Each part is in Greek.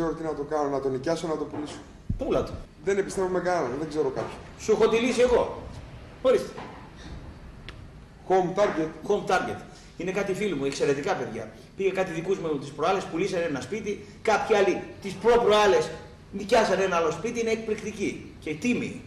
ξέρω τι να το κάνω, να το νοικιάσω, να το πουλήσω. πούλα το. Δεν εμπιστεύομαι κανέναν, δεν ξέρω κάποιον. Σου έχω τη λύση εγώ. Ορίστε. Home target. Home target. Είναι κάτι φίλοι μου, εξαιρετικά παιδιά. Πήγε κάτι δικούς μου τις προάλλες, πουλήσανε ένα σπίτι. Κάποιοι άλλοι τις προ-προάλλες νοικιάσανε ένα άλλο σπίτι. Είναι εκπληκτική και τίμη.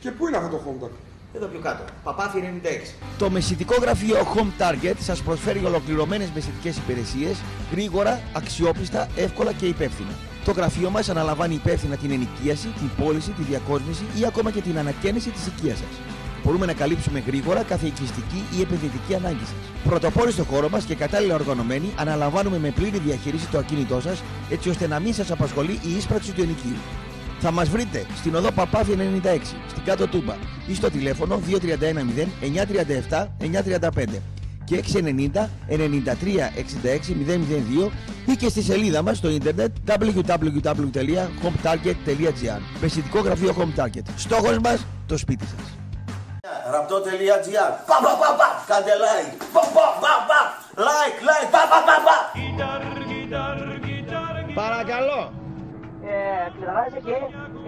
Και πού είναι αυτό το home target; Εδώ πιο κάτω. Παπάθη 96. Το μεσητικό γραφείο Home Target σας προσφέρει ολοκληρωμένες μεσητικές υπηρεσίες γρήγορα, αξιόπιστα, εύκολα και υπεύθυνα. Το γραφείο μας αναλαμβάνει υπεύθυνα την ενοικίαση, την πώληση, τη διακόσμηση ή ακόμα και την ανακαίνιση της οικίας σας. Μπορούμε να καλύψουμε γρήγορα κάθε οικιστική ή επενδυτική ανάγκη σας. Πρωτοπόροι στο χώρο μας και κατάλληλα οργανωμένοι, αναλαμβάνουμε με πλήρη διαχείριση το ακίνητό σας, έτσι ώστε να μην σας απασχολεί η ίσπραξη του ενοικίου. Θα μας βρείτε στην οδό Παπάθη 96, στην κάτω Τούμπα ή στο τηλέφωνο 2310 937 935 και 690 93 66 002 ή και στη σελίδα μας στο ίντερνετ www.hometarget.gr Πεσητικό γραφείο Home Target. Στόχος μας, το σπίτι σας. Ραπτό.gr Πα πα πα πα. Κάντε like. Πα πα πα πα. Like like. Πα πα πα πα. Παρακαλώ. Ε, κλειδαράζει εκεί.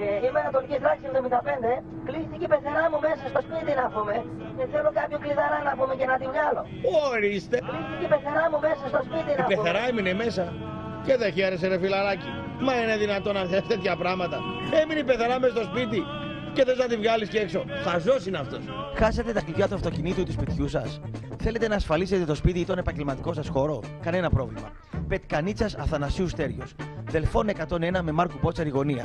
Ε, είμαι Ανατολική Δράκη 75. Κλείστηκε η πεθερά μου μέσα στο σπίτι να πούμε. Και θέλω κάποιο κλειδαρά να πούμε και να τη βγάλω. Ορίστε. Κλείστηκε η πεθερά μου μέσα στο σπίτι να πούμε. Πεθερά έμεινε μέσα. Και δεν χαίρεσαι ρε φιλαράκι. Μα είναι δυνατόν να θες τέτοια πράγματα. Έμεινε η πεθερά μέσα στο σπίτι. Και θες να τη βγάλεις και έξω. Χαζός είναι αυτός. Χάσατε τα κλειδιά του αυτοκινήτου ή του σπιτιού σας. Θέλετε να ασφαλίσετε το σπίτι ή τον επαγγελματικό σας χώρο. Κανένα πρόβλημα. Πετκανίτσας Αθανασίου Στέριος. Δελφών 101 με Μάρκου Πότσαρη γωνία.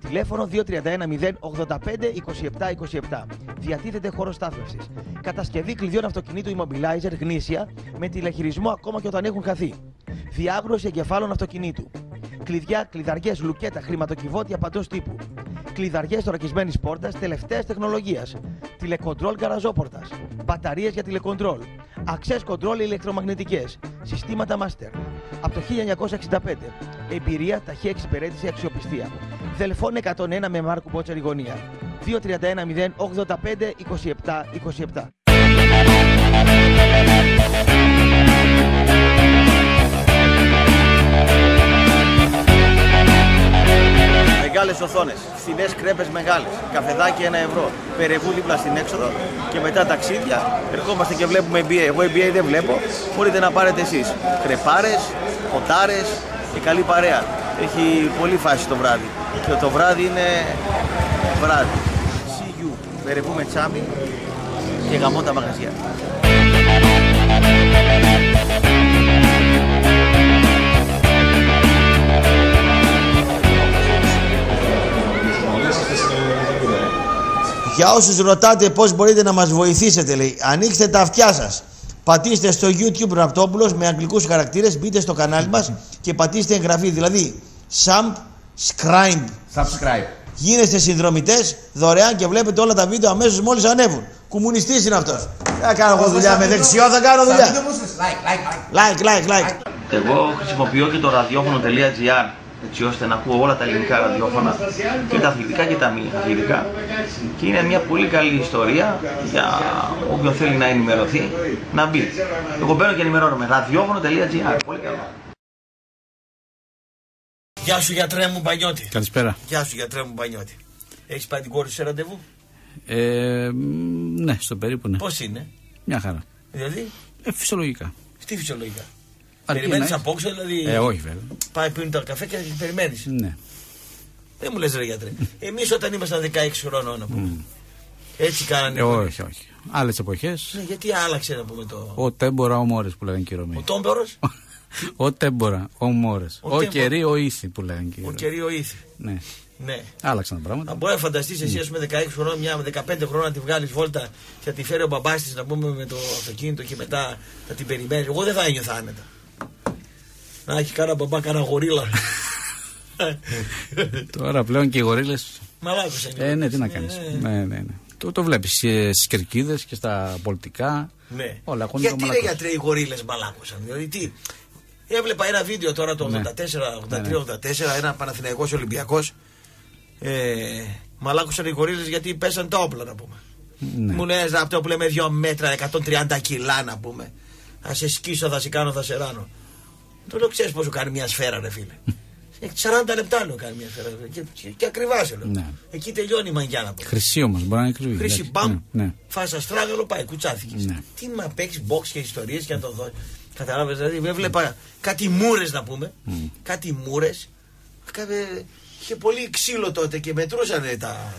Τηλέφωνο 2310 085 27 27. Διατίθεται χώρος στάθμευσης. Κατασκευή κλειδιών αυτοκινήτου immobilizer γνήσια με τηλεχειρισμό ακόμα και όταν έχουν χαθεί. Διάγνωση εγκεφάλων αυτοκινήτου. Κλειδιά, κλειδαριές, λουκέτα, χρηματοκιβώτια παντός τύπου. Κλειδαριές θωρακισμένη πόρτας τελευταίας τεχνολογίας. Τηλεκοντρόλ γαραζόπορτα. Μπαταρίες για τηλεκοντρόλ. Access control ηλεκτρομαγνητικές. Συστήματα master. Από το 1965. Εμπειρία, ταχεία εξυπηρέτηση, αξιοπιστία. Δελφών 101 με Μάρκου Μπότσαρη γωνία. 2310 085 27 27. Μεγάλες οθόνες, φθηνές κρέπες μεγάλες, καφεδάκι 1 ευρώ, περεβού δίπλα στην έξοδο και μετά ταξίδια. Ερχόμαστε και βλέπουμε NBA. Εγώ NBA δεν βλέπω, μπορείτε να πάρετε εσείς. Κρεπάρες, ποτάρες και καλή παρέα. Έχει πολύ φάση το βράδυ. Και το βράδυ είναι βράδυ. See you. Περεβού με τσάμι και γαμώ τα μαγαζιά. Για όσους ρωτάτε πώς μπορείτε να μας βοηθήσετε, λέει, ανοίξτε τα αυτιά σας. Πατήστε στο YouTube Ραπτόπουλος με αγγλικούς χαρακτήρες, μπείτε στο κανάλι μας και πατήστε εγγραφή. Δηλαδή, subscribe. Subscribe. Γίνεστε συνδρομητές δωρεάν και βλέπετε όλα τα βίντεο αμέσως μόλις ανέβουν. Κομμουνιστής είναι αυτός. Δεν θα κάνω εγώ δουλειά με δεξιό, θα κάνω δουλειά. Like, like, like. Like, like, like. Εγώ χρησιμοποιώ και το ραδιόφωνο.gr έτσι ώστε να ακούω όλα τα ελληνικά ραδιόφωνα και τα αθλητικά και τα μη αθλητικά και είναι μια πολύ καλή ιστορία για όποιον θέλει να ενημερωθεί να μπει. Εγώ μπαίνω και ενημερώνομαι. ραδιόφωνο.gr Πολύ καλό. Γεια σου γιατρέ μου Μπανιώτη. Καλησπέρα. Γεια σου γιατρέ μου Μπανιώτη. Έχεις πάει την κόρη σου σε ραντεβού; Ε, μ, ναι, στο περίπου ναι. Πώς είναι; Μια χαρά. Δηλαδή, Ε, φυσιολογικά. τι φυσιολογικά; Αρκεί Περιμένεις να από όξω, δηλαδή. Ε, όχι βέβαια. Πάει πίνει το καφέ και περιμένεις. Ναι. Δεν μου λες ρε γιατρέ. Εμείς όταν ήμασταν 16 χρονών να πούμε. Έτσι κάνανε. Ε, οι γονείς. όχι, όχι. Άλλες εποχές. Ναι, γιατί άλλαξε να πούμε το. O tempora, o mores που λέγανε και οι Ο Ρωμαίοι. Τόμπερος, O tempora, o mores. Ο O tempora. καιροί, ω ήθη που λέγανε και οι ο Ρωμαίοι. καιροί ω ήθη. Ναι. Ναι. Άλλαξαν τα Να πράγματα. μπορεί να φανταστείς εσύ, ας πούμε, 16 χρονών, μια με 15 χρόνια να τη βγάλεις βόλτα και να τη φέρει ο μπαμπάς της να πούμε με το αυτοκίνητο και μετά να την περιμένεις. Εγώ δεν θα ένιωθα άνετα. Να έχει κάνα μπαμπά, κάνα γορίλα. Τώρα πλέον και οι γορίλε. Μαλάκος είναι. Ε, ναι, τι να κάνεις. Ε, Ναι, ναι, ναι. Το, το βλέπεις στις κερκίδες και στα πολιτικά. Ναι. Όλα έχουν Γιατί το ρε μαλακός. γιατρέ οι γορίλες μαλάκωσαν. Δηλαδή τι. Έβλεπα ένα βίντεο τώρα το 84, Ναι. 83, 84, ένα Παναθηναϊκός Ολυμπιακός. Ε, μαλάκωσαν οι γορίλες γιατί πέσαν τα όπλα να πούμε. Ναι. Μου λες αυτό που λέμε 2 μέτρα, 130 κιλά να πούμε. Θα σε σκίσω, θα σε κάνω, θα σε ράνω. Του λέω, ξέρεις πόσο κάνει μια σφαίρα, ρε φίλε. Ε, 40 λεπτά λέω κάνει μια σφαίρα. Και, και, και ακριβάς σε λέω. Ναι. Εκεί τελειώνει η μαγιά να πω. Χρυσή όμως, μπορεί να είναι κρυβή. Χρήση εντάξει. μπαμ, Ναι, ναι. φάσα αστράγαλο, πάει, κουτσάθηκε. Ναι. Τι μα παίξεις box και ιστορίες και να το δώσει. Κατάλαβε, δηλαδή έβλεπα κάτι μούρες να πούμε. Κάτι μούρες. Είχε πολύ ξύλο τότε και μετρούσαν τα,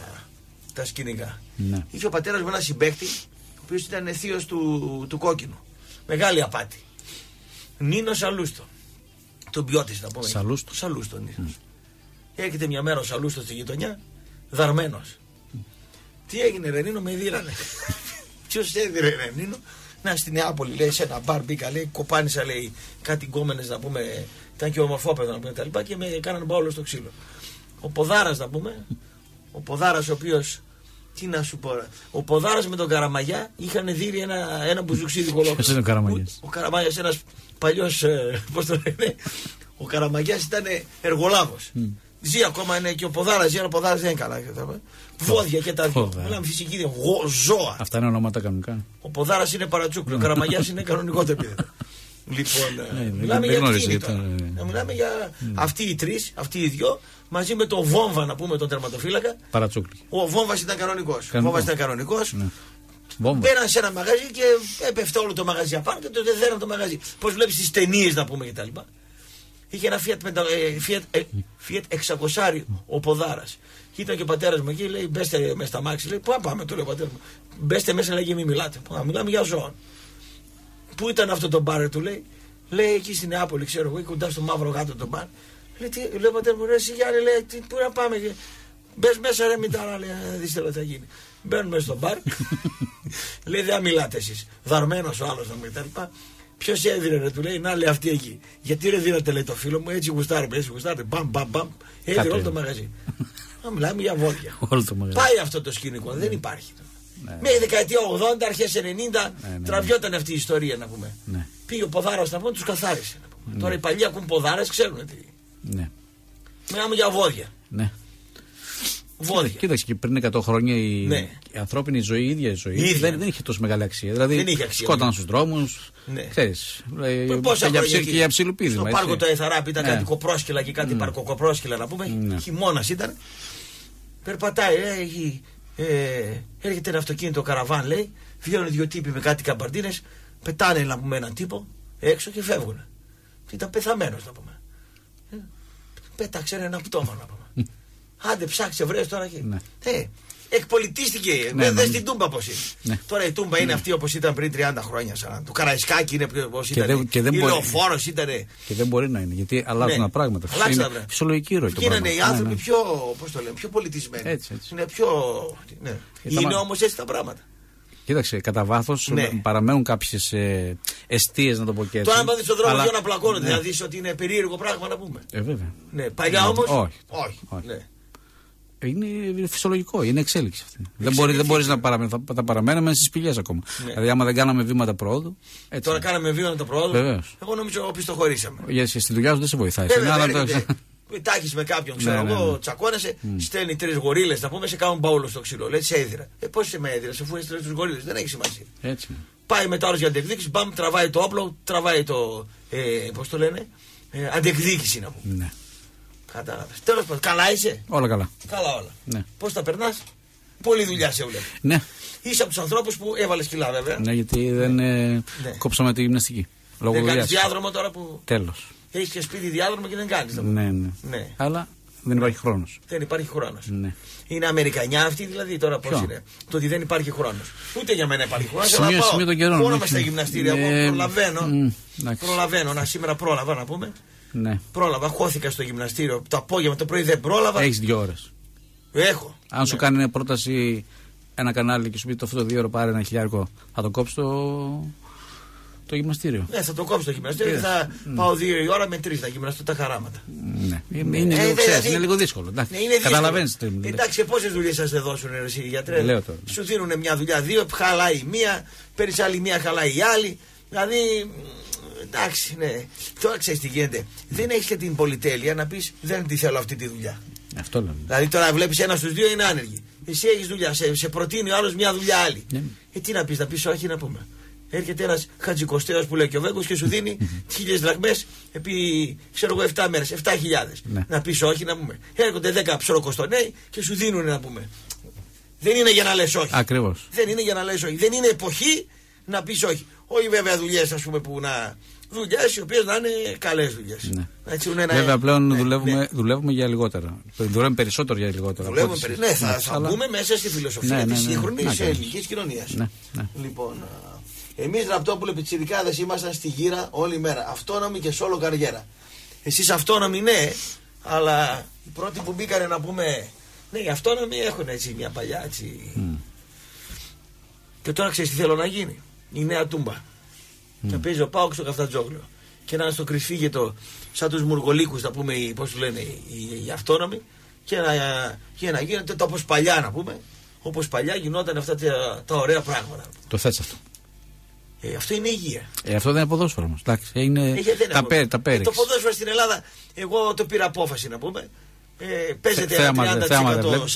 τα σκηνικά. Ναι. Είχε ο πατέρας μου ένα συμπέκτη, ο οποίος ήταν θείος του, του κόκκινου. Μεγάλη απάτη. Νίνο Σαλούστο. Τον ποιότης να πούμε. Σαλούστο. Σαλούστο, Νίνος. Έρχεται μια μέρα ο Σαλούστος στη γειτονιά, δαρμένος. Τι έγινε, ρε Νίνο, με δίρανε. Ποιος έδιρε, ρε Νίνο. Να στη Νεάπολη, λέει, σε ένα μπαρ μπήκα, λέει, κοπάνισα, λέει, κάτι γκόμενες να πούμε. Ήταν και ομορφόπεδο να πούμε τα λοιπά και με κάνανε μπάουλο στο ξύλο. Ο Ποδάρας να πούμε, ο Ποδάρας ο οποίος. Τι να σου πω, ρε. ο Ποδάρας με τον Καραμαγιά είχαν δει ένα, ένα μπουζουξίδικο ολόκληρο. Ποιος είναι ο Καραμαγιάς; Ο Καραμαγιάς ένας παλιός. Ε, Πώς το λένε. Ο Καραμαγιάς ήταν εργολάβος. Ζει ακόμα είναι και ο Ποδάρας, ζει, αλλά ο Ποδάρας δεν είναι καλά. κατάλαβε. Βόδια και τα δύο. Ποδάρα. Μιλάμε φυσική δια- γο- ζώα. Αυτά είναι ονόματα κανονικά. Ο Ποδάρας είναι παρατσούκλο, ο Καραμαγιάς είναι κανονικό το επίθετο. Λοιπόν, ε, Ναι, δεν- μιλάμε δεν για γνώριζα κτίνη γιατί τώρα. ήταν, ε, Ε, Μιλάμε για αυτοί οι τρεις, αυτοί οι δυο, μαζί με τον Βόμβα να πούμε τον τερματοφύλακα. Παρατσούκλι. Ο Βόμβας ήταν κανονικός. Ο Κανονικός. Βόμβας ήταν κανονικός. Ναι. Βόμβας. Πέραν σε ένα μαγαζί και έπεφτε όλο το μαγαζί απάνω και το δεδέραν το μαγαζί. Πώς βλέπεις τις ταινίες να πούμε κτλ. Είχε ένα Fiat, μετα, ε, Fiat, ε, Fiat 600 ο Ποδάρας. Και ήταν και ο πατέρας μου εκεί, λέει: Μπέστε μέσα στα μάξι. Λέει: Πού να πάμε, του λέει ο πατέρας μου. Μπέστε μέσα, λέει και μην μιλάτε. Πού να μιλάμε για ζώα. Πού ήταν αυτό το μπαρ, του λέει. Λέει εκεί στην Νεάπολη, ξέρω εγώ, εκεί κοντά στο μαύρο γάτο το μπαρ. Λέει: Τι, λέει ο πατέρα μου, ρε, εσύ Γιάννη, λέει: τι, Πού να πάμε. Μπες μέσα, ρε, μην τα άλλα, λέει, να δεις τι θα γίνει. Μπαίνουμε μέσα στο μπαρ. λέει: Δεν μιλάτε εσείς. Δαρμένος ο άλλος να μου τα λοιπά. Ποιος έδινε, ρε, του λέει, να λέει αυτή εκεί. Γιατί ρε δίνατε, λέει το φίλο μου, έτσι γουστάρει, έτσι γουστάρει. Μπαμ, μπαμ, μπαμ. Έδινε Κάτι όλο το έδινε. μαγαζί. Να μιλάμε για βόδια. Όλο το μαγαζί. Πάει αυτό το σκηνικό, δεν υπάρχει. Μέχρι δεκαετία 80, αρχές 90, ναι. τραβιόταν αυτή η ιστορία να πούμε. Ναι. Πήγε ο ποδάρας να πούμε, τους καθάρισε. Να πούμε. Τώρα οι παλιοί ακούν ποδάρες, ξέρουν τι. Ναι. Μιλάμε για βόδια. ναι. Βόδια. Κοίταξε και πριν 100 χρόνια η, Ναι. η ανθρώπινη ζωή, η ίδια η ζωή, Η ίδια. Δεν, δεν είχε τόσο μεγάλη αξία. Δηλαδή, Δεν είχε αξία, σκόταν ναι. στους δρόμους. Ναι. Ξέρεις, ε, Πριν Πόσα και για, χρόνια ψι, εκεί, και για ψιλοπίδημα. Στο έτσι. πάρκο το Εθαράπη ήταν Ναι. κάτι κοπρόσκυλα και κάτι παρκοκοπρόσκυλα να πούμε. Ναι. Χειμώνας ήταν. Περπατάει, ε, έχει, ε, έρχεται ένα αυτοκίνητο καραβάν, λέει. Βγαίνουν δύο τύποι με κάτι καμπαρτίνε, πετάνε να πούμε έναν τύπο έξω και φεύγουν. Και ήταν πεθαμένος να πούμε. Ε, πέταξε ένα πτώμα να πούμε. Άντε ψάξε βρες τώρα και. Ναι. Ε, εκπολιτίστηκε. Ναι, Ναι, νομίζω. την τούμπα πώς είναι. Ναι. Τώρα η τούμπα είναι αυτή όπως ήταν πριν 30 χρόνια. Σαν, το καραϊσκάκι είναι όπω Και ήταν. δεν- και δεν η μπορεί- λεωφόρος ήταν. Και δεν μπορεί να είναι, γιατί αλλάζουν Ναι. τα πράγματα. Αλλάξαν είναι τα πράγματα. φυσιολογική ροή. το Γίνανε πράγμα. οι άνθρωποι Ναι, ναι. πιο, πώς το λέμε, πιο πολιτισμένοι. Έτσι, έτσι. Είναι πιο. Ναι. Και τα Είναι μα- όμως έτσι τα πράγματα. Κοίταξε, κατά βάθος Ναι. παραμένουν κάποιες ε, αιστείες, να το πω και έτσι. Τώρα, αν πάτε στον δρόμο Αλλά- δύο να πλακώνονται, ναι. θα δεις ότι είναι περίεργο πράγμα να πούμε. Ε, βέβαια. Ναι, παλιά Ναι, όμω. όχι. όχι. Όχι. Ναι. Είναι φυσιολογικό, είναι εξέλιξη αυτή. Δεν μπορεί, δεν μπορείς να παραμένει, θα, θα παραμένουμε στις πηγέ ακόμα. Ναι. Δηλαδή, άμα δεν κάναμε βήματα προόδου. Έτσι. Τώρα κάναμε βίωνα το πρόοδο. Βεβαίως. Εγώ νομίζω ότι το χωρίσαμε. Για, στη δουλειά σου δεν σε βοηθάει. Βέβαια, Σένα, δεν αλλά το- έρχεται. Τάχει με κάποιον, ξέρω Ναι, ναι, εγώ, ναι. τσακώνεσαι, στέλνει τρεις γορίλες να πούμε, σε κάνουν μπαούλο στο ξύλο. Λέει, σε έδιρα. Ε, πώς σε με έδιρα, αφού έστειλες τους γορίλες, δεν έχει σημασία. Έτσι. Πάει μετά άλλο για αντεκδίκηση, μπαμ, τραβάει το όπλο, τραβάει το. Ε, πώς το λένε, ε, αντεκδίκηση να πούμε. Ναι. Κατάλαβες. Τέλος πάντων, καλά είσαι; Όλα καλά. Καλά όλα. Ναι. Πώς τα περνάς, Πολύ δουλειά σε βλέπω. Ναι, Είσαι από τους ανθρώπους που έβαλες κιλά βέβαια. ναι γιατί δεν ε, Ναι. κόψαμε τη γυμναστική. Λόγω δεν κάνεις δουλειάς. διάδρομο τώρα που Τέλος. έχεις και σπίτι διάδρομο και δεν κάνεις. Ναι, ναι. Ναι. Αλλά δεν υπάρχει χρόνος. Δεν υπάρχει χρόνος. Ναι. Είναι Αμερικανιά αυτή δηλαδή τώρα πώς Ποιο; είναι; Το ότι δεν υπάρχει χρόνος. Ούτε για μένα υπάρχει χρόνος. Σημείο- αλλά πάω σημείο των καιρών, Μόνο όχι. με στα γυμναστήρια. Ναι. Εγώ προλαβαίνω. Μμ, εντάξει. προλαβαίνω. Να σήμερα πρόλαβα να πούμε. Ναι. Πρόλαβα. Χώθηκα στο γυμναστήριο. Το απόγευμα το πρωί δεν πρόλαβα. Έχεις δύο ώρες. Έχω. Αν σου κάνει μια πρόταση ένα κανάλι και σου πει το αυτό το δύο ώρο πάρε ένα χιλιάρικο, θα το κόψεις το, το γυμναστήριο; Ναι, θα το κόψω το γυμναστήριο και Είδες. θα πάω δύο η ώρα με τρεις. Θα γυμναστώ τα χαράματα. Ναι. Είναι, είναι, Ε, λίγο, ξέρεις, δηλαδή- είναι λίγο δύσκολο. εντάξει. Ναι, είναι δύσκολο. Καταλαβαίνεις τι μου λες. Εντάξει, πόσες δουλειές σας σε δώσουν, ρε, εσύ γιατρέ; Λέω τώρα. Σου δίνουν μια δουλειά, δύο, χαλάει η μία, παίρνεις άλλη μία, χαλάει η άλλη. Δηλαδή, μ, εντάξει, ναι. Τώρα ξέρεις τι γίνεται. Δεν έχεις και την πολυτέλεια να πεις Δεν τη θέλω αυτή τη δουλειά. Αυτό λέμε. Δηλαδή τώρα βλέπεις ένα στους δύο είναι άνεργοι. Εσύ έχεις δουλειά, σε, σε προτείνει ο άλλος μια δουλειά άλλη. Ναι. Ε, τι να πεις, να πεις όχι να πούμε. Έρχεται ένας χατζικοστέο που λέει και ο Βέγκος και σου δίνει χίλιες δραχμές επί ξέρω εγώ 7 μέρες, 7.000. Ναι. Να πεις όχι, να πούμε. Έρχονται 10 ψωροκοστονέοι και σου δίνουν να πούμε. Δεν είναι για να λες όχι. Ακριβώς. Δεν είναι για να λες όχι. Δεν είναι εποχή να πεις όχι. Όχι βέβαια δουλειές, ας πούμε, που να. Δουλειές οι οποίες να είναι καλές δουλειές. Ναι. Έτσι, είναι ένα- Βέβαια πλέον ναι, δουλεύουμε, ναι. δουλεύουμε για λιγότερα. Δουλεύουμε περισσότερο για λιγότερα. από Δουλεύουμε ό,τι περι- εσείς. Ναι, θα, θα αλλά- μπούμε μέσα στη φιλοσοφία Ναι, ναι, της ναι. σύγχρονης Να κάνεις. ελληνικής κοινωνίας. Ναι, ναι. Λοιπόν, εμείς Ραπτόπουλο Πιτσιρικάδες ήμασταν στη γύρα όλη μέρα. Αυτόνομοι και σόλο καριέρα. Εσείς αυτόνομοι ναι, αλλά οι πρώτοι που μπήκανε να πούμε. Ναι, οι αυτόνομοι έχουν έτσι μια παλιά έτσι. Και τώρα ξέρεις τι θέλω να γίνει. Η νέα τούμπα. Και παίζει ο Πάουκ στο Καφτατζόγλιο. Και να είναι στο κρυσφύγετο, σαν τους Μουργολίκους, να πούμε, πώς τους λένε, οι, οι, οι αυτόνομοι. Και να, και να γίνεται το όπως παλιά, να πούμε. Όπως παλιά γινόταν αυτά τα, τα ωραία πράγματα. Το θες αυτό. Ε, αυτό είναι υγεία. Ε, αυτό δεν είναι ποδόσφαιρο όμως. Είναι Ε, γιατί δεν τα, είναι πέ, τα Ε, πέριξ. το ποδόσφαιρο στην Ελλάδα, εγώ το πήρα απόφαση να πούμε. Ε, παίζεται Θε- ένα θέαμα δεν- θέαμα δεν 30%, βλέπεις,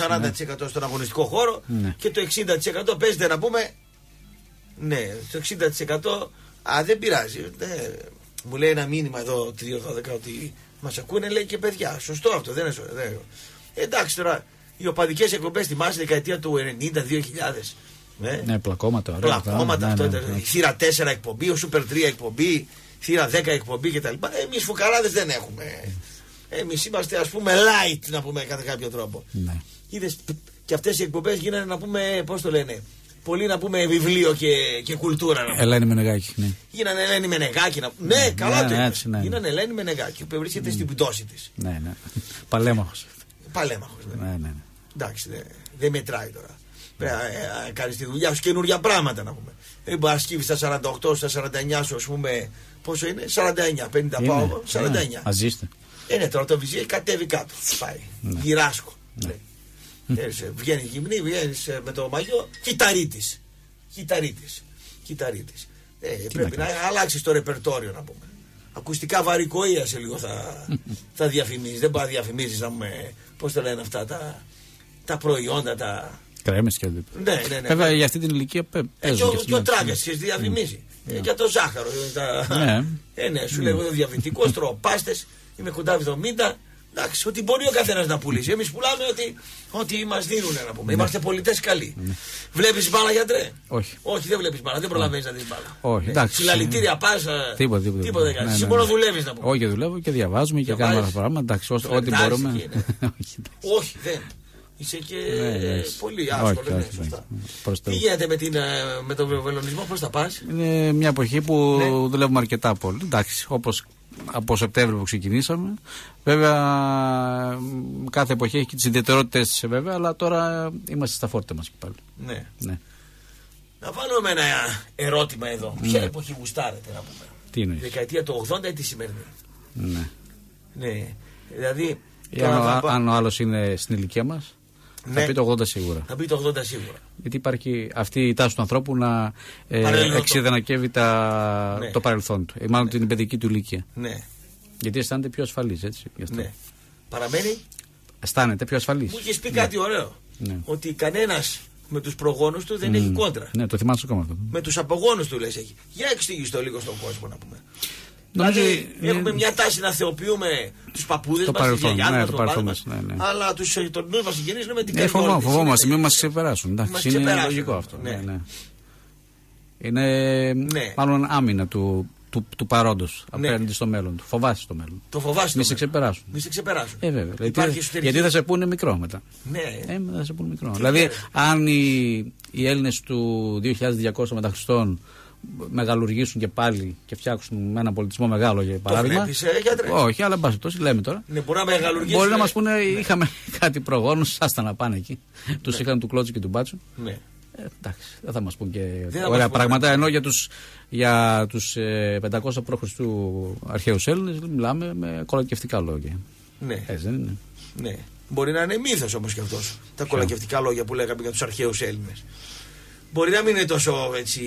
40% στον αγωνιστικό χώρο Ναι. και το 60% παίζεται να πούμε. Ναι, το 60% Α, δεν πειράζει. Ναι. Μου λέει ένα μήνυμα εδώ 3-12 ότι μας ακούνε, λέει και παιδιά. Σωστό αυτό, δεν είναι σωστό. δεν- Εντάξει τώρα, οι οπαδικές εκπομπές θυμάσαι δεκαετία του 90-2000. Ναι. Ναι, πλακώματα. ωραία, Πλακώματα, ναι, αυτό ναι, ήταν. ναι. Η θύρα 4 εκπομπή, ο Super 3 εκπομπή, θύρα 10 εκπομπή κτλ. Εμείς φουκαράδες δεν έχουμε. Εμείς είμαστε ας πούμε light να πούμε κατά κάποιο τρόπο. Ναι. Είδες, και αυτές οι εκπομπές γίνανε να πούμε, πώς το λένε, πολύ να πούμε βιβλίο και, και κουλτούρα. Να πούμε. Ελένη Μενεγάκη. Ναι. Γίνανε Ελένη Μενεγάκη. Να... Ναι, καλά ναι, το είπες. έτσι, ναι. Γίνανε Ελένη Μενεγάκη που βρίσκεται στην πτώση της. ναι, ναι. Παλέμαχος. Παλέμαχος. Ναι, ναι, ναι. Εντάξει, δεν δεν μετράει τώρα. Πρέπει να ε, κάνεις τη δουλειά σου καινούργια πράγματα να πούμε. Δεν μπορείς να σκύβεις στα 48, στα 49 σου, ας πούμε. Πόσο είναι, 49, 50 πάω εγώ, 49. Ναι, μαζί είστε. Ε, ναι, τώρα το βυζί έχει κατέβει κάτω. Πάει. Γυράσκω. Ναι. Ε, βγαίνεις γυμνή, βγαίνεις με το μαλλιό. Κυταρίτης. Κυταρίτης. Κυταρίτης. Ε, πρέπει να, αλλάξεις το ρεπερτόριο να πούμε. Ακουστικά βαρικοεία σε λίγο θα, θα διαφημίζεις. Δεν μπορεί να διαφημίζεις να πούμε. Πώς τα λένε αυτά τα, τα προϊόντα, τα. Κρέμες και αντί. Ναι, ναι, ναι. Βέβαια για αυτή την ηλικία πέ- Ε, παίζουν και ο, και και ο αυτοί, ναι. Τράγκας και διαφημίζει. Ε, για το ζάχαρο. ε, Τα... Ναι. Ε, ναι, σου λέω εγώ διαβητικός, τρώω πάστες, είμαι κοντά 70. Εντάξει, ότι μπορεί ο καθένας να πουλήσει. Εμείς πουλάμε ότι, ότι μας δίνουν να πούμε. Είμαστε πολιτές καλοί. Βλέπεις μπάλα γιατρέ; Όχι. Όχι, δεν βλέπεις μπάλα, δεν προλαβαίνεις να δεις μπάλα. Όχι, Ναι. εντάξει. Συλλαλητήρια πα. Τίποτα, τίποτα. Τίποτα δεν κάνει. Ναι, Εσύ ναι, μόνο ναι. δουλεύεις να πούμε. Όχι, δουλεύω και διαβάζουμε και Διαβάζεις. κάνουμε άλλα πράγματα. Εντάξει, ό- ό,τι Φλερτάρεις μπορούμε. εκεί, ναι. Όχι, εντάξει. Όχι, δεν. Είσαι και Ναι, εντάξει. πολύ Όχι, άσχολος. όχι, Ναι, όχι, σωστά. προς Τι Θεού. γίνεται με, την, ε, με τον βελονισμό, πώς θα πας; Είναι μια εποχή που Ναι. δουλεύουμε αρκετά πολύ. Εντάξει, όπως από Σεπτέμβριο που ξεκινήσαμε. Βέβαια, μ, κάθε εποχή έχει και τις ιδιαιτερότητες της, βέβαια, αλλά τώρα είμαστε στα φόρτα μας και πάλι. Ναι. Ναι. Να βάλουμε ένα ερώτημα εδώ. Ποια εποχή γουστάρετε να πούμε; Τι Η εννοείς; δεκαετία του 80 ή τη σημερινή; Ναι. Ναι. Δηλαδή. Ή τώρα αν, θα ο- πά- αν ο άλλος είναι στην ηλικία μας, Ναι. θα πει το 80 σίγουρα. Θα πει το 80 σίγουρα. Γιατί υπάρχει αυτή η τάση του ανθρώπου να ε, Παρελθόν. εξειδανακεύει τα, Ναι. το παρελθόν του, ε, μάλλον την παιδική του ηλικία. Ναι. Γιατί αισθάνεται πιο ασφαλής, έτσι. Γι' αυτό. ναι. Παραμένει; Αισθάνεται πιο ασφαλής. Μου είχε πει κάτι ωραίο. Ναι. Ότι κανένας με τους προγόνους του δεν έχει κόντρα. Ναι, το θυμάσαι ακόμα αυτό. Με τους απογόνους του λες έχει. Για εξήγησε το λίγο στον κόσμο να πούμε. Νομίζω, δηλαδή, ε, έχουμε μια τάση να θεοποιούμε τους παππούδες Το μας, τους παρελθόν, γιαγιάδες ναι, μας, το τον παρελθόν μπαμπά μας, ναι, ναι. Αλλά τους τωρινού μας συγγενεί λέμε την Ε, καρδιόλη φοβό, της, φοβόμαστε, είναι μην μας τα- ξεπεράσουν. Μας Εντάξει, είναι ξεπεράσουν, λογικό αυτό. ναι. Ναι, ναι. Είναι Ναι. μάλλον άμυνα του, του, του παρόντος Ναι. απέναντι στο μέλλον του. Φοβάσαι το μέλλον. Το φοβάσαι. Μη το σε μέλλον. ξεπεράσουν. Μη σε ξεπεράσουν. Ε, βέβαια. Υπάρχει Γιατί, εσωτερική- γιατί θα σε πούνε μικρό μετά. Ναι. Ε, μετά θα σε πούνε μικρό. δηλαδή, αν οι, οι Έλληνες του 2200 μετά Χριστόν μεγαλουργήσουν και πάλι και φτιάξουν με ένα πολιτισμό μεγάλο για παράδειγμα. βλέπεις, ε, γιατρές; Όχι, αλλά εν πάση περιπτώσει, λέμε τώρα. Ναι, μπορεί να μεγαλουργήσει. Μπορεί να μας πούνε, είχαμε κάτι προγόνους, άστα να πάνε εκεί. Τους είχαν του Κλώτσου και του Μπάτσου. Ναι. Ε, εντάξει, δεν θα μας πούν και Δεν θα ωραία μας πούν, πράγματα. ναι. Ενώ για τους για τους, ε, 500 π.Χ. αρχαίους Έλληνες μιλάμε με κολακευτικά λόγια. Ναι. Έτσι δεν είναι. ναι. Μπορεί να είναι μύθος όμως κι αυτός. Τα κολακευτικά λόγια που λέγαμε για τους αρχαίους Έλληνες. Μπορεί να μην είναι τόσο έτσι,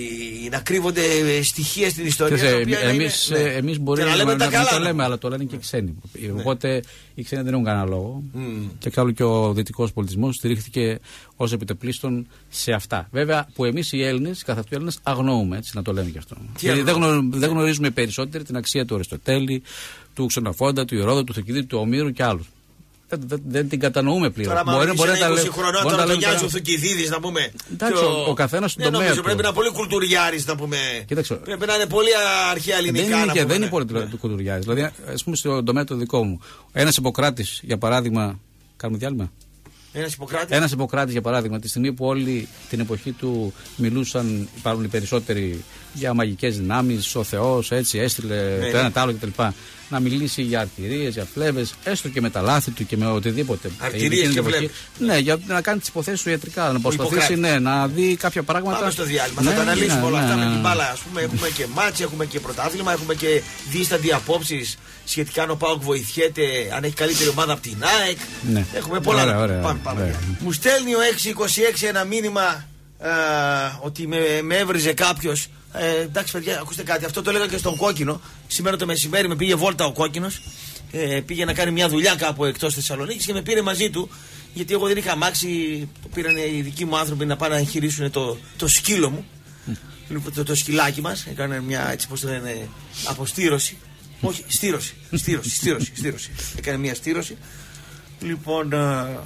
να κρύβονται ε, στοιχεία στην ιστορία. Ξέρεις, τα οποία να είναι- εμείς, ναι. ε, εμείς μπορεί Και να λέμε τα να, καλά. το να- λέμε, αλλά το λένε και οι ξένοι. Οπότε οι ξένοι δεν έχουν κανένα λόγο. Μμ. Και εξάλλου και ο δυτικός πολιτισμός στηρίχθηκε ως επιτεπλίστων σε αυτά. Βέβαια που εμείς οι Έλληνες, καθ' αυτού οι Έλληνες, αγνοούμε, έτσι να το λέμε και αυτό. Γιατί δεν, αγνοούμε; γνω- δεν γνωρίζουμε περισσότερο την αξία του Αριστοτέλη, του Ξενοφόντα, του Ηρόδου, του Θεκυδίου, του Ομήρου και άλλους. Δεν, δεν, δεν την κατανοούμε πλέον. Τώρα, μπορεί, μπορεί να τα είναι 20 λέ- χρονών, μπορεί να τώρα τα τον λέμε Γιάννη τώρα. ο Θουκυδίδης να πούμε. Εντάξει, Και ο- ο καθένας στον δεν τομέα νομίζω, του. πρέπει να είναι πολύ κουλτουριάρης να πούμε. Κοίταξε. Πρέπει να είναι πολύ αρχαία Δεν ελληνικά. είναι, να και, πούμε, δεν είναι ναι. πολύ ναι. του Κουλτουριάδη. Δηλαδή, ας πούμε, στον τομέα το δικό μου, ένας Ιπποκράτης, για παράδειγμα. Κάνουμε διάλειμμα; Ένας Ιπποκράτης. Ένας Ιπποκράτης, για παράδειγμα, τη στιγμή που όλη την εποχή του μιλούσαν, υπάρχουν οι περισσότεροι για μαγικές δυνάμεις, ο Θεός έτσι έστειλε Ναι, το ναι. ένα το άλλο κτλ. Να μιλήσει για αρτηρίες, για φλέβες, έστω και με τα λάθη του και με οτιδήποτε. Αρτηρίες Εκείνη την και εποχή. φλέβες. Ναι, για να κάνει τις υποθέσεις του ιατρικά. Να προσπαθήσει Ιπποκράτης. ναι, να δει κάποια πράγματα. Πάμε στο διάλειμμα. Ναι, θα τα αναλύσουμε ναι, όλα ναι, αυτά ναι, με την ναι. μπάλα. Ας πούμε, έχουμε και μάτς, έχουμε και πρωτάθλημα, έχουμε και δίσταντη απόψει σχετικά αν ο Πάοκ βοηθιέται, αν έχει καλύτερη ομάδα από την ΑΕΚ. Ναι. Έχουμε πολλά Ωραία, να πούμε. ωραία, Πάμε, πάμε. ωραία. Μου στέλνει ο 626 ένα μήνυμα α, ότι με, με έβριζε κάποιος. Ε, εντάξει, παιδιά, ακούστε κάτι. Αυτό το έλεγα και στον κόκκινο. Σήμερα το μεσημέρι με πήγε βόλτα ο κόκκινος. Ε, πήγε να κάνει μια δουλειά κάπου εκτός Θεσσαλονίκης και με πήρε μαζί του. Γιατί εγώ δεν είχα αμάξι. Το πήραν οι δικοί μου άνθρωποι να πάνε να χειρίσουν το, το σκύλο μου. Λοιπόν, το, το σκυλάκι μας έκανε μια έτσι πώς το λένε αποστήρωση. Όχι, στήρωση. Στήρωση, στήρωση, στήρωση. Έκανε μια στήρωση. Λοιπόν, ε,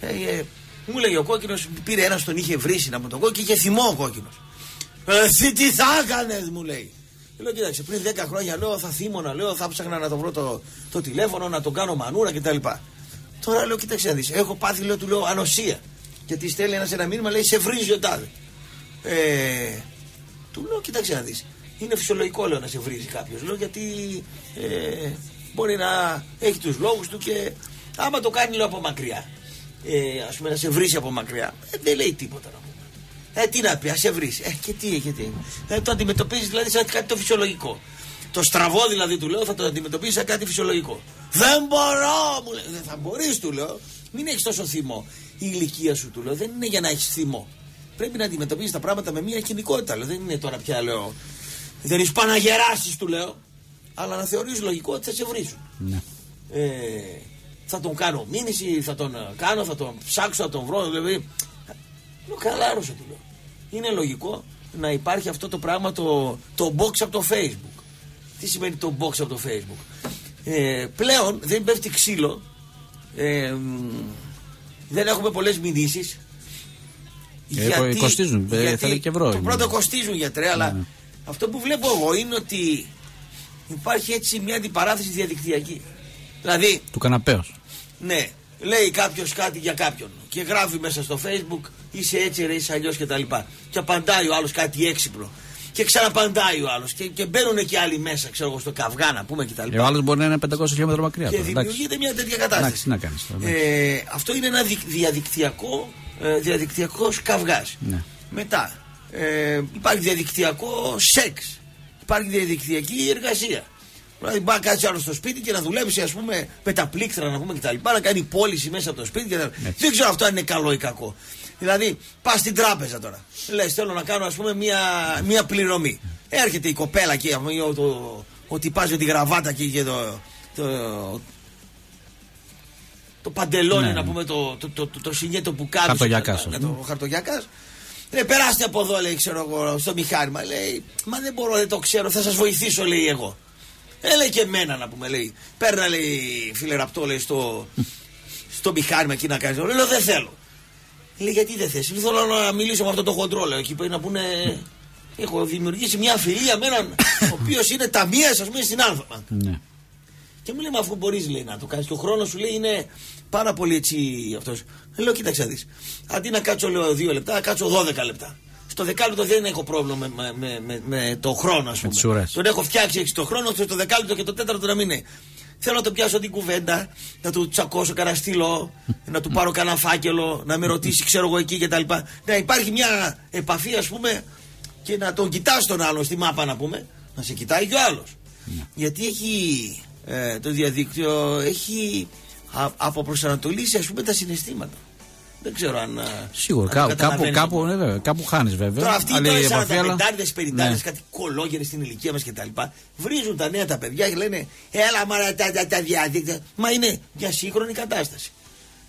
ε, ε, μου λέγε ο κόκκινος, πήρε ένα τον είχε βρήσει να μου τον κόκκινο και είχε θυμό ο κόκκινος. Εσύ τι θα έκανες, μου λέει. Λέω, κοίταξε, πριν 10 χρόνια λέω θα θύμωνα, λέω θα ψάχνα να το βρω το, το τηλέφωνο, να τον κάνω μανούρα κτλ. Τώρα λέω, κοίταξε να δεις. Έχω πάθει, λέω, του λέω ανοσία. Γιατί στέλνει ένας ένα μήνυμα, λέει σε βρίζει ο τάδε. Ε, του λέω, κοίταξε να δεις. Είναι φυσιολογικό, λέω, να σε βρίζει κάποιος. Λέω, γιατί ε, μπορεί να έχει τους λόγους του και άμα το κάνει, λέω, από μακριά. Ε, Α πούμε, να σε βρίσει από μακριά. Ε, δεν λέει τίποτα να πούμε. Ε, τι να πει, ας σε βρει. Ε, και τι, και τι. Ε, το αντιμετωπίζεις δηλαδή σαν κάτι το φυσιολογικό. Το στραβό δηλαδή του λέω θα το αντιμετωπίσει σαν κάτι φυσιολογικό. Δεν μπορώ, μου λέει. Δεν θα μπορείς, του λέω. Μην έχεις τόσο θυμό. Η ηλικία σου, του λέω, δεν είναι για να έχεις θυμό. Πρέπει να αντιμετωπίζεις τα πράγματα με μια κοινικότητα. Λέω. Δεν είναι τώρα πια, λέω. Δεν είσαι να γεράσει, του λέω. Αλλά να θεωρείς λογικό ότι θα σε βρίσουν. Ναι. Ε, θα τον κάνω μήνυση, θα τον ε, κάνω, θα τον ψάξω, θα τον βρω. Δηλαδή, Λέω χαλάρωσε του λέω. Είναι λογικό να υπάρχει αυτό το πράγμα το, το box από το facebook. Τι σημαίνει το box από το facebook; Ε, πλέον δεν πέφτει ξύλο. Ε, μ, δεν έχουμε πολλές μηνύσεις. Ε, κοστίζουν, ε, θέλει και ευρώ Το είναι. πρώτο κοστίζουν γιατρέ, αλλά Ναι. Αυτό που βλέπω εγώ είναι ότι υπάρχει έτσι μια αντιπαράθεση διαδικτυακή. Δηλαδή, Του καναπέως. ναι, λέει κάποιος κάτι για κάποιον και γράφει μέσα στο facebook είσαι έτσι, ρε, είσαι αλλιώς κτλ. Και, και απαντάει ο άλλος κάτι έξυπνο. Και ξαναπαντάει ο άλλος. Και, και μπαίνουν και άλλοι μέσα, ξέρω εγώ, στο καυγά να πούμε κτλ. Ε, ο άλλος μπορεί να είναι 500 χιλιόμετρα μακριά. Και τώρα, εντάξει. δημιουργείται μια τέτοια κατάσταση. Εντάξει, τι να κάνεις. Ε, αυτό είναι ένα δι- διαδικτυακό, ε, διαδικτυακός καυγάς. Ναι. Μετά ε, υπάρχει διαδικτυακό σεξ. Υπάρχει διαδικτυακή εργασία. Δηλαδή, μπορεί να κάτσει άλλο στο σπίτι και να δουλέψει, ας πούμε, με τα πλήκτρα να πούμε κτλ. Να κάνει πώληση μέσα από το σπίτι. Και τα... Δεν ξέρω αυτό αν είναι καλό ή κακό. Δηλαδή, πας στην τράπεζα τώρα. Λες, θέλω να κάνω, ας πούμε, μια, μια πληρωμή. Έρχεται η κοπέλα και ο, το, ο τυπάς με τη γραβάτα και, και το, το, το παντελόνι, Ναι, να ναι. πούμε, το, το, το, το, το σινιέτο που κάτω. Χαρτογιακάς, Ναι, ας το χαρτογιακάς. Λέει, περάστε από εδώ, λέει, ξέρω εγώ, στο μηχάνημα. Λέει, μα δεν μπορώ, δεν το ξέρω, θα σας βοηθήσω, λέει εγώ. Ε, λέει και εμένα να πούμε, λέει. Παίρνα, λέει, φίλε ραπτό, λέει, στο, στο μηχάνημα εκεί να κάνεις. Λέω, δεν θέλω. Λέει, γιατί δεν θες; Θέλω να μιλήσω με αυτό το χοντρό, λέω, εκεί που είναι να πούνε. Έχω δημιουργήσει μια φιλία με έναν ο οποίος είναι ταμεία, α πούμε, στην Α. Ναι. Και μου λέει, μα αφού μπορείς λέει, να το κάνεις και ο χρόνος σου λέει είναι πάρα πολύ έτσι αυτός. Λέω, κοίταξε να δεις. Αντί να κάτσω λέω, δύο λεπτά, να κάτσω 12 λεπτά. Στο δεκάλεπτο δεν έχω πρόβλημα με, με, με, με το χρόνο, ας πούμε. τις ουρές. Τον έχω φτιάξει έτσι το χρόνο, ώστε στο δεκάλεπτο και το τέταρτο να μην είναι. Θέλω να το πιάσω την κουβέντα, να του τσακώσω κανένα στυλό, να του πάρω κανένα φάκελο, να με ρωτήσει, ξέρω εγώ εκεί κτλ. Να υπάρχει μια επαφή, ας πούμε, και να τον κοιτάς τον άλλον στη μάπα, να πούμε, να σε κοιτάει και ο άλλος. Γιατί έχει ε, το διαδίκτυο έχει α, αποπροσανατολίσει ας πούμε τα συναισθήματα. Δεν ξέρω αν. ε, Σίγουρα. αν Κά, το κάπου, καταλαβαίνεις. κάπου, ναι, βέβαια, κάπου χάνεις βέβαια. Τώρα αυτοί Αλλά η τώρα επαφή, αλλά- 45 πενιντάρε, Ναι. κάτι κολόγερες στην ηλικία μας κτλ. Βρίζουν τα νέα τα παιδιά και λένε Έλα μάρα τα, τα, τα διαδίκτυα. Μα είναι μια σύγχρονη κατάσταση.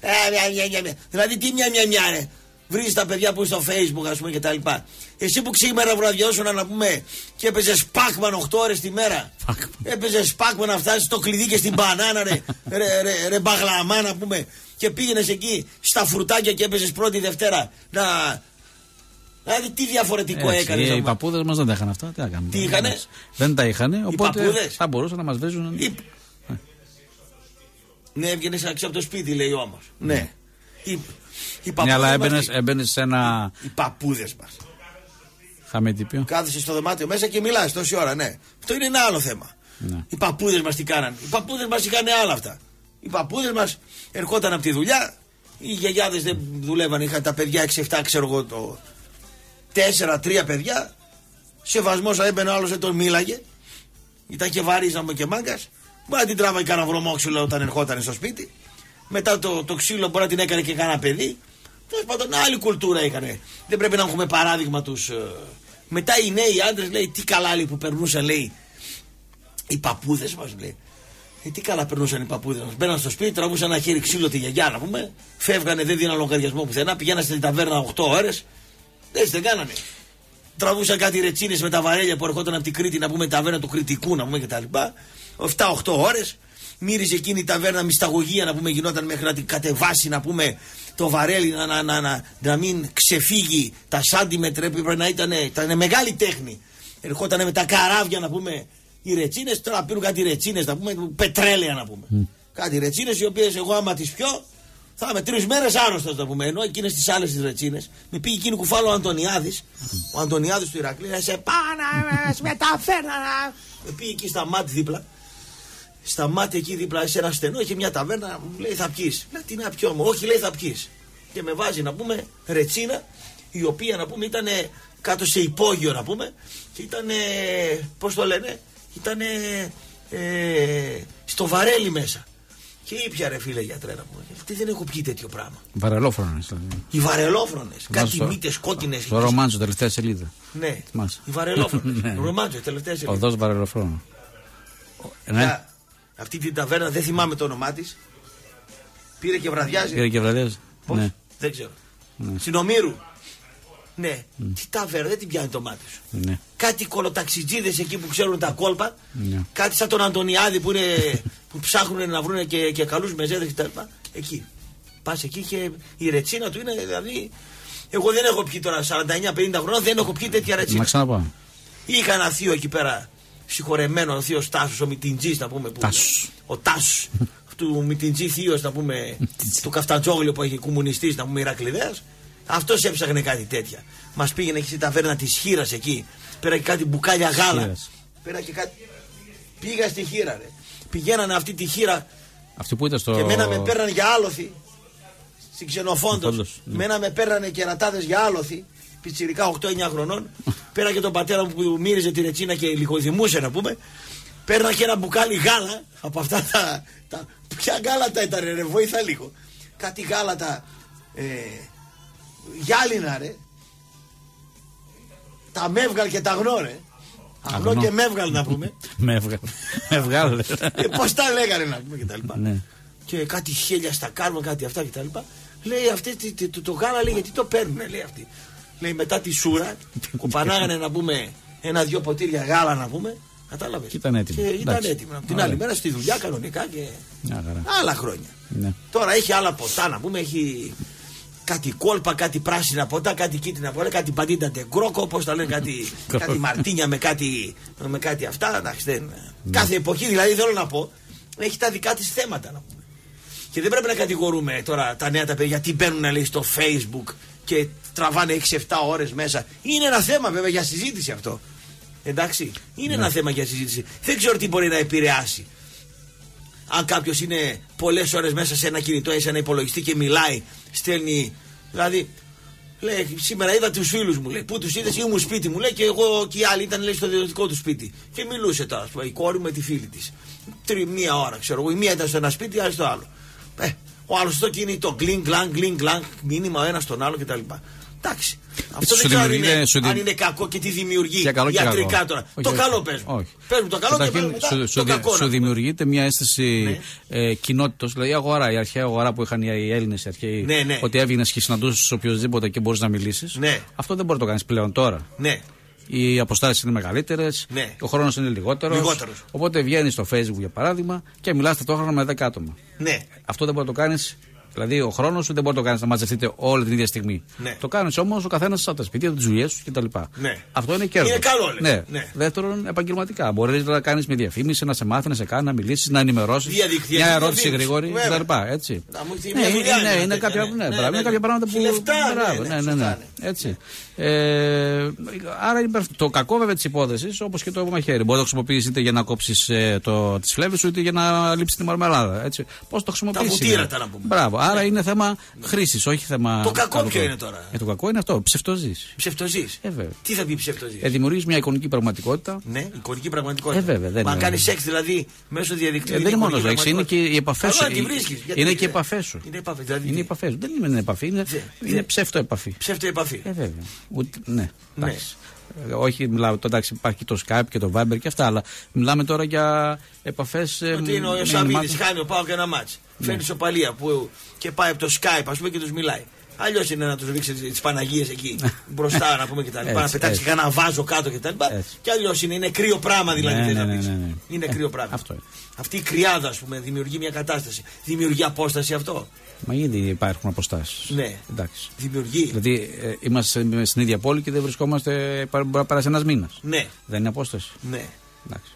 Ε, μια, μια, μια, μια. Δηλαδή τι μια μια μια ρε. Βρίζει τα παιδιά που είναι στο facebook ας πούμε κτλ. Εσύ που ξήμερα βραδιώσουν να πούμε και έπαιζες σπάκμαν 8 ώρες τη μέρα. Έπαιζες σπάκμαν να φτάσεις στο κλειδί και στην μπανάνα ρε, ρε, ρε, ρε μπαγλαμά να πούμε. Και πήγαινες εκεί στα φρουτάκια και έπαιζες πρώτη Δευτέρα να, Δηλαδή τι διαφορετικό Έτσι, έκανες. Οι παππούδες μας δεν τα είχαν αυτά. Τι να κάνουμε. Τι είχανε; Εντάξει. Δεν τα είχαν. Οπότε παππούδες; θα μπορούσαν να μας βρίζουν. Η... Ναι, έβγαινες έξω από το σπίτι, λέει όμω. Ναι. Οι, οι Ναι, παππούδες αλλά μας- έμπαινες έμπαινες σε ένα Οι παππούδες μας. χαμετήπιο. Κάθεσαι στο δωμάτιο μέσα και μιλάς τόση ώρα, ναι. Αυτό είναι ένα άλλο θέμα. Ναι. Οι παππούδες μας τι κάνανε. Οι παππούδες μας είχαν άλλα αυτά. Οι παππούδες μας ερχόταν από τη δουλειά. Οι γιαγιάδες δεν δουλεύαν, είχαν τα παιδιά 6-7, ξέρω εγώ το. 4-3 παιδιά. Σεβασμός έμπαινε ο άλλος, δεν τον μίλαγε. Ήταν και βαρύ να μου και μάγκας. Μπορεί να την τράβαγε κανένα βρωμόξυλο όταν ερχόταν στο σπίτι. Μετά το, το ξύλο μπορεί να την έκανε και κανένα παιδί. Τέλος πάντων, άλλη κουλτούρα είχαν. Δεν πρέπει να έχουμε παράδειγμα τους. Μετά οι νέοι άντρες λέει τι καλά άλλοι που περνούσαν λέει οι παππούδες μας λέει. Ε, τι καλά περνούσαν οι παππούδες μας. Μπαίναν στο σπίτι, τραβούσαν ένα χέρι ξύλο τη γιαγιά να πούμε. Φεύγανε, δεν δίναν λογαριασμό πουθενά. Πηγαίναν στην ταβέρνα 8 ώρες. Έτσι δεν κάνανε. Τραβούσαν κάτι ρετσίνες με τα βαρέλια που ερχόταν από την Κρήτη να πούμε ταβέρνα του Κρητικού να πούμε κτλ. 7-8 ώρες. Μύριζε εκείνη η ταβέρνα μυσταγωγία να πούμε γινόταν μέχρι να την κατεβάσει να πούμε το βαρέλι να, να, να, να, να μην ξεφύγει τα σάντιμετρα έπρεπε να ήταν, ήταν μεγάλη τέχνη. Ερχόταν με τα καράβια να πούμε οι ρετσίνες. Τώρα πήρουν κάτι ρετσίνες να πούμε πετρέλαια να πούμε. Κάτι ρετσίνες οι οποίες εγώ άμα τις πιω θα είμαι τρεις μέρες άρρωστος να πούμε. Ενώ εκείνες τις άλλες τις ρετσίνες με πήγε εκείνη κουφάλο ο Αντωνιάδης. Ο Αντωνιάδης του Ηρακλή να σε πάνα, να σε μεταφέρνα. Με πήγε εκεί στα μάτια δίπλα. Στα μάτια εκεί δίπλα σε ένα στενό είχε μια ταβέρνα. Μου λέει θα πιεις. Λέω τι να πιω μου. Όχι λέει θα πιεις. Και με βάζει να πούμε ρετσίνα η οποία να πούμε ήταν κάτω σε υπόγειο να πούμε και ήταν πώς το λένε ήταν ε, στο βαρέλι μέσα και ήπια ρε φίλε γιατρέ να πούμε αυτή δεν έχω πιει τέτοιο πράγμα Βαρελόφρονες. οι βαρελόφρονες κάτι μύτες κόκκινες Στο ρομάντζο, τελευταία σελίδα. ναι Θυμάσαι. οι βαρελόφρονες Ναι. ρομάντζο τελευταία σελίδα Οδό Βαρελόφρονο. Ναι, Για αυτή την ταβέρνα δεν θυμάμαι το όνομά της. Πήρε και βραδιάζει. πήρε και βραδιά. Πώς; Ναι. Δεν ξέρω. Ναι. Συνομήρου. Ναι. Τι ταβέρνα, δεν την πιάνει το μάτι σου. Ναι. Κάτι κολοταξιτζίδες εκεί που ξέρουν τα κόλπα. Ναι. Κάτι σαν τον Αντωνιάδη που, είναι, που ψάχνουν να βρουν και, και καλούς μεζέδες κτλ. Εκεί. Πας εκεί και η ρετσίνα του είναι δηλαδή. Εγώ δεν έχω πιει τώρα 49-50 χρόνια, δεν έχω πιει τέτοια Να ρετσίνα. ξαναπάω. Είχα ένα θείο εκεί πέρα, συγχωρεμένο ο θείος Τάσος, ο Μητιντζή να πούμε. Που, Τάσος. Ο Τάσος. του Μητιντζή θείος να πούμε. του Καφταντζόγλιο που έχει κομμουνιστής να πούμε Ηρακλειδέας. Αυτός έψαχνε κάτι τέτοια. Μας πήγαινε εκεί στην ταβέρνα της Χείρας εκεί. Πέρα και κάτι μπουκάλια γάλα. Χήρας. Πέρα και κάτι. Πήγα στη Χείρα, ρε. Πηγαίνανε αυτή τη Χείρα Αυτή που ήταν στο. και μένα με παίρνανε για άλοθη. Στην ξενοφόντος. Φόντος, ναι. Μένα με παίρνανε κερατάδες για άλοθη. Πιτσιρικά 8-9 χρονών. Πέρα και τον πατέρα μου που μύριζε τη ρετσίνα και λιγοθυμούσε να πούμε. Παίρνα και ένα μπουκάλι γάλα από αυτά τα. τα ποια γάλατα ήταν, ρε, βοήθα λίγο. Κάτι γάλατα. Ε, γυάλινα, ρε. Τα μεύγαλ και τα γνώ, ρε. Αγνό Αγνό. και μεύγαλ να πούμε. Με έβγαλε. Με βγάλε. ε, Πώς τα λέγανε να πούμε κτλ Ναι. και κάτι χέλια στα κάρμα, κάτι αυτά κτλ. Λέει αυτές, τι- τι- το, το γάλα λέει γιατί το παίρνουνε, λέει αυτή. Λέει μετά τη σούρα, κουπανάγανε να πούμε ένα-δυο ποτήρια γάλα να πούμε. Κατάλαβες. Και ήταν έτοιμο. Και ήταν Εντάξει. έτοιμο. Την Ωραία. άλλη μέρα στη δουλειά κανονικά και Μια χαρά. άλλα χρόνια. Ναι. Τώρα έχει άλλα ποτά να πούμε, έχει κάτι κόλπα, κάτι πράσινα ποτά, κάτι κίτρινα ποτά, κάτι παντίντα τεγκρόκο, όπω τα λένε, κάτι, κάτι μαρτίνια με κάτι, με κάτι αυτά. Εντάξει, δεν... Κάθε εποχή δηλαδή θέλω να πω έχει τα δικά της θέματα να πούμε. Και δεν πρέπει να κατηγορούμε τώρα τα νέα τα παιδιά τι μπαίνουν λέει, στο facebook και τραβάνε 6-7 ώρες μέσα. Είναι ένα θέμα βέβαια για συζήτηση αυτό. Εντάξει, είναι ένα θέμα για συζήτηση. Δεν ξέρω τι μπορεί να επηρεάσει. Αν κάποιος είναι πολλές ώρες μέσα σε ένα κινητό ή σε ένα υπολογιστή και μιλάει, στέλνει. Δηλαδή, λέει, σήμερα είδα τους φίλους μου. Λέει, Πού τους είδες, ήμουν σπίτι μου. Λέει, και εγώ και οι άλλοι ήταν λέει, στο δικό του σπίτι. Και μιλούσε τώρα, ας πούμε, η κόρη μου με τη φίλη της. Μία ώρα, ξέρω εγώ. Η μία ήταν στο ένα σπίτι, η άλλη στο άλλο. Ε, Ο άλλος στο κινητό, γκλινγκ, γκλανγκ, γκλινγκ, γκλανγκ, μήνυμα ο ένας στον άλλο κτλ. Εντάξει. Αυτό σου δεν ξέρω αν δημιουργεί- είναι, σου δι- αν είναι κακό και τι δημιουργεί Για καλό και ιατρικά κακό. τώρα. Όχι, το όχι. καλό πες μου. Όχι. Πες μου το καλό και Καταρχήν, πες μετά σου, σου, το δι- κακό. σου να πούμε. δημιουργείται μια αίσθηση ε, κοινότητα, δηλαδή η αγορά, η αρχαία αγορά που είχαν οι Έλληνες, οι αρχαίοι, Ναι, ναι. ότι έβγαινε και συναντούσες οποιοδήποτε και μπορεί να μιλήσεις. Ναι. Αυτό δεν μπορεί να το κάνεις πλέον τώρα. Ναι. Οι αποστάσεις είναι μεγαλύτερες, Ναι. ο χρόνος είναι λιγότερος. Λιγότερος. Οπότε βγαίνεις στο Facebook για παράδειγμα και μιλάς ταυτόχρονα με 10 άτομα. Ναι. Αυτό δεν μπορεί να το κάνεις. Δηλαδή, ο χρόνος σου δεν μπορεί να το κάνεις να μαζευτείτε όλη την ίδια στιγμή. Ναι. Το κάνεις όμως ο καθένας από τα σπίτια, τις δουλειές του κτλ. Ναι. Αυτό είναι κέρδος. Είναι καλό, λες. Ναι. Ναι. Δεύτερον, επαγγελματικά. Μπορείς να κάνεις με διαφήμιση, να σε μάθει, να σε κάνει, να μιλήσεις, να ενημερώσεις. Διαδικτυακή Μια ερώτηση διαφήμιση. γρήγορη Βέβαια. κτλ. Έτσι. Να μου πει Ναι, μια είναι, δουλειά ναι, είναι είναι τέτοια, κάποια, ναι. ναι, Ναι, μπράβο, ναι, είναι κάποια ναι. πράγματα που. Και λεφτά, ναι, μπράβο, ναι, ναι, ναι, σωστά, ναι. Έτσι. Ε, άρα υπάρχει το κακό βέβαια της υπόθεσης, όπως και το μαχαίρι. Μπορεί να το χρησιμοποιήσει είτε για να κόψεις ε, τις φλέβες σου, είτε για να λείψεις τη μαρμελάδα. Έτσι. Πώς το χρησιμοποιήσει. βουτύρατα να πούμε. Μπράβο. Άρα είναι θέμα χρήσης, όχι θέμα. Το κακό καλού ποιο τρόπου. είναι τώρα; Ε, το κακό είναι αυτό. Ψευτοζής. Ψευτοζής. Ε, βέβαια. Τι θα πει ψευτοζής; Ε, Δημιουργείς μια εικονική πραγματικότητα. Ναι, εικονική πραγματικότητα. Ε, βέβαια, δεν Μα είναι. κάνεις σεξ δηλαδή μέσω διαδικτύου. Ε, δεν είναι μόνο σεξ, είναι και οι επαφές σου. Καλά, τη βρίσκεις. Γιατί Είναι δεν και οι είναι. επαφές σου. Είναι επαφές, δηλαδή Είναι οι τι; επαφές σου. Δεν είναι επαφή, είναι, είναι ψεύτο επαφή. Ψεύτο επαφή. Ε, βέβαια. Ούτε, ναι, εντάξει. Ε, Όχι, μιλάω, το, εντάξει, υπάρχει και το Skype και το Viber και αυτά, αλλά μιλάμε τώρα για επαφές. Ότι είναι ο Σαββίδης, χάνει ο Πάο και ένα μάτς. Φέρνει σοπαλία που και πάει από το Skype, ας πούμε, και τους μιλάει. Αλλιώς είναι να τους ρίξει τι Παναγίες εκεί μπροστά, να πούμε και τα λοιπά. Έτσι, Να πετάξει έτσι. κανένα βάζο κάτω και τα λοιπά. Έτσι. Και αλλιώς είναι, είναι κρύο πράγμα δηλαδή. Ναι, θες ναι, να ναι, πεις. ναι, ναι. Είναι Ε, κρύο πράγμα. αυτό είναι. Αυτή η κρυάδα, ας πούμε, δημιουργεί μια κατάσταση. Δημιουργεί απόσταση αυτό. Μα ήδη υπάρχουν αποστάσεις. Ναι. Εντάξει. Δημιουργεί. Δηλαδή, ε, είμαστε στην ίδια πόλη και δεν βρισκόμαστε. πα- Μπορεί να περάσει ένας μήνας. Ναι, Δεν είναι απόσταση. ναι. Εντάξει.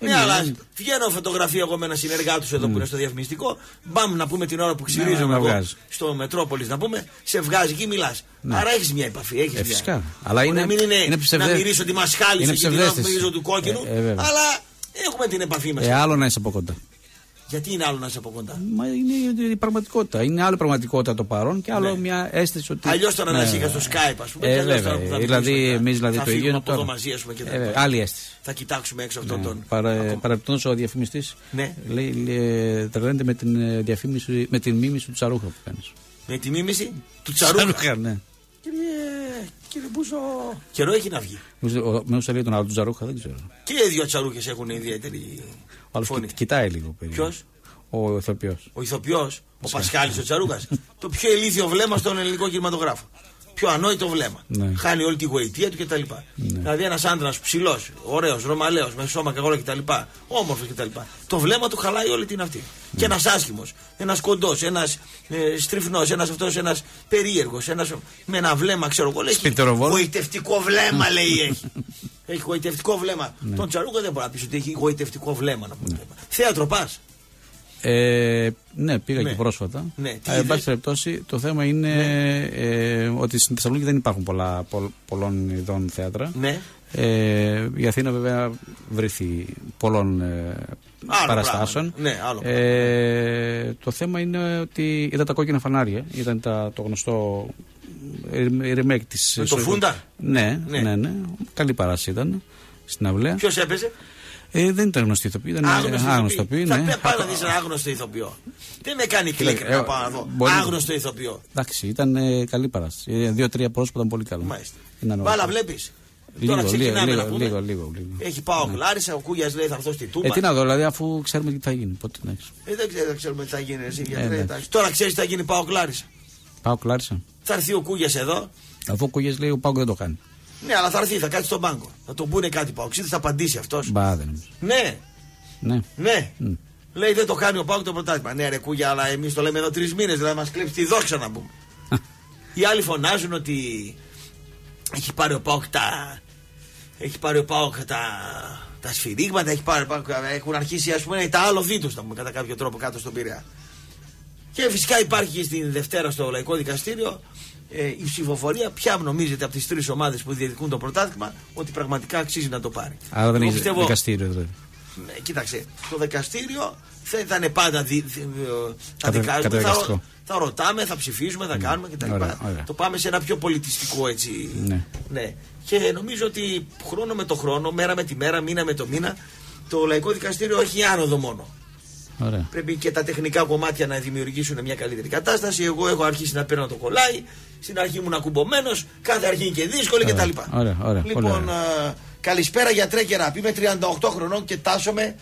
Ναι, Ε, αλλά ναι. βγαίνω φωτογραφία εγώ με ένα συνεργάτη εδώ που είναι στο διαφημιστικό. Μπαμ να πούμε την ώρα που ξυρίζομαι να εγώ βγάζεις. στο Μετρόπολης να πούμε, σε βγάζει εκεί μιλάς. Ναι. Άρα έχεις μια επαφή. Έχεις Ε, μια. φυσικά. Αλλά Μπορεί είναι- να μην είναι, είναι ψευδέ- να μυρίσω τη μασχάλη είναι εκεί την ώρα που ψευδέστηση. μυρίζω του κόκκινου. Ε, ε, βέβαια. αλλά έχουμε την επαφή μας. Ε, άλλο να είσαι από κοντά. Γιατί είναι άλλο να είσαι από κοντά; Μα είναι η πραγματικότητα. Είναι άλλη πραγματικότητα το παρόν και άλλο Ναι. μια αίσθηση ότι. Αλλιώς τώρα να Ναι, είσαι ναι. στο Skype, ας πούμε. Ε, και αλλιώς βέβαια. τώρα που θα δηλαδή, μιλήσουμε, εμείς δηλαδή θα το φύγουμε ίδιο από εδώ τώρα. μαζί, ας πούμε. Και τα Ε, λοιπά. βέβαια, άλλη αίσθηση. Θα κοιτάξουμε έξω αυτόν Ναι. τον. Παρα, ακόμα. Παραπτώνως ο διαφημιστής. Ναι. Λέει, λέει, τρελαίνεται με την, ε, διαφήμιση, με την μίμηση του Τσαρούχα που κάνεις. Με τη μίμηση του Τσαρούχα. ναι. Κύριε, κύριε Μπούζο. Καιρό έχει να βγει. Με όσο λέει τον άλλο του Τσαρούχα δεν ξέρω. Και οι δύο τσαρούχε έχουν ιδιαίτερη Ο άλλος φωνή. κοι- κοιτάει λίγο περίπου. Ποιος; Ο ηθοποιό. Ο ηθοποιό, ο Πασχάλης ο Τσαρούχα. το πιο ηλίθιο βλέμμα στον ελληνικό κινηματογράφο. Πιο ανόητο βλέμμα. Ναι. Χάνει όλη τη γοητεία του κτλ. Δηλαδή ένας άντρα ψηλός, ωραίος, ρωμαλαίος, με σώμα και όλα κτλ. Όμορφος κτλ. Το βλέμμα του χαλάει όλη την αυτή. Και ένας άσχημος, ένας κοντός, ένας ε, στριφνός, ένας αυτός, ένας περίεργος, ένας με ένα βλέμμα, ξέρω εγώ. Λέει, Σπιτεροβόλ. γοητευτικό βλέμμα, λέει έχει. Έχει γοητευτικό βλέμμα. Τον Τσαρούχα δεν μπορεί να πεις ότι έχει γοητευτικό βλέμμα. Να πούμε. Θέατρο πας. Ε, ναι, πήγα Ναι. και πρόσφατα. Ναι, τι Ε, εν είδες; πάση περιπτώσει, το θέμα είναι ε, ότι στην Θεσσαλονίκη δεν υπάρχουν πολλά, πολλ- πολλών ειδών θέατρα. Ναι. Ε, η Αθήνα βέβαια βρήθη πολλών ε, Άλλο παραστάσεων. πράγμα. Ναι, άλλο ε, το θέμα είναι ότι είδα τα κόκκινα φανάρια. Ήταν τα, το γνωστό ε, remake της... Με το Φούντα; Ναι, Ναι. ναι, ναι, Καλή παράσταση ήταν στην αυλαία. Ποιος έπαιζε; Ε, δεν ήταν γνωστή ηθοποιή, ήταν Άγνωστο άγνωστο ηθοποιό. ηθοποιή. Ναι. Θα πάει να δεις ένα άγνωστο ηθοποιό. Δεν με κάνει κλικ ε, να πάω να δω. μπορεί- Άγνωστο ηθοποιό; Εντάξει, ήταν ε, καλή παράσταση. Ε, Δύο-τρία πρόσωπα ήταν πολύ καλά. Μάλιστα. Ήταν Βάλα ωραία. βλέπεις. Λίγο, Τώρα λίγο, ξεκινάμε λίγο, να πούμε. λίγο, λίγο, λίγο. Έχει πάω Λάρισα, ο Κούγιας λέει θα έρθω στη Τούμπα. Ε, τι να δω, δηλαδή, αφού ξέρουμε τι θα γίνει. Πότε, εντάξει. Ε, δεν ξέρω, δεν ξέρουμε τι θα γίνει. Εσύ, γιατρέ, εντάξει. εντάξει. Τώρα ξέρεις τι θα γίνει πάω Λάρισα. Πάω κλάρισα. Θα έρθει ο Κούγιας εδώ. Αφού ακούγε λέει ο Πάγκο δεν το κάνει. Ναι, αλλά θα έρθει, θα κάτσει στον πάγκο. Θα τον πούνε κάτι πάω. Ξέρετε, θα απαντήσει αυτός. Μπα, δεν νομίζω. Ναι, Ναι. ναι. Μμ. Λέει δεν το κάνει ο Πάοκ το πρωτάθλημα. Ναι, ρε Κούγια, αλλά εμείς το λέμε εδώ τρεις μήνες, δηλαδή μας κλέψει τη δόξα να πούμε. Οι άλλοι φωνάζουν ότι έχει πάρει ο Πάοκ τα. Έχει πάρει ο Πάοκ τα, τα σφυρίγματα, έχει πάρει, έχουν αρχίσει ας πούμε τα άλλο δίτους να πούμε κατά κάποιο τρόπο κάτω στον Πειραιά. Και φυσικά υπάρχει και στην Δευτέρα στο Λαϊκό Δικαστήριο ε, η ψηφοφορία. Ποια νομίζετε από τις τρεις ομάδες που διεκδικούν το πρωτάθλημα ότι πραγματικά αξίζει να το πάρει. Άρα δεν Εγώ έχει πιστεύω- δικαστήριο δηλαδή. ναι, κοίταξε, το δικαστήριο θα ήταν πάντα δι, δι, ε, θα Κατα- δικάζουμε, θα, καταδικαστικό. ρω- θα ρωτάμε, θα ψηφίζουμε, θα κάνουμε κτλ. Ωραία, ωραία. Το πάμε σε ένα πιο πολιτιστικό έτσι. Ναι. ναι. Και νομίζω ότι χρόνο με το χρόνο, μέρα με τη μέρα, μήνα με το μήνα, το Λαϊκό Δικαστήριο έχει άνοδο μόνο. Ωραία. Πρέπει και τα τεχνικά κομμάτια να δημιουργήσουν μια καλύτερη κατάσταση. Εγώ έχω αρχίσει να παίρνω το κολλάι. Στην αρχή ήμουν ακουμπωμένος. Κάθε αρχή είναι και δύσκολη Ωραία, κτλ. ωραία, ωραία, πολύ Λοιπόν, ωραία. α, καλησπέρα για τρέκερα. Είμαι 38 χρονών και τάσομαι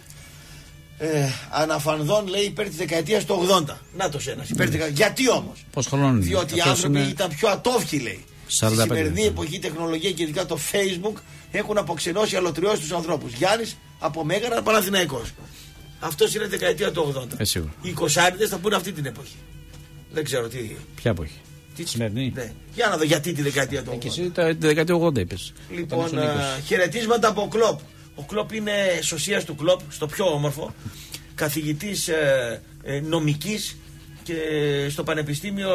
ε, αναφανδόν λέει υπέρ της δεκαετίας του 80. Να το ένα. Υπέρ της δεκα- Γιατί όμως; Πόσο χρόνο είναι. Διότι οι Αυτός άνθρωποι είναι- ήταν πιο ατόφιοι, λέει. 45. Στη σημερινή εποχή η τεχνολογία και ειδικά το Facebook έχουν αποξενώσει αλωτριώσει τους ανθρώπους. Γιάννης από Μέγαρα Παναθηναϊκός. Αυτός είναι δεκαετία του 80. Ε, σίγουρα. Οι 20 θα πούνε αυτή την εποχή. Δεν ξέρω τι. Ποια εποχή; τι Σημερινή. Ναι. Για να δω γιατί τη δεκαετία του 80. Και εσύ τα, τη δεκαετία του 80 είπες. Λοιπόν, α, χαιρετίσματα από Κλοπ. Ο Κλοπ είναι σωσίας του Κλοπ, στο πιο όμορφο. Καθηγητής ε, ε, νομικής και στο πανεπιστήμιο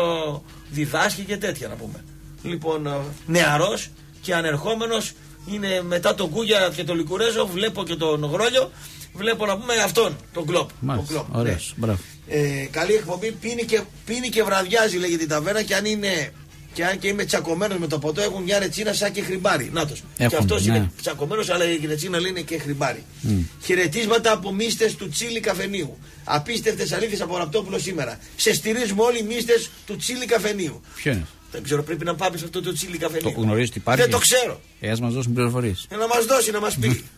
διδάσκει και τέτοια να πούμε. Λοιπόν, νεαρός και ανερχόμενος είναι μετά τον Κούγια και τον Λικουρέζο. Βλέπω και τον Γρόλιο. Βλέπω να πούμε αυτόν, τον Κλοπ. Μάλιστα. Ο Κλοπ, Ωραίος. ναι. Μπράβο. Ε, καλή εκπομπή. Πίνει και, πίνει και βραδιάζει, λέγεται η ταβέρνα. Και αν είναι. Και αν και είμαι τσακωμένος με το ποτό, έχουν μια ρετσίνα σαν και χρυμπάρι. Να Και Έχουν, αυτός ναι. είναι τσακωμένος, αλλά η ρετσίνα λέει είναι και χρυμπάρι. Χαιρετίσματα από μίστες του Τσίλι Καφενείου. Απίστευτες αλήθειες από Ραπτόπουλο σήμερα. Σε στηρίζουμε όλοι οι μίστες του Τσίλι Καφενείου. Ποιο είναι. Δεν ξέρω, πρέπει να πάμε σε αυτό το Τσίλι Καφενείου. Το γνωρίζεις ότι υπάρχει; Δεν το ξέρω. Ε, ας μας δώσουν πληροφορίες. Ε, να μας δώσει, να μας πει.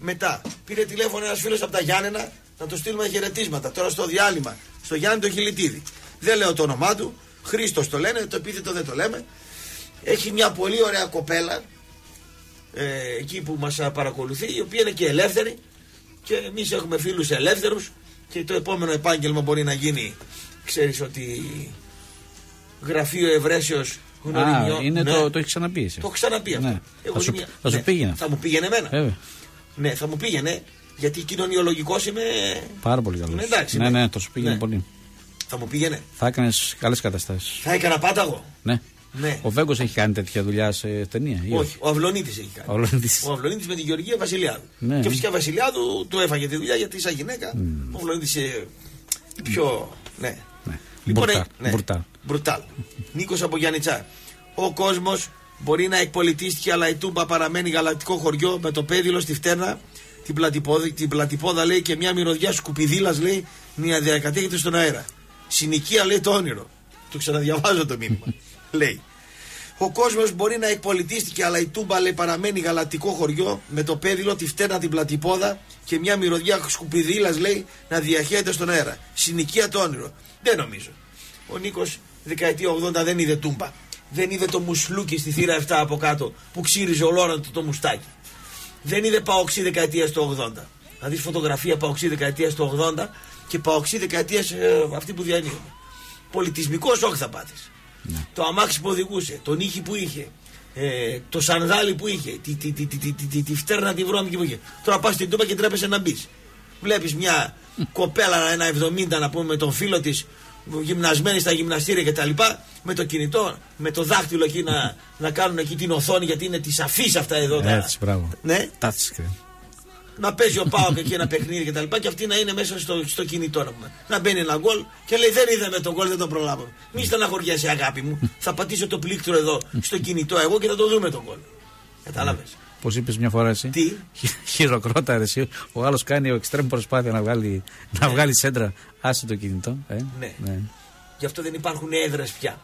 Μετά πήρε τηλέφωνο ένας φίλος από τα Γιάννενα να του στείλουμε χαιρετίσματα. Τώρα στο διάλειμμα, στο Γιάννη το Χιλιτίδη. Δεν λέω το όνομά του. Χρήστος το λένε, το επίθετο δεν το λέμε. Έχει μια πολύ ωραία κοπέλα ε, εκεί που μας α, παρακολουθεί, η οποία είναι και ελεύθερη και εμείς έχουμε φίλους ελεύθερους και το επόμενο επάγγελμα μπορεί να γίνει, ξέρεις ότι γραφείο Ευρέσεως γνωριμιών. Α, είναι Ναι. το, το έχει ξαναπεί. εσύ. Το έχω ξαναπεί αυτό. Ναι. Έχω Θα σου, δει μια- θα σου ναι. πήγαινε. Θα μου πήγαινε εμένα. Βέβαια. Ναι, θα μου πήγαινε. Γιατί κοινωνιολογικός είμαι. Πάρα πολύ καλός. Ναι, εντάξει, ναι, ναι. ναι, το σου πήγαινε Ναι. πολύ. Θα μου πήγαινε. Θα έκανες καλές καταστάσεις. Θα έκανα πάταγο. Ναι. Ναι. Ο Βέγκος έχει κάνει τέτοια δουλειά σε ταινία. ή Όχι, ο Αυλονίτης έχει κάνει. Ο Αυλονίτης. Ο Αυλονίτης με την Γεωργία Βασιλιάδου. Ναι. Και φυσικά Βασιλιάδου του έφαγε τη δουλειά γιατί σαν γυναίκα. Ο Αυλονίτης ε, πιο. Ναι. Ναι. Λοιπόν, Μπουρτάλ. ε, ναι. Μπουρτάλ. Μπρουτάλ. Νίκος από Γιάννητσά. Ο κόσμος μπορεί να εκπολιτίστηκε, αλλά η Τούμπα παραμένει γαλακτικό χωριό με το πέδιλο στη φτέρνα. Την πλατυπόδα, την πλατυπόδα λέει και μια μυρωδιά σκουπιδίλας λέει μια διακατέχεται στον αέρα. Συνοικία λέει το όνειρο. Το ξαναδιαβάζω το μήνυμα. λέει. Ο κόσμος μπορεί να εκπολιτίστηκε, αλλά η Τούμπα λέει παραμένει γαλακτικό χωριό με το πέδιλο, τη φτέρνα, την πλατυπόδα και μια μυρωδιά σκουπιδίλας λέει να διαχέεται στον αέρα. Συνοικία το όνειρο. Δεν νομίζω. Ο Νίκος δεκαετία 80 δεν είδε Τούμπα. Δεν είδε το μουσλούκι στη θύρα 7 από κάτω που ξύριζε ολόνα του το μουστάκι. Δεν είδε παοξή δεκαετία του 80. Να δει φωτογραφία παοξή δεκαετία του 80 και παοξή δεκαετίας ε, αυτή που διανύουμε. Πολιτισμικός όχι θα πάθεις. Το αμάξι που οδηγούσε, τον ήχη που είχε, ε, το σανδάλι που είχε, τη, τη, τη, τη, τη, τη, τη, τη φτέρνα τη βρώμικη που είχε. Τώρα πας στην Τούπα και τρέπεσαι να μπεις. Βλέπεις μια κοπέλα ένα 70 να πούμε με τον φίλο της γυμνασμένη στα γυμναστήρια κτλ. Με το κινητό, με το δάχτυλο εκεί να, να κάνουν εκεί την οθόνη γιατί είναι της αφής αυτά εδώ. τα- Έτσι, μπράβο. Ναι, Touchscreen. να παίζει ο Πάοκ εκεί ένα παιχνίδι και τα λοιπά και αυτή να είναι μέσα στο, στο κινητό να πούμε. Να μπαίνει ένα γκολ και λέει δεν είδαμε τον γκολ, δεν τον προλάβαμε. Μη στεναχωριέσαι αγάπη μου. θα πατήσω το πλήκτρο εδώ στο κινητό εγώ και θα το δούμε τον γκολ. Κατάλαβες. Πώς είπες μια φορά εσύ; Τι; Χειροκρότα ρε, εσύ. Ο άλλος κάνει ο εξτρέμ προσπάθεια να βγάλει, να βγάλει σέντρα. Άσε το κινητό. Ε. Ναι. Γι' αυτό δεν υπάρχουν έδρες πια.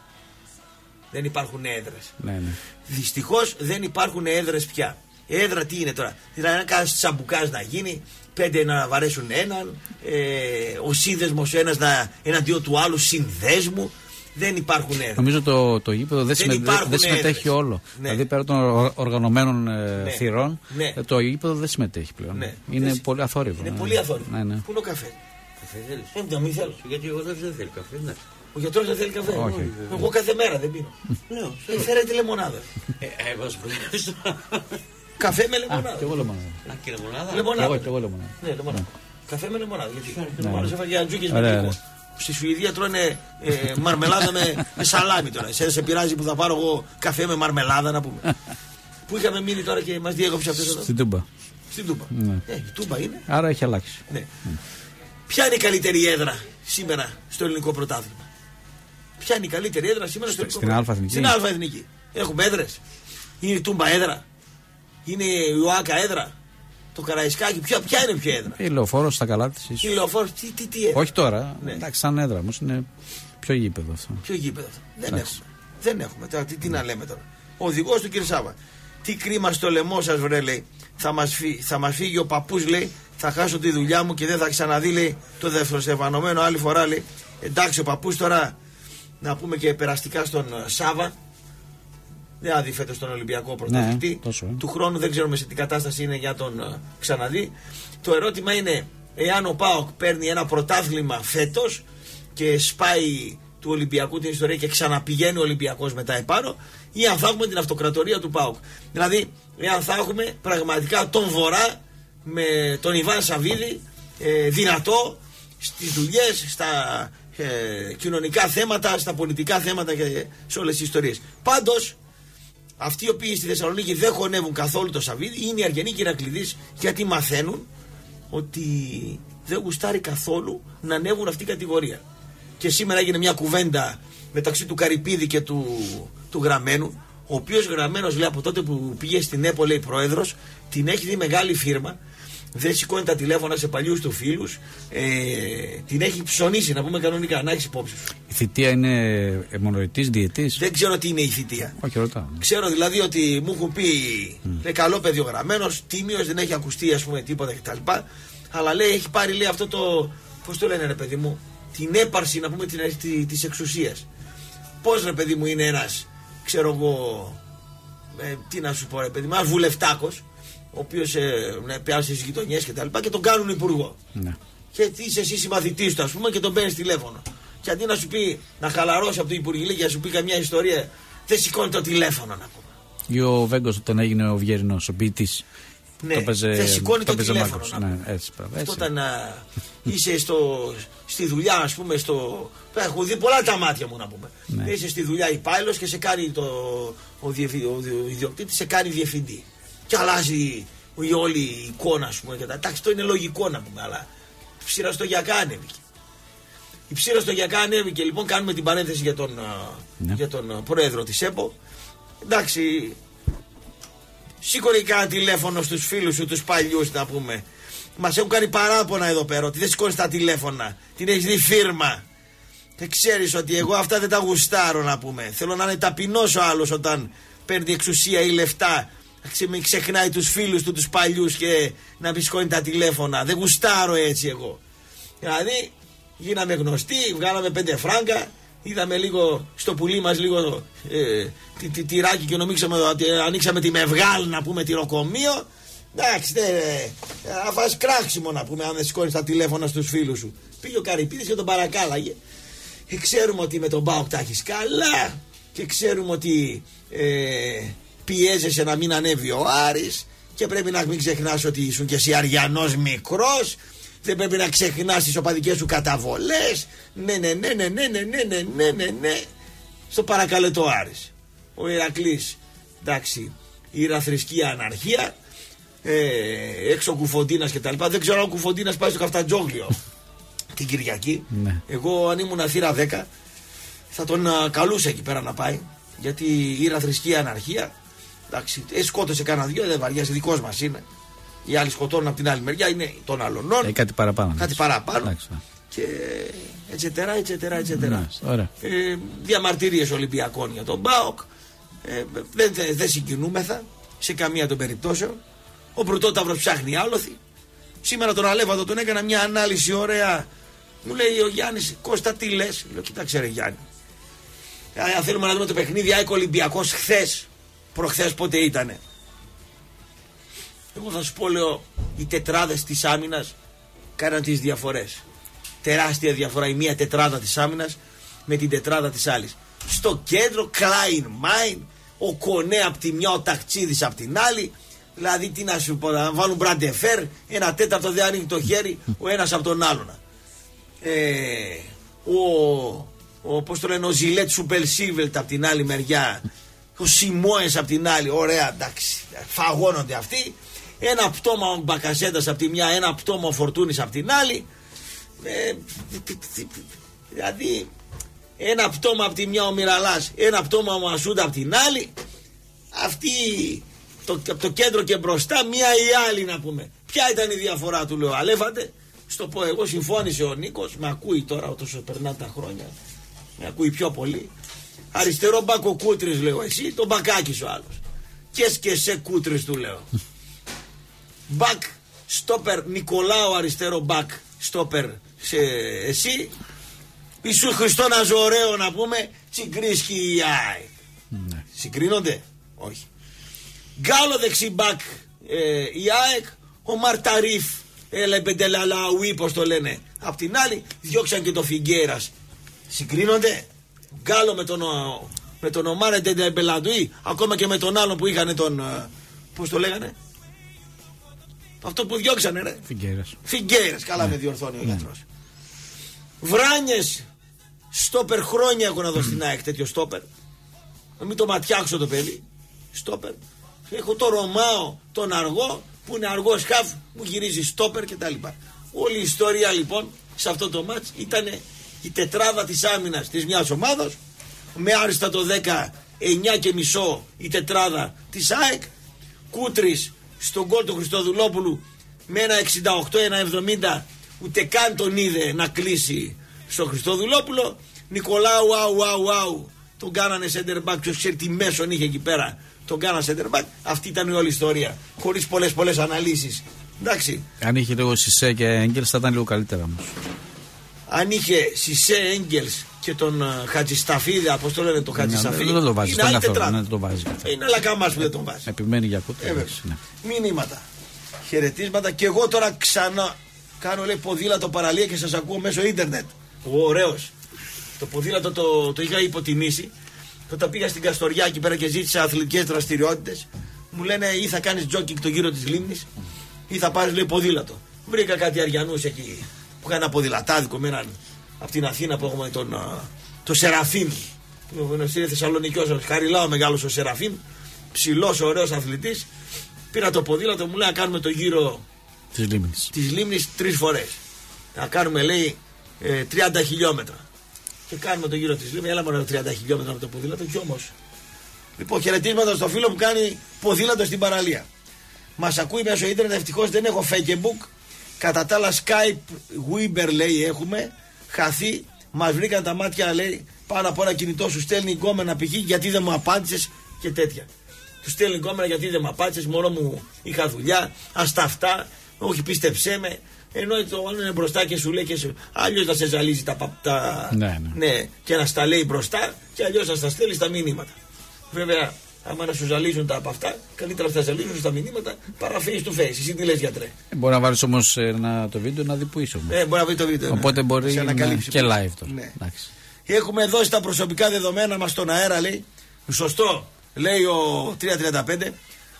Δεν υπάρχουν έδρες. ναι, ναι. Δυστυχώς δεν υπάρχουν έδρες πια. Έδρα τι είναι τώρα; Δηλαδή, να κάνεις τσαμπουκά να γίνει, πέντε να βαρέσουν έναν, ε, ο σύνδεσμος ένας να, εναντίον του άλλου συνδέσμου. Δεν υπάρχουν έδρες. Νομίζω το, το γήπεδο δεν, Δεν συμμε- υπάρχουν δεν συμμετέχει έδρες. όλο. Ναι. Δηλαδή πέρα των οργ- οργανωμένων ε, Ναι. θυρών, Ναι. ε, το γήπεδο δεν συμμετέχει πλέον. Ναι. Είναι Δεν- πολύ αθόρυβο. Είναι ναι. πολύ αθόρυβο. Ναι, ναι. Πού είναι ο καφέ; Καφέ θέλεις. Ε, δεν μη θέλω. Γιατί εγώ δεν θέλει καφέ, ναι. Ο γιατρός δεν θέλει καφέ. Όχι. Εγώ κάθε μέρα δεν πίνω. Ναι, Ε, Φέρε τη λεμονάδα. ε, ε, μας βγάζεις. Καφέ με Α, λεμονάδα. και εγώ λεμονάδα. Α, και λεμονάδα; Και Λεμονάδα. εγώ, και εγώ λεμονάδα. Ναι, λεμονάδα. Καφέ με λεμονάδα. Γιατί Ναι. ο άλλος έφαγε ατζούκες με Ωραία, τύπο. ωραία. Στη Σουηδία τρώνε ε, μαρμελάδα με, με σαλάμι τώρα. Σε σε πειράζει που θα πάρω εγώ καφέ με μαρμελάδα να πούμε. Πού είχαμε μείνει τώρα και μας διέκοψε αυτό εδώ; Στην Τούμπα. Στην Τούμπα. Ναι. Ε, η Τούμπα είναι. Άρα έχει αλλάξει. Ναι. Ποια είναι η καλύτερη έδρα σήμερα στο ελληνικό πρωτάθλημα; Ποια είναι η καλύτερη έδρα σήμερα στο ελληνικό στην πρωτάθλημα; Α' Εθνική. Στην Α' Εθνική. Έχουμε έδρες. Είναι η Τούμπα έδρα. Είναι η ΟΑΚΑ έδρα. Το Καραϊσκάκι, ποια, ποια είναι πιο έδρα; Η λεωφόρος στα καλά της. Η λεωφόρος, τι, τι, τι έδρα; Όχι τώρα. Ναι. Εντάξει, σαν έδρα όμως είναι πιο γήπεδο αυτό. Ποιο γήπεδο αυτό. Δεν Εντάξει. έχουμε. Δεν έχουμε. Τώρα, τι, τι να λέμε τώρα. Ο οδηγός του κύριε Σάβα. Τι κρίμα στο λαιμό σας, βρε, λέει. Θα μας θα μας φύγει ο παππούς, λέει. Θα χάσω τη δουλειά μου και δεν θα ξαναδεί, λέει, το δεύτερο άλλη φορά, λέει. Εντάξει, ο παππούς τώρα να πούμε και περαστικά στον ε, Σάβα. Δεν θα δει φέτος τον Ολυμπιακό πρωταθλητή. Ναι, τόσο, ε. Του χρόνου δεν ξέρουμε σε τι κατάσταση είναι για τον ε, ξαναδεί. Το ερώτημα είναι εάν ο Πάοκ παίρνει ένα πρωτάθλημα φέτος και σπάει του Ολυμπιακού την ιστορία και ξαναπηγαίνει ο Ολυμπιακός μετά επάνω ή αν θα έχουμε την αυτοκρατορία του ΠΑΟΚ. Δηλαδή, εάν θα έχουμε πραγματικά τον Βορρά με τον Ιβάν Σαββίδη ε, δυνατό στις δουλειές, στα ε, κοινωνικά θέματα, στα πολιτικά θέματα και σε όλες τις ιστορίες. Πάντως, αυτοί οι οποίοι στη Θεσσαλονίκη δεν χωνεύουν καθόλου το Σαββίδη είναι οι Αργενοί Κυρακλειδείς γιατί μαθαίνουν ότι δεν γουστάρει καθόλου να ανέβουν αυτή η κατηγορία. Και σήμερα έγινε μια κουβέντα μεταξύ του Καρυπίδη και του, του Γραμμένου, ο οποίος Γραμμένος λέει από τότε που πήγε στην ΕΠΟ, λέει πρόεδρος, την έχει δει μεγάλη φίρμα, δεν σηκώνει τα τηλέφωνα σε παλιούς του φίλους, ε, την έχει ψωνίσει, να πούμε κανονικά, να έχεις υπόψη σου. Η θητεία είναι μονοετή, διετή. Δεν ξέρω τι είναι η θητεία. Όχι, ρωτάω. Ξέρω δηλαδή ότι μου έχουν πει λέει, καλό παιδί ο γραμμένος, τίμιος, δεν έχει ακουστεί ας πούμε τίποτα κτλ. Αλλά λέει έχει πάρει λέει αυτό το. Πώς το λένε ρε παιδί μου, την έπαρση να πούμε της εξουσίας. Πώς ρε παιδί μου είναι ένας, ξέρω εγώ, ε, τι να σου πω ρε παιδί μου, ένας βουλευτάκος, ο οποίος ε, ναι, πιάσει στι γειτονιές και τα λοιπά και τον κάνουν υπουργό. Ναι. Και είσαι εσύ συμμαθητής του, ας πούμε, και τον παίρνεις τηλέφωνο. Και αντί να σου πει να χαλαρώσει από το Υπουργείο και να σου πει καμιά ιστορία, δεν σηκώνει το τηλέφωνο να πούμε. Ή ο Βέγκος όταν έγινε ο Βιέρινος, ο ποιητή. Ναι, το παίζε, δεν σηκώνει το, παίζε τηλέφωνο. Μάρκος. να Ναι, πούμε. έτσι, πράγμα, Αυτό έτσι. όταν α, είσαι στο, στη δουλειά, ας πούμε, στο. Έχω δει πολλά τα μάτια μου να πούμε. Ναι. Είσαι στη δουλειά υπάλληλος και σε κάνει το, ο, διευθυ, ο, ο ιδιοκτήτης σε κάνει διευθυντή. Και αλλάζει η όλη η εικόνα, ας πούμε. Και τα, εντάξει, το είναι λογικό να πούμε, αλλά ψηραστογιακά ανέβηκε. Η ψηραστογιακά ανέβηκε, λοιπόν, κάνουμε την παρένθεση για τον, α, Ναι. για τον α, πρόεδρο της ΕΠΟ. Εντάξει, Σήκωνε κανένα τηλέφωνο στους φίλους σου, τους παλιούς να πούμε. Μας έχουν κάνει παράπονα εδώ πέρα ότι δεν σηκώνεις τα τηλέφωνα. Την έχεις δει φίρμα. Και ξέρεις ότι εγώ αυτά δεν τα γουστάρω να πούμε. Θέλω να είναι ταπεινός ο άλλος όταν παίρνει εξουσία ή λεφτά. Ξε- Μην ξεχνάει τους φίλους του, τους παλιούς και να μην σηκώνει τα τηλέφωνα. Δεν γουστάρω έτσι εγώ. Δηλαδή, γίναμε γνωστοί, βγάλαμε πέντε φράγκα, είδαμε λίγο στο πουλί μας λίγο ε, τη, τη, τυράκι και νομίξαμε ότι ανοίξαμε τη μευγάλ να πούμε τυροκομείο. Εντάξει, δε, ε, θα φας κράξιμο να πούμε αν δεν σηκώνεις τα τηλέφωνα στους φίλους σου. Πήγε ο Καρυπίδης και τον παρακάλαγε. Και ξέρουμε ότι με τον Μπάουκ τα έχεις καλά. Και ξέρουμε ότι ε, πιέζεσαι να μην ανέβει ο Άρης και πρέπει να μην ξεχνάς ότι ήσουν και εσύ αριανός μικρός δεν πρέπει να ξεχνάς τις οπαδικές σου καταβολές ναι ναι ναι ναι ναι ναι ναι ναι ναι ναι ναι στο παρακαλετό Άρης ο Ηρακλής εντάξει ηραθρησκεία αναρχία ε, έξω ο Κουφοντίνας και τα λοιπά δεν ξέρω αν ο Κουφοντίνας πάει στο Καφτατζόγλιο την Κυριακή Ναι. εγώ αν ήμουν θύρα 10 θα τον α, καλούσα εκεί πέρα να πάει. Γιατί ήρα θρησκεία αναρχία. Εντάξει, ε, σκότωσε κανένα δυο, δεν βαριά, δικός μας είναι. Οι άλλοι σκοτώνουν από την άλλη μεριά, είναι των αλλωνών. Ε, κάτι παραπάνω. κάτι παραπάνω. Εντάξει, ναι. Και ετσετέρα, ετσετέρα, ετσετέρα. Μάλιστα, ωραία. Ε, διαμαρτυρίες Ολυμπιακών για τον ΠΑΟΚ. Ε, δεν, δεν, δεν συγκινούμεθα σε καμία των περιπτώσεων. Ο Πρωτόταυρος ψάχνει άλοθη. Σήμερα τον Αλέβαδο τον έκανα μια ανάλυση ωραία. Μου λέει ο Γιάννης, Κώστα, τι λες; Λέω, κοίταξε ρε Γιάννη. Ε, Αν θέλουμε να δούμε το παιχνίδι ΑΕΚ Ολυμπιακός χθες, προχθές πότε ήτανε; Εγώ θα σου πω, λέω, οι τετράδες της άμυνας κάναν τις διαφορές. Τεράστια διαφορά η μία τετράδα της άμυνας με την τετράδα της άλλης. Στο κέντρο, Klein Mine, ο Κονέ από τη μια, ο Ταξίδη από την άλλη. Δηλαδή, τι να σου πω, να βάλουν μπραντεφέρ, ένα τέταρτο δεν ανοίγει το χέρι, ο ένας από τον άλλον. Ε, ο, ο, πώς το λένε, ο Ζιλέτ Σουπελσίβελτ από την άλλη μεριά, ο Σιμόες από την άλλη, ωραία, εντάξει, φαγώνονται αυτοί. Ένα πτώμα ο Μπακασέτας από τη μια, ένα πτώμα ο Φορτούνης από την άλλη. Ε, δηλαδή, ένα πτώμα από τη μια ο Μυραλάς, ένα πτώμα ο Μασούντα από την άλλη. Αυτοί το, από το κέντρο και μπροστά, μία ή άλλη να πούμε. Ποια ήταν η διαφορά του, λέω, αλέφατε. Στο πω εγώ, συμφώνησε ο Νίκος, με ακούει τώρα όσο περνά τα χρόνια. Με ακούει πιο πολύ. Αριστερό μπακ ο κούτρι, λέω εσύ, τον μπακάκι ο άλλος. Και και σε κούτρι του λέω. Μπακ, στόπερ, Νικολάου αριστερό μπακ, στόπερ σε εσύ. Ιησού Χριστό να ζω ωραίο να πούμε, τσιγκρίσκι η ΑΕΚ. Ναι. Συγκρίνονται, όχι. Γκάλο δεξιμπάκ ε, η ΑΕΚ, ο Μαρταρίφ, έλα Μπεντελαλαουί, πώς το λένε. Απ' την άλλη, διώξαν και το Φιγκέρας. Συγκρίνονται; Γκάλο με τον, ο- με τον Ομάρε Ντεντεμπελαντουί, ακόμα και με τον άλλο που είχαν τον. Πώς το λέγανε; Αυτό που διώξανε, ρε. Φιγκέρας. Φιγκέρε, καλά με διορθώνει ο γιατρός. Βράνιες, στόπερ χρόνια έχω να δω στην ΑΕΚ τέτοιο στόπερ. Να μην το ματιάξω το παιδί. Στόπερ. Έχω το Ρωμάο, τον Αργό, που είναι αργό σκάφ, μου γυρίζει στόπερ κτλ. Όλη η ιστορία λοιπόν σε αυτό το μάτς ήταν η τετράδα της άμυνας της μιας ομάδος με άριστα το 10, 9 και μισό η τετράδα της ΑΕΚ Κούτρης στον γκολ του Χριστοδουλόπουλου με ένα 68, ένα 70 ούτε καν τον είδε να κλείσει στο Χριστοδουλόπουλο. Νικολάου άου άου άου τον κάνανε center back. Ποιος ξέρει τι μέσον είχε εκεί πέρα τον κάνανε center back. Αυτή ήταν η όλη ιστορία χωρίς πολλές πολλές αναλύσεις. Εντάξει. Αν είχε λίγο Σισε και Έγκελς θα ήταν λίγο καλύτερα όμως. Αν είχε Σισε Έγγελς και τον uh, Χατζησταφίδη πώς το λένε τον Χατζησταφίδη Ναι, Δεν το βάζεις είναι στον άλλη καθόλου. τετράδα. Δεν το βάζεις καθόλου. είναι λακαμάς που δεν τον βάζει Επιμένει για κούτρα. Ε, εντάξει, βέβαια. ναι. Μηνύματα. Χαιρετίσματα και εγώ τώρα ξανά κάνω λέει ποδήλατο παραλία και σας ακούω μέσω ίντερνετ. Ο ωραίος. Το ποδήλατο το, το είχα υποτιμήσει. Όταν πήγα στην Καστοριά εκεί πέρα και ζήτησα αθλητικές δραστηριότητες μου λένε ή θα κάνεις τζόκινγκ το γύρο της λίμνης ή θα πάρεις λέει ποδήλατο. Βρήκα κάτι αριανούς εκεί που είχαν ένα ποδηλατάδικο με έναν από την Αθήνα που έχουμε τον, α, το Σεραφείμ. Που είναι στη Θεσσαλονίκη όσο χαριλάω μεγάλος ο Σεραφείμ. Ψηλός ωραίος αθλητής. Πήρα το ποδήλατο μου λέει να κάνουμε το γύρο Της λίμνης. της λίμνης τρεις φορές. Να κάνουμε, λέει, ε, 30 χιλιόμετρα. Και κάνουμε το γύρο της λίμνης. Έλα μόνο 30 χιλιόμετρα με το ποδήλατο, κι όμως. Λοιπόν, χαιρετίσματα στο φίλο που κάνει ποδήλατο στην παραλία. Μας ακούει μέσω ίντερνετ, ευτυχώς δεν έχω Facebook. Κατά τα άλλα, Skype Weber λέει έχουμε. Χαθεί, μας βρήκαν τα μάτια, λέει, πάνω από ένα κινητός σου στέλνει γκόμενα π.χ. γιατί δεν μου απάντησες και τέτοια. Του στέλνει γκόμενα γιατί δεν μου απάντησες, μόνο μου είχα δουλειά, ας τα αυτά, όχι πίστεψέ με. Ενώ το άλλο είναι μπροστά και σου λέει και σου. Αλλιώς να σε ζαλίζει τα, πα- τα, Ναι, ναι. ναι, και να στα λέει μπροστά και αλλιώς να στα στέλνεις τα μηνύματα. Βέβαια, άμα να σου ζαλίζουν τα από αυτά, καλύτερα να στα ζαλίζουν στα μηνύματα παρά face to face. Εσύ τι λες, γιατρέ; Μπορεί να βάλεις όμως το βίντεο να δει που είσαι όμως. Ε, μπορεί να βρει το βίντεο. ναι. Οπότε μπορεί Σε να ανακαλύψει και πώς. live τώρα. Ναι. Εντάξει. Έχουμε δώσει τα προσωπικά δεδομένα μας στον αέρα, λέει. Σωστό, λέει ο 335.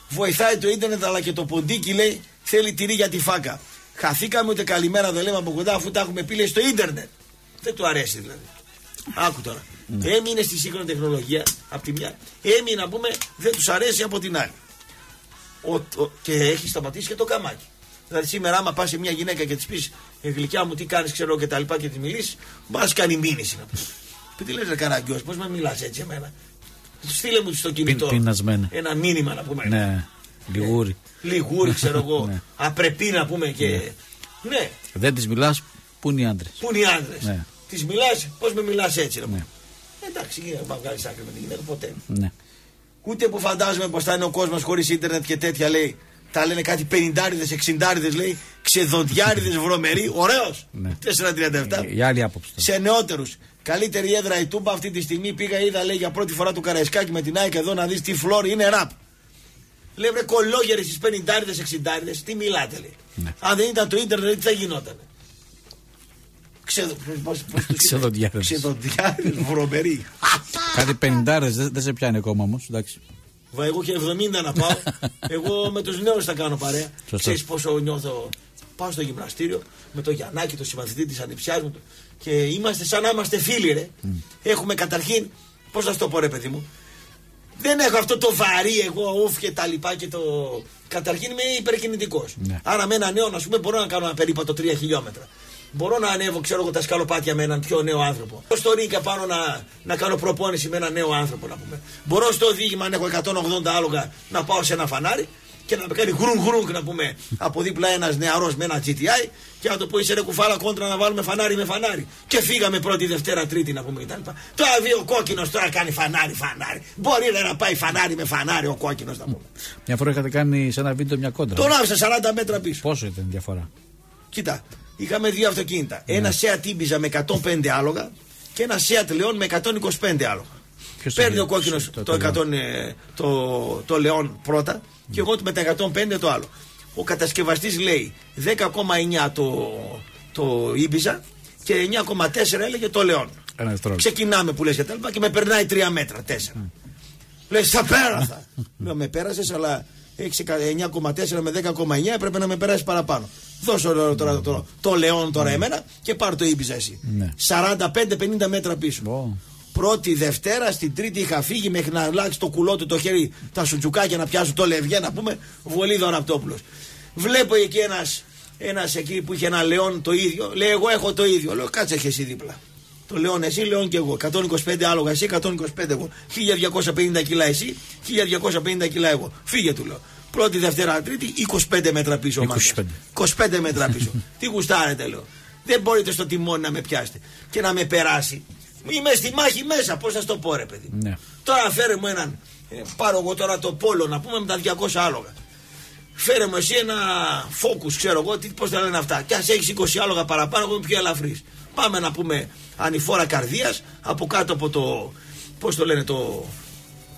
Βοηθάει το ίντερνετ, αλλά και το ποντίκι, λέει, θέλει τυρί για τη φάκα. Χαθήκαμε ούτε καλημέρα δεν λέμε από κοντά, αφού τα έχουμε πει λέει, στο ίντερνετ. Δεν του αρέσει δηλαδή. Άκου τώρα. Ναι. Έμεινε στη σύγχρονη τεχνολογία από τη μια. Έμεινε να πούμε, δεν τους αρέσει από την άλλη. Ο, ο- και έχει σταματήσει και το καμάκι. Δηλαδή σήμερα, άμα πας σε μια γυναίκα και της πεις «Ε, γλυκιά μου, τι κάνεις, ξέρω και τα λοιπά και τη μιλήσει, μπας κάνει μήνυση να πει. Πει τι λες, ρε καραγκιός, πώς με μιλάς έτσι εμένα; Στείλε μου στο κινητό. πεινασμένα. Ένα μήνυμα να πούμε. Ναι. Λιγούρι. Λιγούρι, ξέρω εγώ. Ναι. Απρεπή να πούμε και. Ναι, Δεν της μιλάς, πού είναι οι άντρες. πού είναι οι άντρες. Ναι. Της μιλάς, πώς με μιλάς έτσι, ρε. Ναι. Εντάξει, δεν θα βγάλεις άκρη με τη γυναίκα ποτέ. Ναι. Ούτε που φαντάζομαι πως θα είναι ο κόσμος χωρίς ίντερνετ και τέτοια λέει. Τα λένε κάτι πενηντάριδες, εξιντάριδες λέει. Ξεδοντιάριδες βρωμεροί. Ωραίος. Ναι. 4,37. Η άλλη άποψη. τώρα. Σε νεότερους. Καλύτερη έδρα η Τούμπα αυτή τη στιγμή πήγα, είδα λέει για πρώτη φορά του Καραϊσκάκη με την ΑΕΚ εδώ να δεις τι φλόρ είναι ραπ. Λέει βρε κολόγερες στι πενηντάριδες, εξιντάριδες, τι μιλάτε λέει. Ναι. Αν δεν ήταν το ίντερνετ, τι θα γινόταν. Ξεδο... πώς- πώς τους- Ξεδοντιάριδες. Ξεδοντιάριδες, βρωμεροί. Κάτι πενιντάρε δεν δεν σε πιάνει ακόμα όμως. Εντάξει. Βα, εγώ και 70 να πάω. εγώ με τους νέους θα κάνω παρέα. Σωστό. Ξέρεις πόσο νιώθω. Πάω στο γυμναστήριο με το Γιαννάκη, το συμμαθητή της ανιψιάς μου. Και είμαστε σαν να είμαστε φίλοι, ρε. Έχουμε καταρχήν. Πώς να σου το πω, ρε παιδί μου. Δεν έχω αυτό το βαρύ εγώ, ουφ και τα λοιπά και το. Καταρχήν είμαι υπερκινητικός. Ναι. Άρα με ένα νέο, να σου πούμε, μπορώ να κάνω ένα περίπατο 3 χιλιόμετρα. Μπορώ να ανέβω, ξέρω εγώ, τα σκαλοπάτια με έναν πιο νέο άνθρωπο. Μπορώ στο ρίκα πάνω να, να κάνω προπόνηση με έναν νέο άνθρωπο, να πούμε. Μπορώ στο οδήγημα, αν έχω 180 άλογα, να πάω σε ένα φανάρι. και να με κάνει γρουν γρουν να πούμε από δίπλα ένας νεαρός με ένα GTI και να το πω είσαι ρε κουφάλα κόντρα να βάλουμε φανάρι με φανάρι. Και φύγαμε πρώτη, Δευτέρα, Τρίτη να πούμε κτλ. Τώρα δει ο κόκκινος τώρα κάνει φανάρι, φανάρι. Μπορεί ρε, να πάει φανάρι με φανάρι ο κόκκινος να πούμε. Μια φορά είχατε κάνει σε ένα βίντεο μια κόντρα. Τον άφησα 40 μέτρα πίσω. Πόσο ήταν η διαφορά; Κοίτα, είχαμε δύο αυτοκίνητα. Ένα Seat Ibiza με 105 άλογα και ένα Seat Leon με 125 άλογα. Ποιος Παίρνει το- ο κόκκινος το- το, το 100, ε, το, το Leon πρώτα και εγώ με τα 105 το άλλο. Ο κατασκευαστής λέει 10,9 το, το Ibiza και 9,4 έλεγε το Leon. Ένα δευτερόλεπτο. Ξεκινάμε που λες και τα λοιπά και με περνάει 3 μέτρα, 4. Λες, θα πέρασα. Λέω, με πέρασες, αλλά έχει 9,4 με 10,9 έπρεπε να με περάσει παραπάνω. Δώσε τώρα, τώρα, το, το Λεόν τώρα εμένα και πάρ το Ήπιζα εσύ. Ναι. 45-50 μέτρα πίσω. Ω. Πρώτη Δευτέρα, στην Τρίτη είχα φύγει μέχρι να αλλάξει το κουλό του το χέρι, τα σουτζουκάκια να πιάσω το λευγέ να πούμε. Βολίδα ο Ραπτόπουλο. Βλέπω εκεί ένας ένας εκεί που είχε ένα λεόν το ίδιο. Λέει: Εγώ έχω το ίδιο. Λέω: Κάτσε έχει εσύ δίπλα. Το λεόν εσύ, λεόν και εγώ. 125 άλογα εσύ, 125 εγώ. 1250 κιλά εσύ, 1250 κιλά εγώ. Φύγε του λέω. Πρώτη, Δευτέρα, Τρίτη, 25 μέτρα πίσω. ο 25. μάγκας. 25 μέτρα πίσω. Τι γουστάρετε, λέω. Δεν μπορείτε στο τιμόνι να με πιάσετε και να με περάσει. Είμαι στη μάχη μέσα, πώς θα στο πω, ρε παιδί. Ναι. Τώρα φέρε μου έναν. ε, πάρω εγώ τώρα το πόλο να πούμε με τα 200 άλογα. Φέρε μου εσύ ένα focus, ξέρω εγώ, τι, πώς τα λένε αυτά. Και ας έχεις 20 άλογα παραπάνω, εγώ είμαι πιο ελαφρύς. Πάμε να πούμε ανηφόρα καρδίας από κάτω από το. Πώς το λένε, το.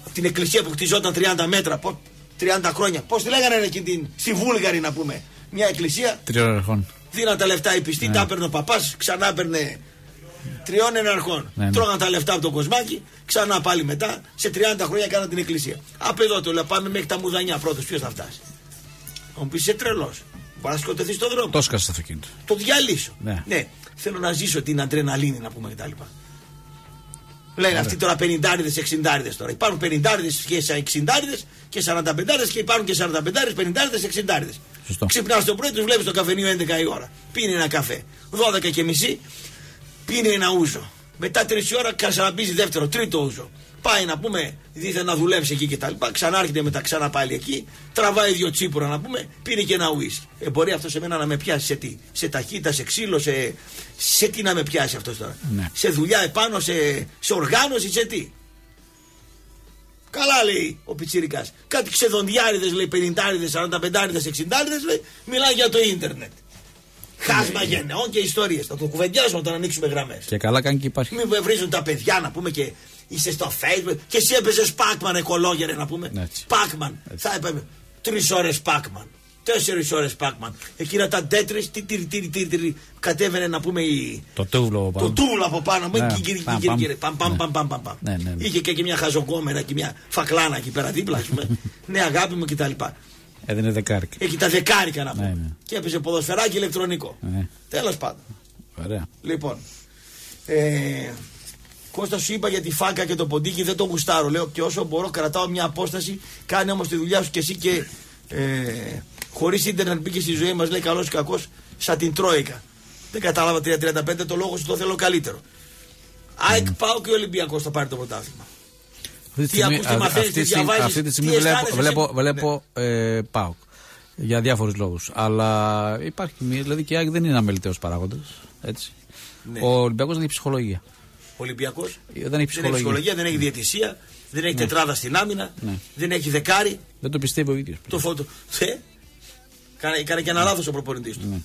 από την εκκλησία που χτιζόταν 30 μέτρα, πο- 30 χρόνια. Πώς τη λέγανε ρε, εκεί την, στη Βούλγαρη να πούμε. Μια εκκλησία, Τριών αρχών. δίναν τα λεφτά οι πιστοί, τα έπαιρνε ο παπάς, ξανά έπαιρνε τριών εναρχών. Ναι, ναι. Τρώγαν τα λεφτά από το κοσμάκι, ξανά πάλι μετά, σε 30 χρόνια κάναν την εκκλησία. Απ' εδώ το λέω, πάμε μέχρι τα μουδανιά πρώτος, ποιος θα φτάσει. Θα μου πει είσαι τρελό. Μπορεί να σκοτωθείς στον δρόμο. Το σκάσε το αυτοκίνητο. Το διαλύσω. Ναι. Θέλω να ζήσω την αντρεναλίνη να πούμε κτλ. Λένε αυτοί τώρα 50 60 τώρα. Υπάρχουν 50 και 60 και 45 και υπάρχουν και 45 50 60 Σωστό. Ξυπνάς το πρωί, τους βλέπεις στο καφενείο 11 η ώρα. Πίνει ένα καφέ. 12 και μισή πίνει ένα ούζο. Μετά 3 ώρα ξαναμπίζει δεύτερο, τρίτο ούζο. Πάει να πούμε, δίθεν να δουλέψει εκεί και τα λοιπά. Ξανάρχεται μετά, ξανά πάλι εκεί. Τραβάει δύο τσίπουρα να πούμε, πίνει και ένα ουίσκι. Ε, μπορεί αυτό σε μένα να με πιάσει σε τι, σε ταχύτητα, σε ξύλο, σε, σε τι να με πιάσει αυτός τώρα; Ναι. Σε δουλειά επάνω, σε, σε οργάνωση, σε τι; Καλά λέει ο Πιτσίρικα. Κάτι ξεδοντιάριδες λέει, 50, 45, 60 λέει, μιλάει για το ίντερνετ. Χάσμα γενναιών και ιστορίες. Θα το κουβεντιάσουμε όταν ανοίξουμε γραμμές. Και καλά κάνει και υπάρχει. Μην βρίζουν τα παιδιά να πούμε και είσαι στο facebook και εσύ έπαιζες Pac-Man εκολόγερε να πούμε. Ναι, έτσι. Pac-Man. Θα έπαιρνε τρεις ώρες Pac-Man. Τέσσερις ώρες Pac-Man. Εκείνα τα τέτρι, τι τι τι τι τι κατέβαινε να πούμε η. Το τούβλο από Το πάνω. τούβλο από πάνω μου, Ναι, και γύρι, παμ, γύρι, παμ. γύρι, παμ, παμ, Ναι. παμ, παμ, παμ, παμ. Ναι, ναι, ναι. Είχε και, και μια χαζοκόμενα και μια φακλάνα εκεί πέρα δίπλα, ας πούμε. ναι, αγάπη μου κτλ. Έδινε δεκάρικα. Έχει τα δεκάρικα να πούμε. Ναι, ναι. Και έπαιζε ποδοσφαιράκι ηλεκτρονικό. Ναι. Τέλος πάντων. Ωραία. Λοιπόν, ε, Κώστα σου είπα για τη φάκα και το ποντίκι δεν το γουστάρω. Λέω και όσο μπορώ κρατάω μια απόσταση. Κάνε όμως τη δουλειά σου και εσύ και ε, χωρίς ίντερνετ μπήκες στη ζωή μας. Λέει καλός ή κακός, σαν την Τρόικα. Δεν κατάλαβα 3-35 το λόγο σου το θέλω καλύτερο. ΑΕΚ πάω και ο Ολυμπιακός θα πάρει το πρωτάθλημα. Αυτή τη Τι στιγμή, ακούς, τι α- μαθαίνεις, αυτή τι τη στιγμή- διαβάζεις, αυτή τη τι στιγμή βλέπω, αισθάνεσαι βλέπω, εσύ. βλέπω ε, ΠΑΟΚ. Για διάφορους λόγους. Αλλά υπάρχει μία, δηλαδή και η ΑΕΚ δεν είναι αμεληταίος παράγοντας. Έτσι. Ναι. Ο Ολυμπιακός δεν έχει ψυχολογία. Ο Ολυμπιακό Δεν έχει δεν έχει ψυχολογία. ψυχολογία, δεν έχει διαιτησία, δεν έχει τετράδα στην άμυνα, Ναι. δεν έχει δεκάρι. Δεν το πιστεύει ο ίδιος. Το φώτο. Ε, Κάνε, κάνε και ένα λάθος ο προπονητής του. Ναι.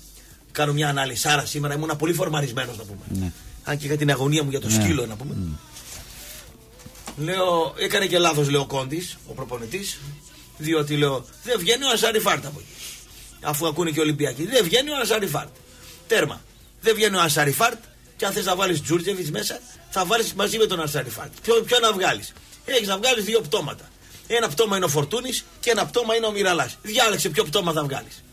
Κάνω μια ανάλυση. Άρα σήμερα ήμουν πολύ φορμαρισμένος να πούμε. Ναι. Αν και είχα την αγωνία μου για το Ναι. σκύλο να πούμε. Λέω, έκανε και λάθος, λέω ο Κόντι, ο προπονητής. Διότι λέω, δεν βγαίνει ο Ασαριφάρτ από εκεί. Αφού ακούνε και οι Ολυμπιακοί. Δεν βγαίνει ο Ασαριφάρτ. Τέρμα. Δεν βγαίνει ο Ασαριφάρτ και αν θες να βάλεις Τζούρτζεβιτς μέσα, θα βάλεις μαζί με τον Ασαριφάρτ. Ποιο, ποιο να βγάλεις; Έχεις να βγάλεις δύο πτώματα. Ένα πτώμα είναι ο Φορτούνης και ένα πτώμα είναι ο Μυραλά. Διάλεξε ποιο πτώμα θα βγάλεις.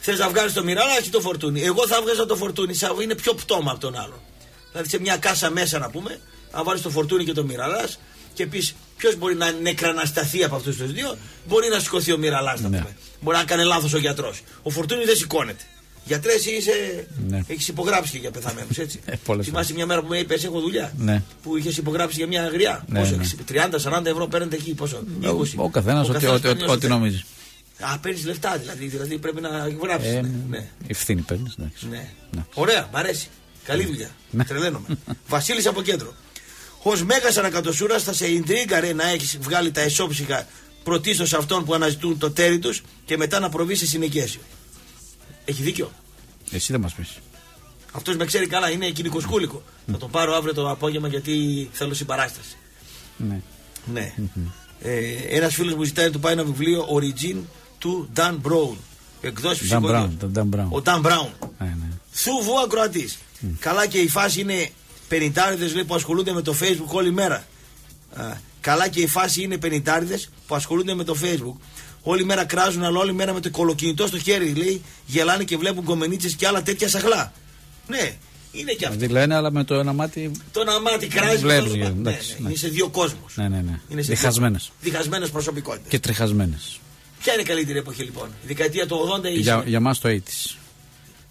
Θες να βγάλεις το Μυραλά ή το Φορτούνη; Εγώ θα βγάζα το Φορτούνη, σαν- είναι πιο πτώμα από τον άλλον. Δηλαδή σε μια κάσα μέσα να πούμε, να βάλεις το Φορτούνη και το Μυραλά και πεις ποιος μπορεί να νεκρανασταθεί από αυτούς τους δύο, μπορεί να σηκωθεί ο Μυραλά να Ναι. πούμε. Μπορεί να κάνει λάθος ο γιατρός. Ο Φορτούνης δεν σηκώνεται. Γιατρές είσαι. Ναι. Έχεις υπογράψει και για πεθαμένους, έτσι. Ε, πολλές Θυμάσαι μια μέρα που με είπες: Έχω δουλειά. Ναι. Που είχες υπογράψει για μια αγριά. Ναι, πόσο ναι. έχεις, 30-40 ευρώ παίρνετε εκεί. Πόσο. Ο, 20. ο καθένας ό,τι, καθένας ό,τι, παίρνει ό,τι όσο θέλει. νομίζεις. Α, παίρνεις λεφτά δηλαδή, δηλαδή πρέπει να γράψει. Ε, ναι. ναι. Ευθύνη παίρνεις. εντάξει. Ναι. Ναι. Ωραία, μ' αρέσει. Καλή δουλειά. Τρελαίνομαι. Βασίλης από κέντρο. Ω μέγας ανακατοσούρας θα σε ιντρίγκαρε να έχεις βγάλει τα εσόψυχα πρωτίστως σε αυτών που αναζητούν το τέρι τους και μετά να προβείς σε συνοικέσιο. Έχει δίκιο. Εσύ δεν μας πεις. Αυτός με ξέρει καλά, είναι κοινικοσκούλικο. Θα τον πάρω αύριο το απόγευμα γιατί θέλω συμπαράσταση. Ναι. Ναι. Ε, Ένας φίλος μου ζητάει να του πάει ένα βιβλίο Origin του Dan Brown. Εκδόσει Dan Brown. ψυχολογία. τον Dan Brown. Ο Dan Brown. Ναι, ναι. Θουβού ακροατής. Καλά και η φάση είναι πενιντάριδε που ασχολούνται με το Facebook όλη μέρα. Α, καλά και η φάση είναι πενιντάριδε που ασχολούνται με το Facebook. Όλη μέρα κράζουν, αλλά όλη μέρα με το κολοκινητό στο χέρι. Λέει, γελάνε και βλέπουν κομμενίτσες και άλλα τέτοια σαχλά. Ναι, είναι και αυτό. Δηλαδή λένε, αλλά με το ένα μάτι. Το να μάτι κράζει. Βλέπεις, το άλλο μάτι. εντάξει, ναι, ναι, ναι. Είναι σε δύο κόσμους. Ναι, ναι, ναι. Είναι σε Διχασμένες. Διχασμένες προσωπικότητες. Και τριχασμένες. Ποια είναι η καλύτερη εποχή λοιπόν, η δεκαετία του 80 ή. Για, για μας το 80s.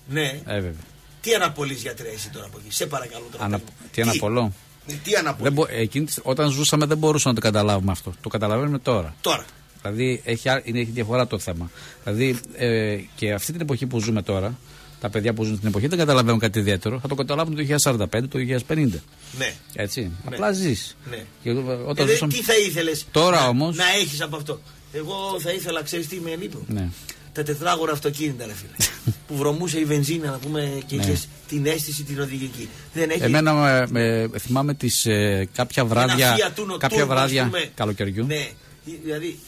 Ναι. Ε, βέβαια. Τι αναπολύεις γιατρέ εσύ τώρα από εκεί; Σε παρακαλώ τώρα. Ανα... πες μου. Τι αναπολώ; Ναι, Τι αναπολύεις; Δεν μπο... Εκείνη... τη- Όταν ζούσαμε δεν μπορούσαμε να το καταλάβουμε αυτό. Το καταλαβαίνουμε τώρα. Τώρα. Δηλαδή έχει, α- είναι, έχει διαφορά το θέμα. Δηλαδή ε, και αυτή την εποχή που ζούμε τώρα, τα παιδιά που ζουν στην εποχή δεν καταλαβαίνουν κάτι ιδιαίτερο. Θα το καταλάβουν το 2045, το 2050. Ναι. Έτσι. Απλά ζεις. Ναι. Και όταν Ε, δε- ζούσαμε... Τι θα ήθελες Τώρα να, όμως- να έχεις από αυτό; Εγώ θα ήθελα, ξέρεις τι με λείπουν. Ναι. Τα τετράγωνα αυτοκίνητα, ρε φίλε. που βρωμούσε η βενζίνα, να πούμε, και Ναι. είχες την αίσθηση την οδηγική. Δεν έχει. Εμένα με, με- θυμάμαι τις, ε, κάποια βράδια, Ένα Fiat Uno κάποια Turbo, βράδια ας πούμε. καλοκαιριού. Ναι, δηλαδή,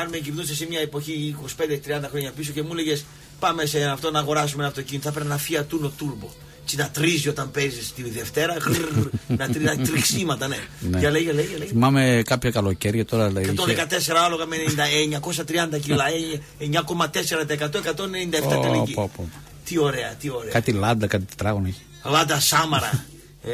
αν με κυβερνούσε σε μια εποχή 25-30 χρόνια πίσω και μου έλεγες Πάμε σε αυτό να αγοράσουμε ένα αυτοκίνητο, θα έπαιρνα ένα Fiat Uno Turbo. Και να τρίζει όταν παίζεις τη Δευτέρα, γρρρ, να, τρι, να τριξίματα, ναι. Ναι. Για λέγε, λέγε, λέγε. Θυμάμαι κάποια καλοκαίρια τώρα. λέει, είχε- 114 άλογα με 90, 930 κιλά, ε, 9,4%, 197 Ω, τελική. πω, πω. Τι ωραία, τι ωραία. Κάτι λάντα, κάτι τετράγωνο έχει. Λάντα Σάμαρα, ε,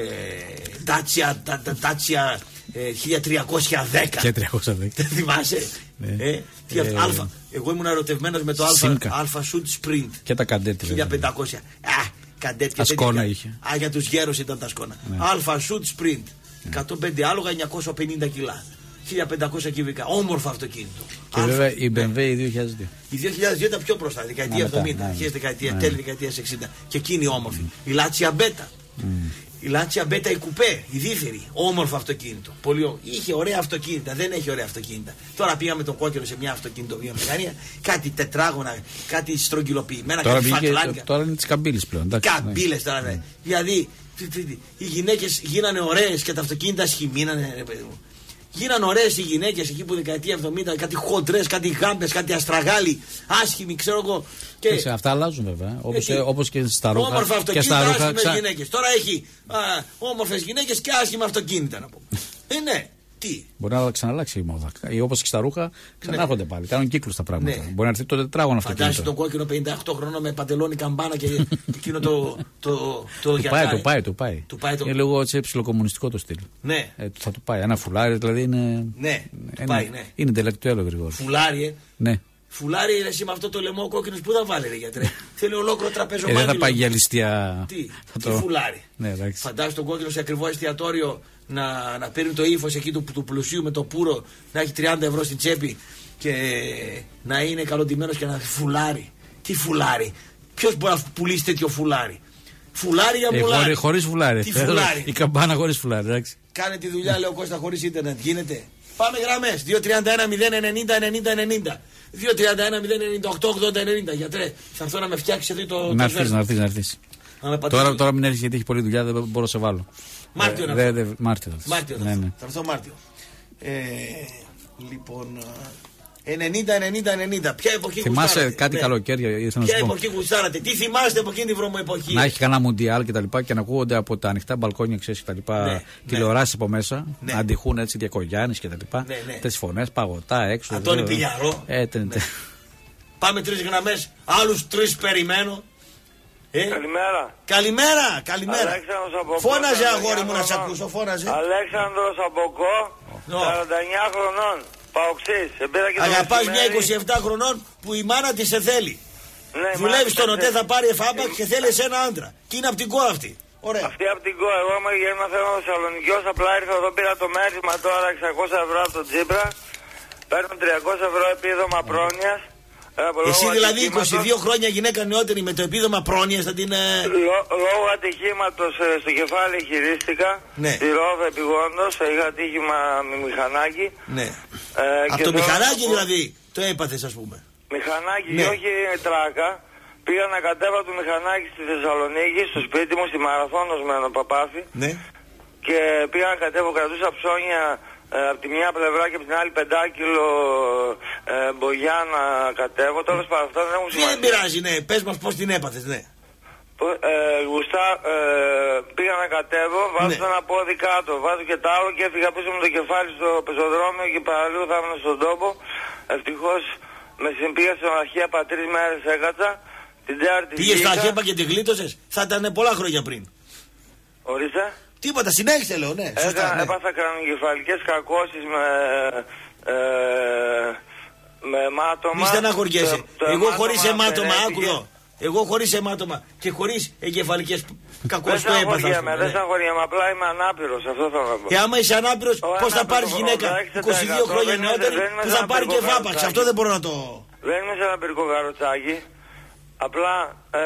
Τάτσια, τα- τα- Τάτσια ε, 1310. Και 310. Δεν θυμάσαι. Ναι. Ε, τι αυτό, Ε, αλφα. Εγώ ήμουν ερωτευμένος με το αλφα, Σίμκα. αλφα Shoot Sprint. Και τα καντέτη. βέβαια. 1500. Α, καντέτ και Τα σκόνα τέτοια. είχε. Α, για τους γέρους ήταν τα σκόνα. Ναι. Αλφα Shoot Sprint. 105 άλογα, 950 κιλά. 1500 κυβικά. Όμορφο αυτοκίνητο. Και Αλφα. βέβαια η BMW η 2002. Η 2002 ήταν πιο μπροστά, δεκαετία Α, μετά, 70, ναι. αρχές δεκαετία, Ναι. τέλη δεκαετίας 60. Και εκείνη όμορφη. Η Λάτσια Μπέτα. Η Λάτσια Μπέτα η κουπέ, η δίθερη. Όμορφο αυτοκίνητο. Πολύ όμορφο. Είχε ωραία αυτοκίνητα, δεν έχει ωραία αυτοκίνητα. Τώρα πήγαμε τον κόκκινο σε μια αυτοκίνητο βιομηχανία, κάτι τετράγωνα, κάτι στρογγυλοποιημένα, Τώρα, κάτι βγήκε, φατλάνια. τώρα είναι της καμπύλης πλέον. εντάξει, ναι. Καμπύλες τώρα, ναι. Δηλαδή, τι- τι- τι, οι γυναίκες γίνανε ωραίες και τα αυτοκίνητα σχημίνανε, ρε παιδί μου. Γίνανε ωραίες οι γυναίκες εκεί που δεκαετία 70, κάτι χοντρές, κάτι γάμπες, κάτι αστραγάλοι, άσχημοι, ξέρω εγώ. Και Εντάξει, αυτά αλλάζουν βέβαια. Όπως Εκεί. όπως και στα ρούχα. όμορφα και αυτοκίνητα, στα ρούχα άσχημες ξα... γυναίκες. Τώρα έχει όμορφες γυναίκες και άσχημα αυτοκίνητα να πούμε. ε, ναι. Τι; Μπορεί να ξαναλλάξει η μόδα. Όπως και στα ρούχα ξανάρχονται πάλι. Κάνουν κύκλους τα πράγματα. Ναι. Μπορεί να έρθει το τετράγωνο Φαντάζεσαι αυτοκίνητο. τον κόκκινο 58 χρόνο με παντελόνι καμπάνα και και εκείνο το. το, το, Του πάει, γιακάρι. του πάει, του πάει. Του πάει το- Είναι λίγο έτσι ψιλοκομμουνιστικό το στυλ. Ναι, Ε, θα του πάει. Ένα φουλάρι δηλαδή είναι. ναι, του είναι, πάει, ναι. είναι intellectual ο Γρηγόρης. Φουλάρι, ε. Ναι. Φουλάρι ρε, εσύ με αυτό το λαιμό ο κόκκινος που θα βάλει, ρε γιατρέ; Θέλει ολόκληρο τραπέζο Ε, δεν θα μάγουλο. πάει για ληστεία. Τι, Θα τι φουλάρι. Ναι, εντάξει. Φαντάζεσαι τον κόκκινο σε ακριβό εστιατόριο να, να παίρνει το ύφος εκεί του, του πλουσίου με το πούρο, να έχει 30 ευρώ στην τσέπη και να είναι καλοντυμένο και να φουλάρι. Τι φουλάρι. Ποιος μπορεί να πουλήσει τέτοιο φουλάρι; Φουλάρι για Ε, μουλάρι. χωρί, χωρίς φουλάρι. Τι φουλάρι; Η καμπάνα χωρίς φουλάρι, εντάξει. Κάνε τη δουλειά, λέω Κώστα, χωρίς ίντερνετ. Γίνεται. Πάμε γραμμές. 231-090-90-90. 231-098-80-90. Γιατρέ, θα έρθω να με φτιάξεις εδώ το. Να το έρθεις, σβέρ. να έρθεις, να έρθεις. Να με πατήσει. Τώρα, τώρα μην έρθει γιατί έχει πολλή δουλειά, δεν μπορώ να σε βάλω. Μάρτιος Ε, να δε- έρθω. δε- Μάρτιος θα έρθεις. Μάρτιος θα Ναι, έρθω. ναι. Θα έρθω Μάρτιος. Ε, λοιπόν. ε, 90-90-90. Ποια εποχή Θυμάσαι γουστάρατε; κάτι Ναι. καλοκαίρια, ήθελα να Ποια σου πω. εποχή γουστάρατε, τι θυμάστε από εκείνη τη βρωμοεποχή; Να έχει κανένα μουντιάλ και τα λοιπά και να ακούγονται από τα ανοιχτά μπαλκόνια, ξέρεις και τα λοιπά. Ναι, Τηλεοράσεις από μέσα. Ναι. Να αντιχούν έτσι διακογιάννη και τα λοιπά. Ναι, ναι. Τι φωνές, παγωτά έξω. Αντώνη εδώ. Πιλιαρό. Ε, τε- τε- Πάμε τρεις γραμμές, άλλους τρεις περιμένω. Ε, Καλημέρα. καλημέρα, καλημέρα. Αλέξανδρος από Φώναζε Κο, αγόρι μου να 49 σε χρονών. ακούσω, φώναζε. Αλέξανδρος από Κο, Ω. 49 χρονών. Παοξής. Σε πήρα και το Αγαπάς μια μεσημέρι. 27 χρονών που η μάνα της σε θέλει. Ναι, Δουλεύεις μάλιστα, στον ΟΤΕ, ναι. θα πάρει εφάμπακ και θέλει ένα άντρα. Και είναι από την κόα αυτή. Ωραία. Αυτή από την ΚΟ, εγώ είμαι για ένα θέμα Θεσσαλονικιός, απλά ήρθα εδώ, πήρα το μέρημα τώρα 600 ευρώ από τον Τζίπρα, παίρνω 300 ευρώ επίδομα πρόνοιας, Ε, από Εσύ λόγω δηλαδή ατυχήματος- 22 χρόνια γυναίκα νεότερη με το επίδομα πρόνοιας θα την. ε, Λό- λόγω ατυχήματος στο κεφάλι χειρίστηκα. Ναι. Στη Ρόδα επιγόντως. Είχα ατύχημα με μηχανάκι. Ναι. Ε, Από και το θέλω να μηχανάκι πω- δηλαδή το έπαθες, ας πούμε. Μηχανάκι, Ναι. όχι τράκα. Πήγα να κατέβα το μηχανάκι στη Θεσσαλονίκη, στο σπίτι μου, στη Μαραθώνος με ένα παπάφι. Ναι. Και πήγα να κατέβω, κρατούσα ψώνια ε, από τη μια πλευρά και από την άλλη πεντάκιλο ε, μπογιά να κατέβω. Τέλος πάντων, αυτά δεν έχουν Δεν σημασία. πειράζει, ναι. Πες μας πώς την έπαθες, ναι. Πο- Ε, γουστά, ε, πήγα να κατέβω, βάζω Ναι. ένα πόδι κάτω, βάζω και το άλλο και έφυγα πίσω με το κεφάλι στο πεζοδρόμιο και παραλίγο θα ήμουν στον τόπο. Ευτυχώς με συμπίεσε στον αρχαία από τρει μέρες έκατσα. Την τέταρτη Πήγες στο βγήκα. Αχέπα και την γλίτωσες. Θα ήταν πολλά χρόνια πριν. Ορίστε. Τίποτα, συνέχισε λέω, ναι. Σωστά. Έκανα, ναι. έπαθα κρανικεφαλικές κακώσεις με, ε, με μάτωμα. Μη στεναχωριέσαι. Το- το Εγώ χωρίς αιμάτωμα, περέφυγε. άκου εδώ. Εγώ χωρίς αίματομα και χωρίς εγκεφαλικές Δεν κακώς το έπαθα. ας στεναχωριέμαι, πούμε, δεν ναι. στεναχωριέμαι, απλά είμαι ανάπηρος, αυτό θέλω να πω. Και άμα είσαι ανάπηρος, Ο πώς θα ανάπηρος, πάρεις ο γυναίκα 86% 22 χρόνια δεν είμαι- νεότερη δεν είμαι που σε θα ένα πάρει και περικό βάπαξ. καροτσάκι. Αυτό δεν μπορώ να το. Δεν είμαι σε ένα πυρικό καροτσάκι. Απλά ε,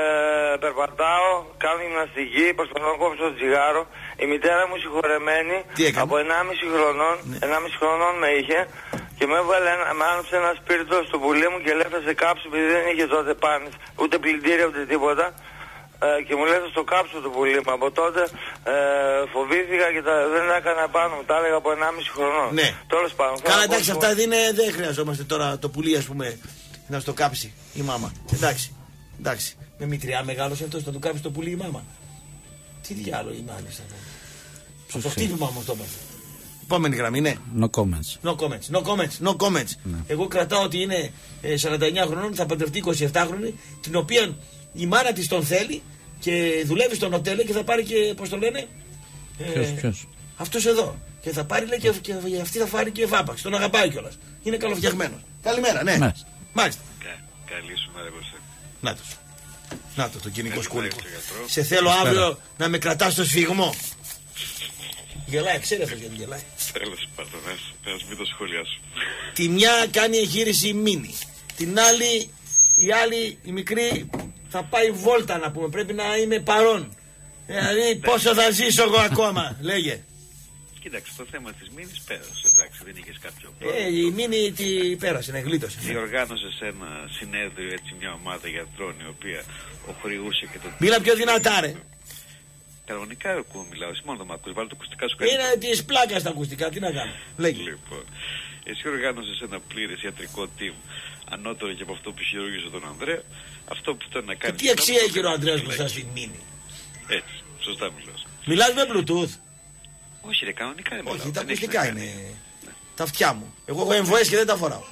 περπατάω, κάνω γυμναστική, προσπαθώ να κόψω το τσιγάρο. Η μητέρα μου συγχωρεμένη Τι έκανε; από 1,5 χρονών, 1,5 χρονών με είχε και με, έβαλε ένα, με άνοιξε ένα σπίρτο στο πουλί μου και ελέφθασε κάψου επειδή δεν είχε τότε πάνες, ούτε πλυντήρια ούτε τίποτα. Ε, και μου λέει στο κάψω το πουλί μου. Από τότε ε, φοβήθηκα και τα, δεν έκανα πάνω μου. Τα έλεγα από 1,5 χρονών. Ναι. Τέλος πάντων. θέλω Καλά, να πω εντάξει, ότι- αυτά δεν, είναι, δεν χρειαζόμαστε τώρα το πουλί, ας πούμε, να στο κάψει η μάμα. Εντάξει, εντάξει. Με μητριά μεγάλο αυτός, θα του κάψει το πουλί η μάμα. Τι διάλογο η μάνα θα κάνει. Στο το χτύπημα όμως το έπαθε. Επόμενη γραμμή, ναι. No comments. No comments, no comments, no comments. Εγώ κρατάω ότι είναι ε, 49 χρονών, θα παντρευτεί 27χρονη, την οποία η μάνα της τον θέλει και δουλεύει στον οτέλε και θα πάρει και, πώς το λένε, Ποιος, ποιος; αυτός εδώ. Και θα πάρει, λέει, και, και αυτή θα πάρει και βάπαξ. Τον αγαπάει κιόλας. Είναι καλοφτιαγμένος. Καλημέρα, ναι. Μάλιστα. Μάλιστα. Καλή σου μέρα προς Να το. Να το, το κοινικό Καλημέρα σκούλικο. στο γιατρό. Σε θέλω αύριο να με κρατάς στο σφιγμό. Γελάει, ξέρει αυτό γιατί γελάει. Τέλος πάντων, ας, ας μην το σχολιάσω. Τη μια κάνει εγχείρηση μίνι. Την άλλη, η άλλη, η μικρή, θα πάει βόλτα να πούμε. Πρέπει να είμαι παρόν. Δηλαδή, πόσο θα ζήσω εγώ ακόμα, λέγε. Κοίταξε, το θέμα της μήνης πέρασε, εντάξει, δεν είχες κάποιο Ε, η μίνι τι πέρασε, ναι, γλίτωσε. Διοργάνωσες ένα συνέδριο, έτσι μια ομάδα γιατρών η οποία οχριούσε και το... Μίλα πιο δυνατά, ρε. Κανονικά εγώ μιλάω, εσύ μόνο το μ' ακούς, βάλω το ακουστικά σου Είναι της πλάκας τα ακουστικά, τι να κάνω. Λέγε. Λοιπόν, εσύ οργάνωσες ένα πλήρες ιατρικό team ανώτερο και από αυτό που χειρούργησε τον Ανδρέα. Αυτό που ήταν να Και κάνεις. τι αξία έχει ο Αντρέα μπροστά στην μίνι. Έτσι, σωστά μιλάς. Μιλάς με Bluetooth. Όχι, ρε, κανονικά δεν Όχι, μιλάω, τα δεν έχεις ακουστικά να κάνεις. είναι. Τα αυτιά μου. Εγώ έχω εμβοές και δεν τα φοράω.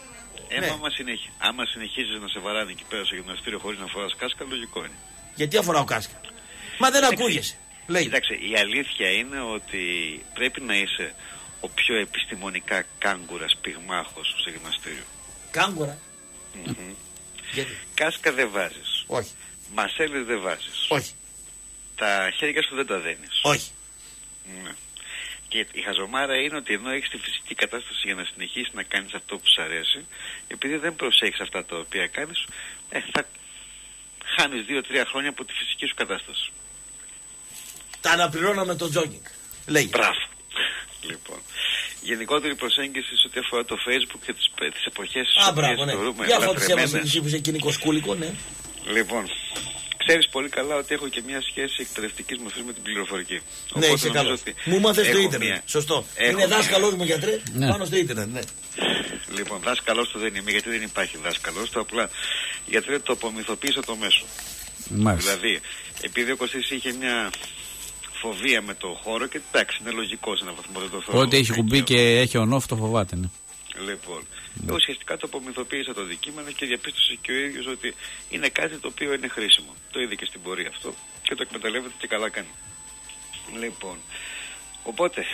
Ε, Ναι. μας άμα, συνεχ... άμα συνεχίζεις να σε βαράνε εκεί πέρα στο γυμναστήριο χωρίς να φοράς κάσκα, λογικό είναι. Γιατί αφοράω κάσκα. Μα δεν ακούγεσαι. Λέει. Κοίταξε, η αλήθεια είναι ότι πρέπει να είσαι ο πιο επιστημονικά κάγκουρας πυγμάχος στο γυμναστήριο. Κάγκουρα. Μμμ. Γιατί; Κάσκα δεν βάζεις. Όχι. Μασέλε δεν βάζεις. Όχι. Τα χέρια σου δεν τα δένεις. Όχι. Ναι. Και η χαζομάρα είναι ότι ενώ έχεις τη φυσική κατάσταση για να συνεχίσεις να κάνεις αυτό που σου αρέσει, επειδή δεν προσέχεις αυτά τα οποία κάνεις, ε, θα χάνεις 2-3 χρόνια από τη φυσική σου κατάσταση. Τα αναπληρώνω με το jogging. Λέγε. Μπράβο. Λοιπόν, γενικότερη προσέγγιση σε ό,τι αφορά το Facebook και τις, τις εποχές Α, μπράβο, ναι. θεωρούμε Για φώτισε μας λατρεμένες. εσύ που είσαι κοινικό σκούλικο, ναι. Λοιπόν, ξέρεις πολύ καλά ότι έχω και μια σχέση εκπαιδευτικής μορφής με την πληροφορική. Ναι, Οπότε είσαι νομίζω καλός. ότι Μου μάθες το έχω ίντερνετ. μια- Σωστό. έχω Είναι μια- δάσκαλός μου γιατρέ. Ναι. Πάνω στο ίντερνετ, ναι. Λοιπόν, δάσκαλο του δεν είμαι, γιατί δεν υπάρχει δάσκαλο του. Απλά γιατί το απομυθοποίησα το μέσο. Μάλιστα. Δηλαδή, επειδή ο Κωστής είχε μια φοβία με το χώρο και εντάξει, είναι λογικό σε έναν βαθμό δεν το θεωρώ. Ό,τι έχει κουμπί και έχει on-off το φοβάται. Ναι. Λοιπόν, ουσιαστικά το απομυθοποίησα το αντικείμενο και διαπίστωσε και ο ίδιος ότι είναι κάτι το οποίο είναι χρήσιμο. Το είδε και στην πορεία αυτό και το εκμεταλλεύεται και καλά κάνει. Λοιπόν, οπότε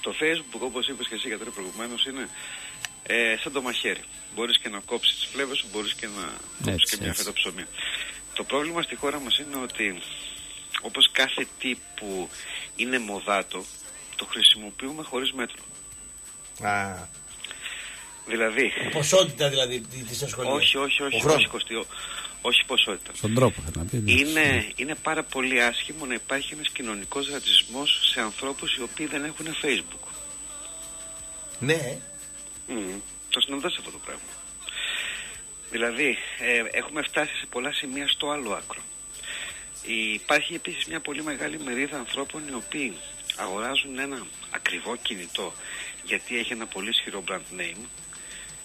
το Facebook, όπως είπες και εσύ γιατρέ προηγουμένως, είναι ε, σαν το μαχαίρι. Μπορείς και να κόψεις τις φλέβες σου, μπορείς και να κόψεις Έτσι, και μια έτσι. φέτα ψωμί. Το πρόβλημα στη χώρα μας είναι ότι όπως κάθε τι που είναι μοδάτο, το χρησιμοποιούμε χωρίς μέτρο. Α, Δηλαδή. Η ποσότητα δηλαδή τη ασχολία. Όχι, όχι, όχι. Ο χρόνος. όχι, Κωστή, ο- όχι ποσότητα. Στον τρόπο θέλω να πεις. Είναι, είναι πάρα πολύ άσχημο να υπάρχει ένας κοινωνικός ρατσισμός σε ανθρώπους οι οποίοι δεν έχουν Facebook. Ναι. Mm, το συναντάς αυτό το πράγμα. Δηλαδή, ε, έχουμε φτάσει σε πολλά σημεία στο άλλο άκρο. Υπάρχει επίσης μια πολύ μεγάλη μερίδα ανθρώπων οι οποίοι αγοράζουν ένα ακριβό κινητό γιατί έχει ένα πολύ ισχυρό brand name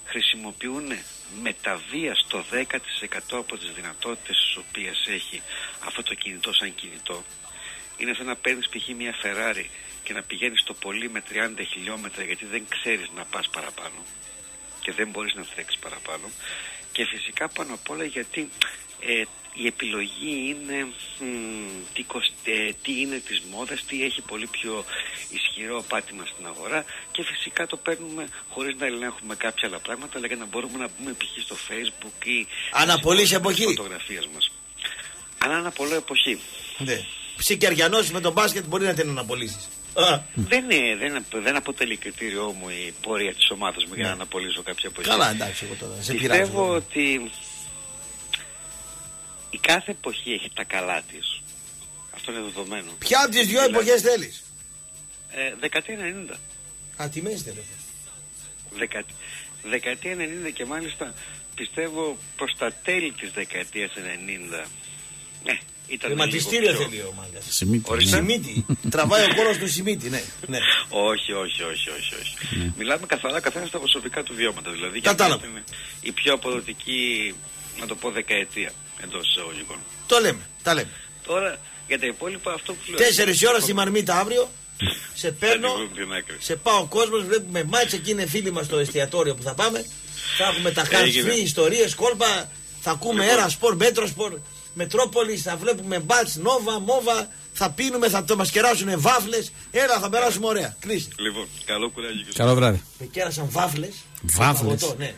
χρησιμοποιούν με τα βία στο 10% από τις δυνατότητες τις οποίες έχει αυτό το κινητό σαν κινητό είναι σαν να παίρνεις π.χ. μια Ferrari και να πηγαίνεις το πολύ με 30 χιλιόμετρα γιατί δεν ξέρεις να πας παραπάνω και δεν μπορείς να τρέξεις παραπάνω και φυσικά πάνω απ' όλα γιατί ε, η επιλογή είναι μ, τι, κοσ- ε, τι είναι της μόδας, τι έχει πολύ πιο ισχυρό πάτημα στην αγορά και φυσικά το παίρνουμε χωρίς να ελέγχουμε κάποια άλλα πράγματα αλλά για να μπορούμε να μπούμε π.χ. στο facebook ή Αναπολύς στις εποχή. φωτογραφίες μας. Αν αναπολώ εποχή. ναι. Ψικιαριανός με τον μπάσκετ μπορεί να την αναπολύσεις. Δεν, είναι, δεν, δεν αποτελεί κριτήριό μου η πορεία της ομάδας μου για να αναπολύσω κάποια εποχή. Ναι. Καλά, εντάξει, εγώ τώρα σε Πιστεύω πειράζω. ότι η κάθε εποχή έχει τα καλά της. Αυτό είναι δεδομένο. Ποια από τις δυο Δηλαδή, εποχές θέλεις; Ε, δεκαετία 90. Α, τι μέση θέλει. Δεκα, δεκαετία 90 και μάλιστα πιστεύω προς τα τέλη της δεκαετίας 90. Ναι, ήταν Χρηματιστήριο λίγο πιο- θέλει ο μάγκας. Σιμίτι. Ορίστε. Σιμίτι. Τραβάει ο κόλλο του Σιμίτι, ναι. ναι. Όχι, όχι, όχι, όχι, όχι. Μιλάμε καθαρά καθένα στα προσωπικά του βιώματα. Δηλαδή, για Κατάλαβα. μένα είναι η πιο αποδοτική, να το πω, δεκαετία εντός εισαγωγικών. Το λέμε, τα λέμε. Τώρα για τα υπόλοιπα αυτό που λέω. Τέσσερις ώρα στη Μαρμίτα αύριο. Σε παίρνω, Θα τη βρουν την άκρη. σε πάω κόσμος, βλέπουμε μάτσα εκεί είναι φίλοι μας στο εστιατόριο που θα πάμε. Θα έχουμε τα hands Έγινε. free, ιστορίες, κόλπα. Θα ακούμε Λοιπόν. ένα σπορ, μέτρο σπορ, Μετρόπολη, θα βλέπουμε μπάτς, νόβα, μόβα. Θα πίνουμε, θα το μας κεράσουν βάφλες. Έλα, θα περάσουμε ωραία. Κλείσει. Λοιπόν, καλό κουράγιο και Καλό βράδυ. Με κέρασαν βάφλες. Βάφλες. Ναι.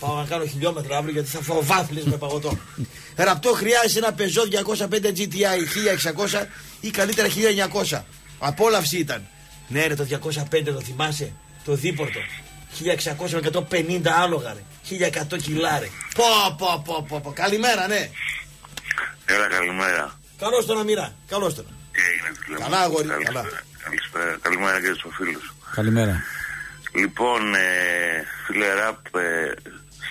Πάω να κάνω χιλιόμετρα αύριο γιατί θα φάω βάφλε με παγωτό. Ραπτό χρειάζεσαι ένα Peugeot 205 GTI 1600 ή καλύτερα 1900. Απόλαυση ήταν. Ναι, ρε το 205 το θυμάσαι; Το δίπορτο. 1600 με 150 άλογα ρε. 1100 κιλά ρε. Πω, πω, πω, πω, πω. Καλημέρα, ναι. Έλα, καλημέρα. Καλώς τον Αμυρά. Καλώς τον. Τι έγινε, φίλε μου; Καλά, αγόρι, Καλησπέρα. καλά. Καλησπέρα. Καλημέρα και στους φίλους. Καλημέρα. Λοιπόν, ε, φίλε Ραπ, ε,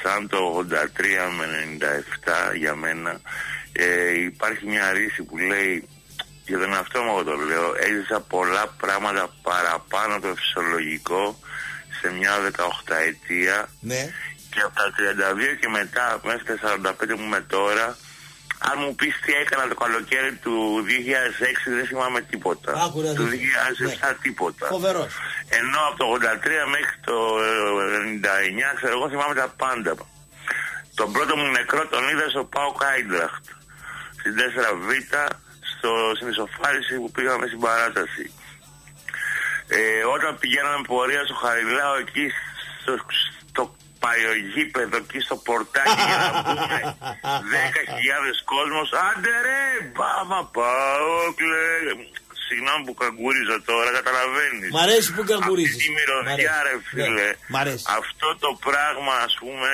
σαν το 83 με 97 για μένα, ε, υπάρχει μια ρίση που λέει, για τον εαυτό μου εγώ το λέω, έζησα πολλά πράγματα παραπάνω από το φυσιολογικό σε μια 18 ετία Ναι. και από τα 32 και μετά, μέχρι τα 45 μου με τώρα, αν μου πεις τι έκανα το καλοκαίρι του 2006 δεν θυμάμαι τίποτα. Άκου, ρε, του αδερφέ. 2007 τίποτα. Φοβερός. Ενώ από το 83 μέχρι το ε, 99 ξέρω εγώ θυμάμαι τα πάντα. Τον πρώτο μου νεκρό τον είδα στο Πάο Κάιντραχτ. Στην 4Β στο, στην ισοφάριση που πήγαμε στην παράταση. Ε, όταν πηγαίναμε πορεία στο Χαριλάο εκεί στο, στο παλιογήπεδο εκεί στο πορτάκι για να μπούμε 10.000 κόσμος άντε ρε μπάμα πάω κλε Συγγνώμη που καγκουρίζω τώρα, καταλαβαίνεις. Μ' αρέσει που καγκουρίζεις. Αυτή τη Μ' μυρωδιά αρέσει. ρε φίλε. Ναι, μ' αρέσει. Αυτό το πράγμα ας πούμε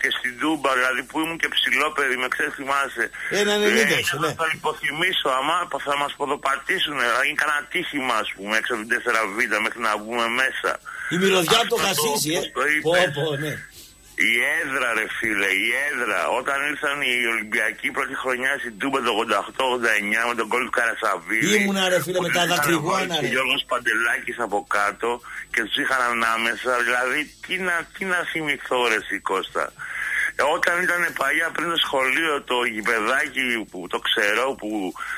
και στην Τούμπα δηλαδή που ήμουν και ψηλό παιδί με ξέρεις θυμάσαι. Ένα Ε, ενενήντα, να ναι. το υποθυμίσω άμα θα μας ποδοπατήσουν δηλαδή είναι κανένα τύχημα ας πούμε έξω από την 4Β μέχρι να βγούμε μέσα. Η μυρωδιά από το Αυτό χασίσι, ε. όπως το είπες. Πω, πω, ναι. Η έδρα ρε φίλε, η έδρα. Όταν ήρθαν οι Ολυμπιακοί πρώτη χρονιά στην Τούμπα το 88-89 με τον κόλλο του Καρασαβίδη. Ήμουνα, ρε, φίλε, που με τους τα είχαν δακρυγόνα, βάλει και ρε. Γιώργος Παντελάκης από κάτω και τους είχαν ανάμεσα. Δηλαδή τι να, τι να θυμηθώ ρε εσύ Κώστα. Ε, Όταν ήταν παλιά πριν το σχολείο το γηπεδάκι που το ξέρω που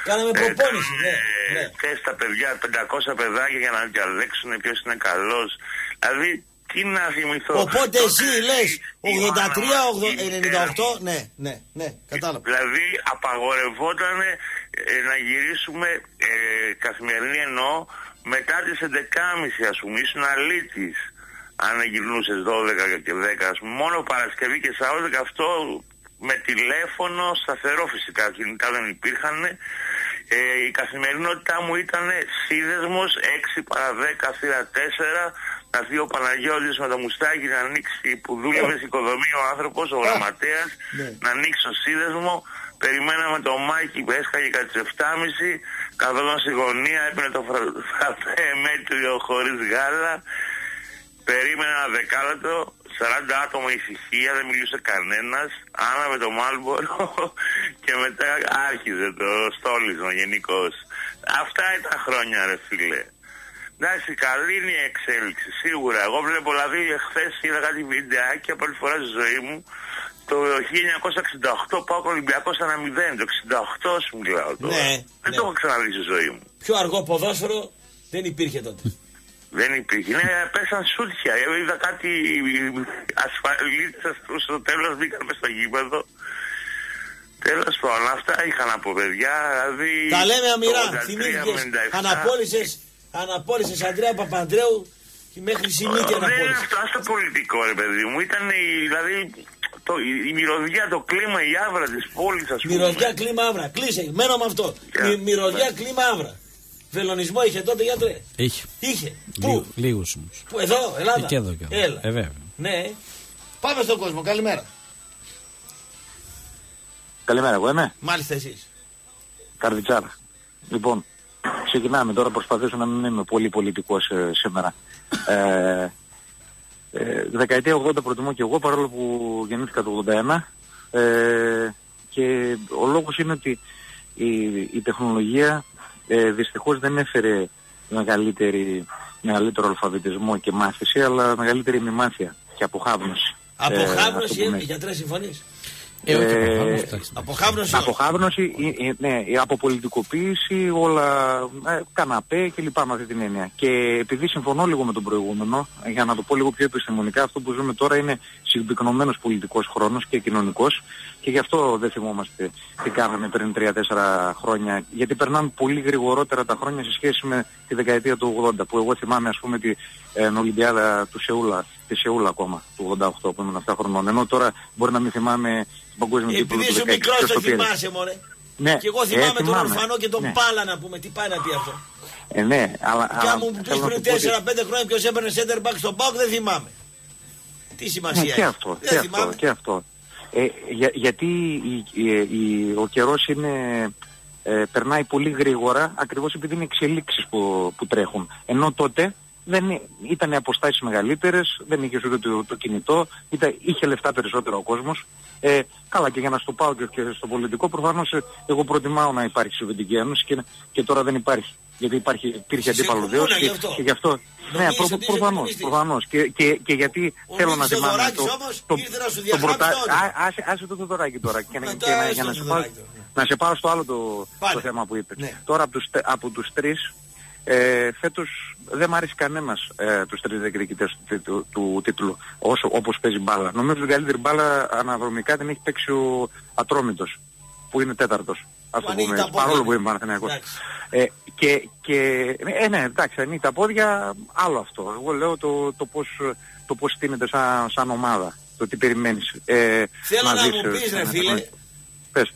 Κάναμε προπόνηση, ναι, ναι. θες τα παιδιά 500 παιδάκια για να διαλέξουν ποιος είναι καλός. Δηλαδή τι να θυμηθώ. Οπότε Τότε εσύ λες 83-98, ναι, ναι, ναι, κατάλαβα. Δηλαδή απαγορευόταν ε, να γυρίσουμε ε, καθημερινή εννοώ μετά τις 11.30 ας πούμε, ήσουν αλήτης αν γυρνούσες 12 και 10 ας πούμε. Μόνο Παρασκευή και Σάββατο και αυτό με τηλέφωνο σταθερό φυσικά, κινητά δεν υπήρχαν. Ε, η καθημερινότητά μου ήταν σύνδεσμος 6 παρα 10 θύρα 4 σταθεί ο Παναγιώτης με το μουστάκι να ανοίξει που δούλευε σε οικοδομή ο άνθρωπος, ο γραμματέας, να ανοίξει το σύνδεσμο. Περιμέναμε το Μάκη που έσκαγε κατά τις 7.30, καθόταν στη γωνία, έπαιρνε το φρα- φραπέ μέτριο χωρίς γάλα. Περίμενα ένα δεκάλεπτο, 40 άτομα ησυχία, δεν μιλούσε κανένας. Άναβε το Μάλμπορο και μετά άρχιζε το στόλισμα γενικώς. Αυτά ήταν χρόνια ρε φίλε. Εντάξει, καλή είναι η εξέλιξη, σίγουρα. Εγώ βλέπω, δηλαδή, εχθέ είδα κάτι βιντεάκια πρώτη φορά στη ζωή μου. Το 1968 πάω ο Ολυμπιακός ένα 0. Το 68 σου μιλάω τώρα. Ναι, Δεν το έχω ξαναδεί στη ζωή μου. Πιο αργό ποδόσφαιρο δεν υπήρχε τότε. Δεν υπήρχε. Ναι, πέσαν σούτια. Εγώ είδα κάτι ασφαλίτες στο τέλος μπήκαν μες στο γήπεδο. Τέλος πάντων, αυτά είχα να πω, παιδιά. Δηλαδή, Τα λέμε αμοιρά. το 83, Θυμήθηκες 97. αναπόλυσες, αναπόλυσες Αντρέα Παπαντρέου και μέχρι σημείτη Δεν είναι αναπόλυσες. αυτό, αυτό πολιτικό ρε παιδί μου. Ήταν η, δηλαδή το, η, η μυρωδιά, το κλίμα, η άβρα της πόλης, ας πούμε. Μυρωδιά κλίμα άβρα. Κλείσε, μένω με αυτό. Μυ- Μυρωδιά κλίμα άβρα. Βελονισμό είχε τότε γιατρέ; Είχε. Είχε. Λίγο, Πού; λίγους όμως. Πού, εδώ, Ελλάδα. Και εδώ και εδώ. Έλα. Ε, βέβαια. Ναι. Πάμε στον κόσμο. Καλημέρα. Καλημέρα, εγώ είμαι. Μάλιστα εσείς. Καρδιτσάρα. Λοιπόν, ξεκινάμε τώρα. Προσπαθήσω να μην είμαι πολύ πολιτικός ε, σήμερα. Ε, ε, δεκαετία 80 προτιμώ και εγώ παρόλο που γεννήθηκα το 81 ε, και ο λόγος είναι ότι η, η τεχνολογία ε, δυστυχώς δεν έφερε μεγαλύτερη, μεγαλύτερο αλφαβητισμό και μάθηση αλλά μεγαλύτερη μημάθεια και αποχάβνωση. Ε, αυτό Αποχάβνωση, που ε, με- γιατρέ συμφωνείς. Ε, όχι Ε, αποχάβνωση, εντάξει. Αποχάβνωση. Αποχάβνωση, ε, ε, ναι, η αποπολιτικοποίηση, όλα, ε, καναπέ και λοιπά με αυτή την έννοια. Και επειδή συμφωνώ λίγο με τον προηγούμενο, ε, για να το πω λίγο πιο επιστημονικά, αυτό που ζούμε τώρα είναι συμπυκνωμένος πολιτικός χρόνος και κοινωνικός και γι' αυτό δεν θυμόμαστε τι κάναμε πριν 3-4 χρόνια, γιατί περνάνε πολύ γρηγορότερα τα χρόνια σε σχέση με τη δεκαετία του 80, που εγώ θυμάμαι ας πούμε την ε, Ολυμπιάδα του Σεούλα, τη Σεούλα ακόμα, του 88 που ήμουν 7 χρονών, ενώ τώρα μπορεί να μην θυμάμαι την παγκόσμια τίτλο Επειδή του σου 16, μικρός ποιος το πήρε. θυμάσαι μωρέ. Ναι, Και εγώ ε, θυμάμαι τον θυμάμαι. Ορφανό και τον Ναι. Πάλα να πούμε. Τι πάει να πει αυτό; Ε, ναι, αλλά, Και αλλά αν μου πεις θέλω να πριν σου πω ότι- 4-5 χρόνια ποιος έπαιρνε center back στον Πάοκ δεν θυμάμαι. Τι σημασία Ναι, και έχει; αυτό, Δεν και θυμάμαι. αυτό, και αυτό. Ε, για, γιατί η, η- η- ο καιρός είναι, ε, περνάει πολύ γρήγορα ακριβώς επειδή είναι εξελίξεις που, που τρέχουν. Ενώ τότε δεν ή- ήταν οι αποστάσεις μεγαλύτερες, δεν είχε ούτε το, το κινητό, ήταν, είχε λεφτά περισσότερο ο κόσμος. Ε, καλά και για να στο πάω και, και στο πολιτικό προφανώς ε, εγώ προτιμάω να υπάρχει Σοβιετική Ένωση και, και τώρα δεν υπάρχει. Γιατί υπάρχει, υπήρχε Είσαι αντίπαλος κομμούνα Δέος γι' και, αυτό. και γι' αυτό. Ναι, Νομίζεις προ, ότι είσαι προφανώς, κομμουνιστής. προφανώς. Και, και, και γιατί Ο θέλω να Νίκης θυμάμαι Θεοδωράκης το, όμως το, ήρθε να σου το διαγράψει πρωτα- το όνομα. Α, άσε, άσε το Θεοδωράκη τώρα και, να- Ε, και τώρα να- έστω για να το σε, πάω, Θεοδωράκη τώρα. να σε πάω στο άλλο το, Πάλι. το θέμα που είπες. Ναι. Τώρα από τους, τε- από τους τρεις ε, φέτος δεν μ' αρέσει κανένας ε, τους τρεις διεκδικητές του, του, του τίτλου όσο, όπως παίζει μπάλα. Νομίζω την καλύτερη μπάλα αναδρομικά την έχει παίξει ο Ατρόμητος που είναι τέταρτος. Ας το ανοίγει πούμε τα έτσι, πόδια. παρόλο που είναι Παναθηναϊκός. Εντάξει. Ε, και, και, ε, ναι, εντάξει, ανοίγει τα πόδια, άλλο αυτό. Εγώ λέω το, το πώς, το πώς στείνεται σαν, σαν ομάδα, το τι περιμένεις. Ε, Θέλω να δεις, μου ε, πεις ρε ε, φίλε, ε, Πες.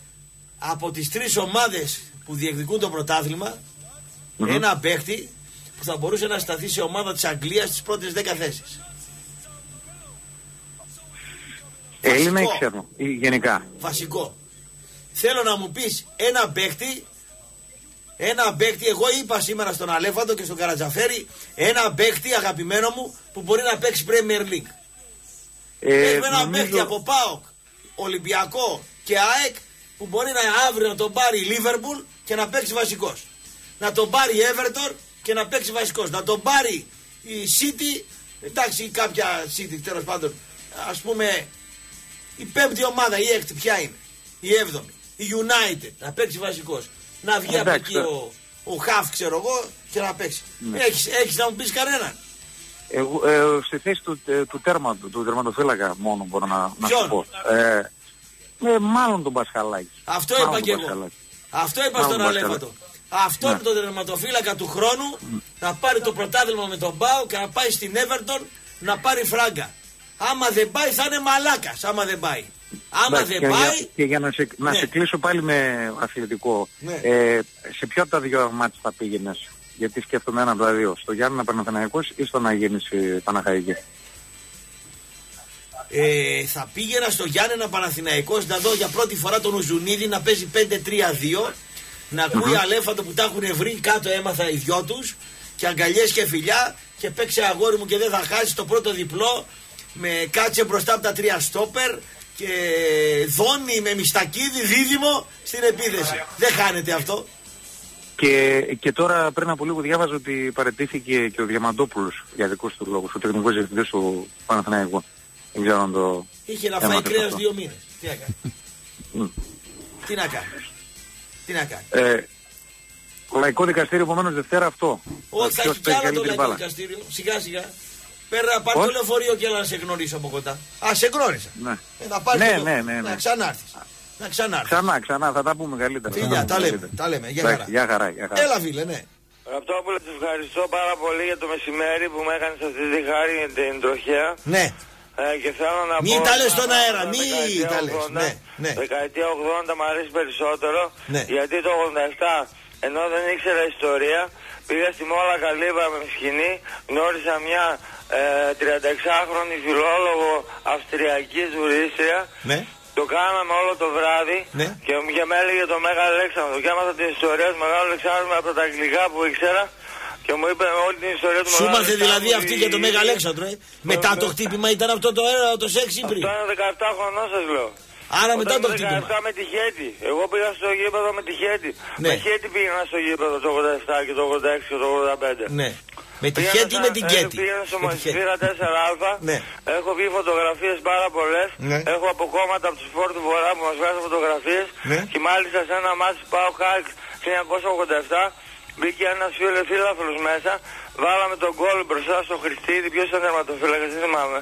από τις τρεις ομάδες που διεκδικούν το πρωτάθλημα, Μμμ. ένα παίχτη που θα μπορούσε να σταθεί σε ομάδα της Αγγλίας στις πρώτες 10 θέσεις. Έλληνα ή Βασικό. ξέρω, ή γενικά; Βασικό. Θέλω να μου πεις ένα παίχτη, ένα παίχτη, εγώ είπα σήμερα στον Αλέφαντο και στον Καρατζαφέρη, ένα παίχτη αγαπημένο μου που μπορεί να παίξει Premier League. Ε, Έχουμε ένα νομίζω- παίχτη από ΠΑΟΚ, Ολυμπιακό και ΑΕΚ που μπορεί να αύριο να τον πάρει η Λίβερπουλ και να παίξει βασικός. Να τον πάρει η Everton και να παίξει βασικός. Να τον πάρει η City, εντάξει ή κάποια City τέλος πάντων, ας πούμε η πέμπτη ομάδα, η έκτη ποια είναι, η έβδομη, η United να παίξει βασικός. Να βγει από Εντάξει, εκεί τώρα. ο, ο Χαφ ξέρω εγώ και να παίξει. Ναι. Έχεις, έχεις να μου πεις κανέναν. Εγώ, ε, στη θέση του, ε, του, τέρμα, του, του τερματοφύλακα μόνο μπορώ να, να Ποιον; σου πω. Ε, ε, μάλλον τον Πασχαλάκη. Αυτό Μάλλον είπα τον και εγώ. Πασχαλάκη. Αυτό είπα Μάλλον στον Πασχαλάκη. Αλέφατο. Αυτό Ναι. είναι το τερματοφύλακα του χρόνου να πάρει το πρωτάθλημα με τον Πάο και να πάει στην Everton να πάρει φράγκα. Άμα δεν πάει θα είναι μαλάκας. Άμα δεν πάει. Άμα Εντάξει, δεν και, πάει. για, και για να, σε, να Ναι. σε κλείσω πάλι με αθλητικό. Ναι. Ε, σε ποιο από τα δύο μάτια θα πήγαινες; Γιατί σκέφτομαι ένα από τα δύο. Στο Γιάννενα Παναθηναϊκός ή στον Αγέννηση Παναχαϊκή; Ε, θα πήγαινα στο Γιάννενα Παναθηναϊκός να δω για πρώτη φορά τον Ουζουνίδη να παίζει 5-3-2 να ακούει αλέφατο που τα έχουν βρει κάτω έμαθα οι δυο τους και αγκαλιές και φιλιά και παίξε αγόρι μου και δεν θα χάσει το πρώτο διπλό με κάτσε μπροστά από τα τρία στόπερ και δόνει με μιστακίδι δίδυμο στην επίθεση. Δεν χάνεται αυτό. Και, και τώρα πριν από λίγο διάβαζα ότι παρετήθηκε και ο Διαμαντόπουλος για δικούς του λόγους, ο τεχνικός διευθυντής του Παναθηναϊκού. Δεν ξέρω αν το... Είχε να φάει έμαθες κρέας αυτό. δύο μήνες. Τι να κάνει; Μμ. Τι να κάνει; Τι να κάνει; Ε, λαϊκό δικαστήριο επομένως Δευτέρα αυτό. Όχι, θα Ποιος έχει κι παίζει άλλο το καλύτερη λαϊκό μπάλα. δικαστήριο. Σιγά σιγά. Πέρα, πάρ' το Πώς; λεωφορείο και έλα να σε γνωρίσω από κοντά. Α, σε γνώρισα. Ναι. Ε, να πάρεις Ναι, το- ναι, ναι, ναι. Να ξανάρθεις. Να ξανάρθεις. Ξανά, ξανά, θα τα πούμε καλύτερα. θα Φιλιά, τα τα πούμε λέμε, καλύτερα. τα λέμε. Για Εντάξει, χαρά. Γεια χαρά, γεια χαρά. Έλα, φίλε, ναι. Ραπτόπουλε, σε ευχαριστώ πάρα πολύ για το μεσημέρι που με έκανες αυτή τη χάρη για την τροχέα. Ναι. Ε, και θέλω να Μη πω... τα λες να στον πάω αέρα, στα μη δεκαετία τα λες. 80. Ναι, ναι. Δεκαετία 80 μου αρέσει περισσότερο. Ναι. Γιατί το 87, ενώ δεν ήξερα ιστορία, πήγα στη Μόλα Καλύβα με σκηνή, γνώρισα μια ε, 36χρονη φιλόλογο αυστριακή τουρίστρια. Ναι. Το κάναμε όλο το βράδυ Ναι. και μου και με έλεγε το Μέγα Αλέξανδρο. Και έμαθα την ιστορία του Μεγάλου Αλεξάνδρου από τα αγγλικά που ήξερα και μου είπε όλη την ιστορία του Σου Μεγάλου ήμαστε δηλαδή Αλεξάνδρου, αυτή η- για το Μέγα Αλέξανδρο, ε; Μετά το χτύπημα ήταν αυτό το, ε, το σεξ ή πριν; Αυτό είναι 17 χρονών σας λέω. Άρα μετά Όταν το ήμουν χτύπημα. 17 με τη Χέτη. Εγώ πήγα στο γήπεδο με τη Χέτη. Ναι. Με Χέτη πήγαινα στο γήπεδο το 87 και το 86 και το 85. Ναι. Με τη Πήγαινα χέτη ή σαν- με την ε, κέτη. Πήγαινα στο Με τη χέτη. Μασφύρα 4α. Ναι. Έχω βγει φωτογραφίες πάρα πολλές. Ναι. Έχω από κόμματα από τους σπορ του Βορρά που μας βγάζουν φωτογραφίες. Ναι. Και μάλιστα σε ένα μάτι πάω χάρη 1987. Μπήκε ένας φίλο φίλαθλος μέσα. Βάλαμε τον γκολ μπροστά στο Χριστίδη. Ποιος ήταν τερματοφύλακας, δεν θυμάμαι.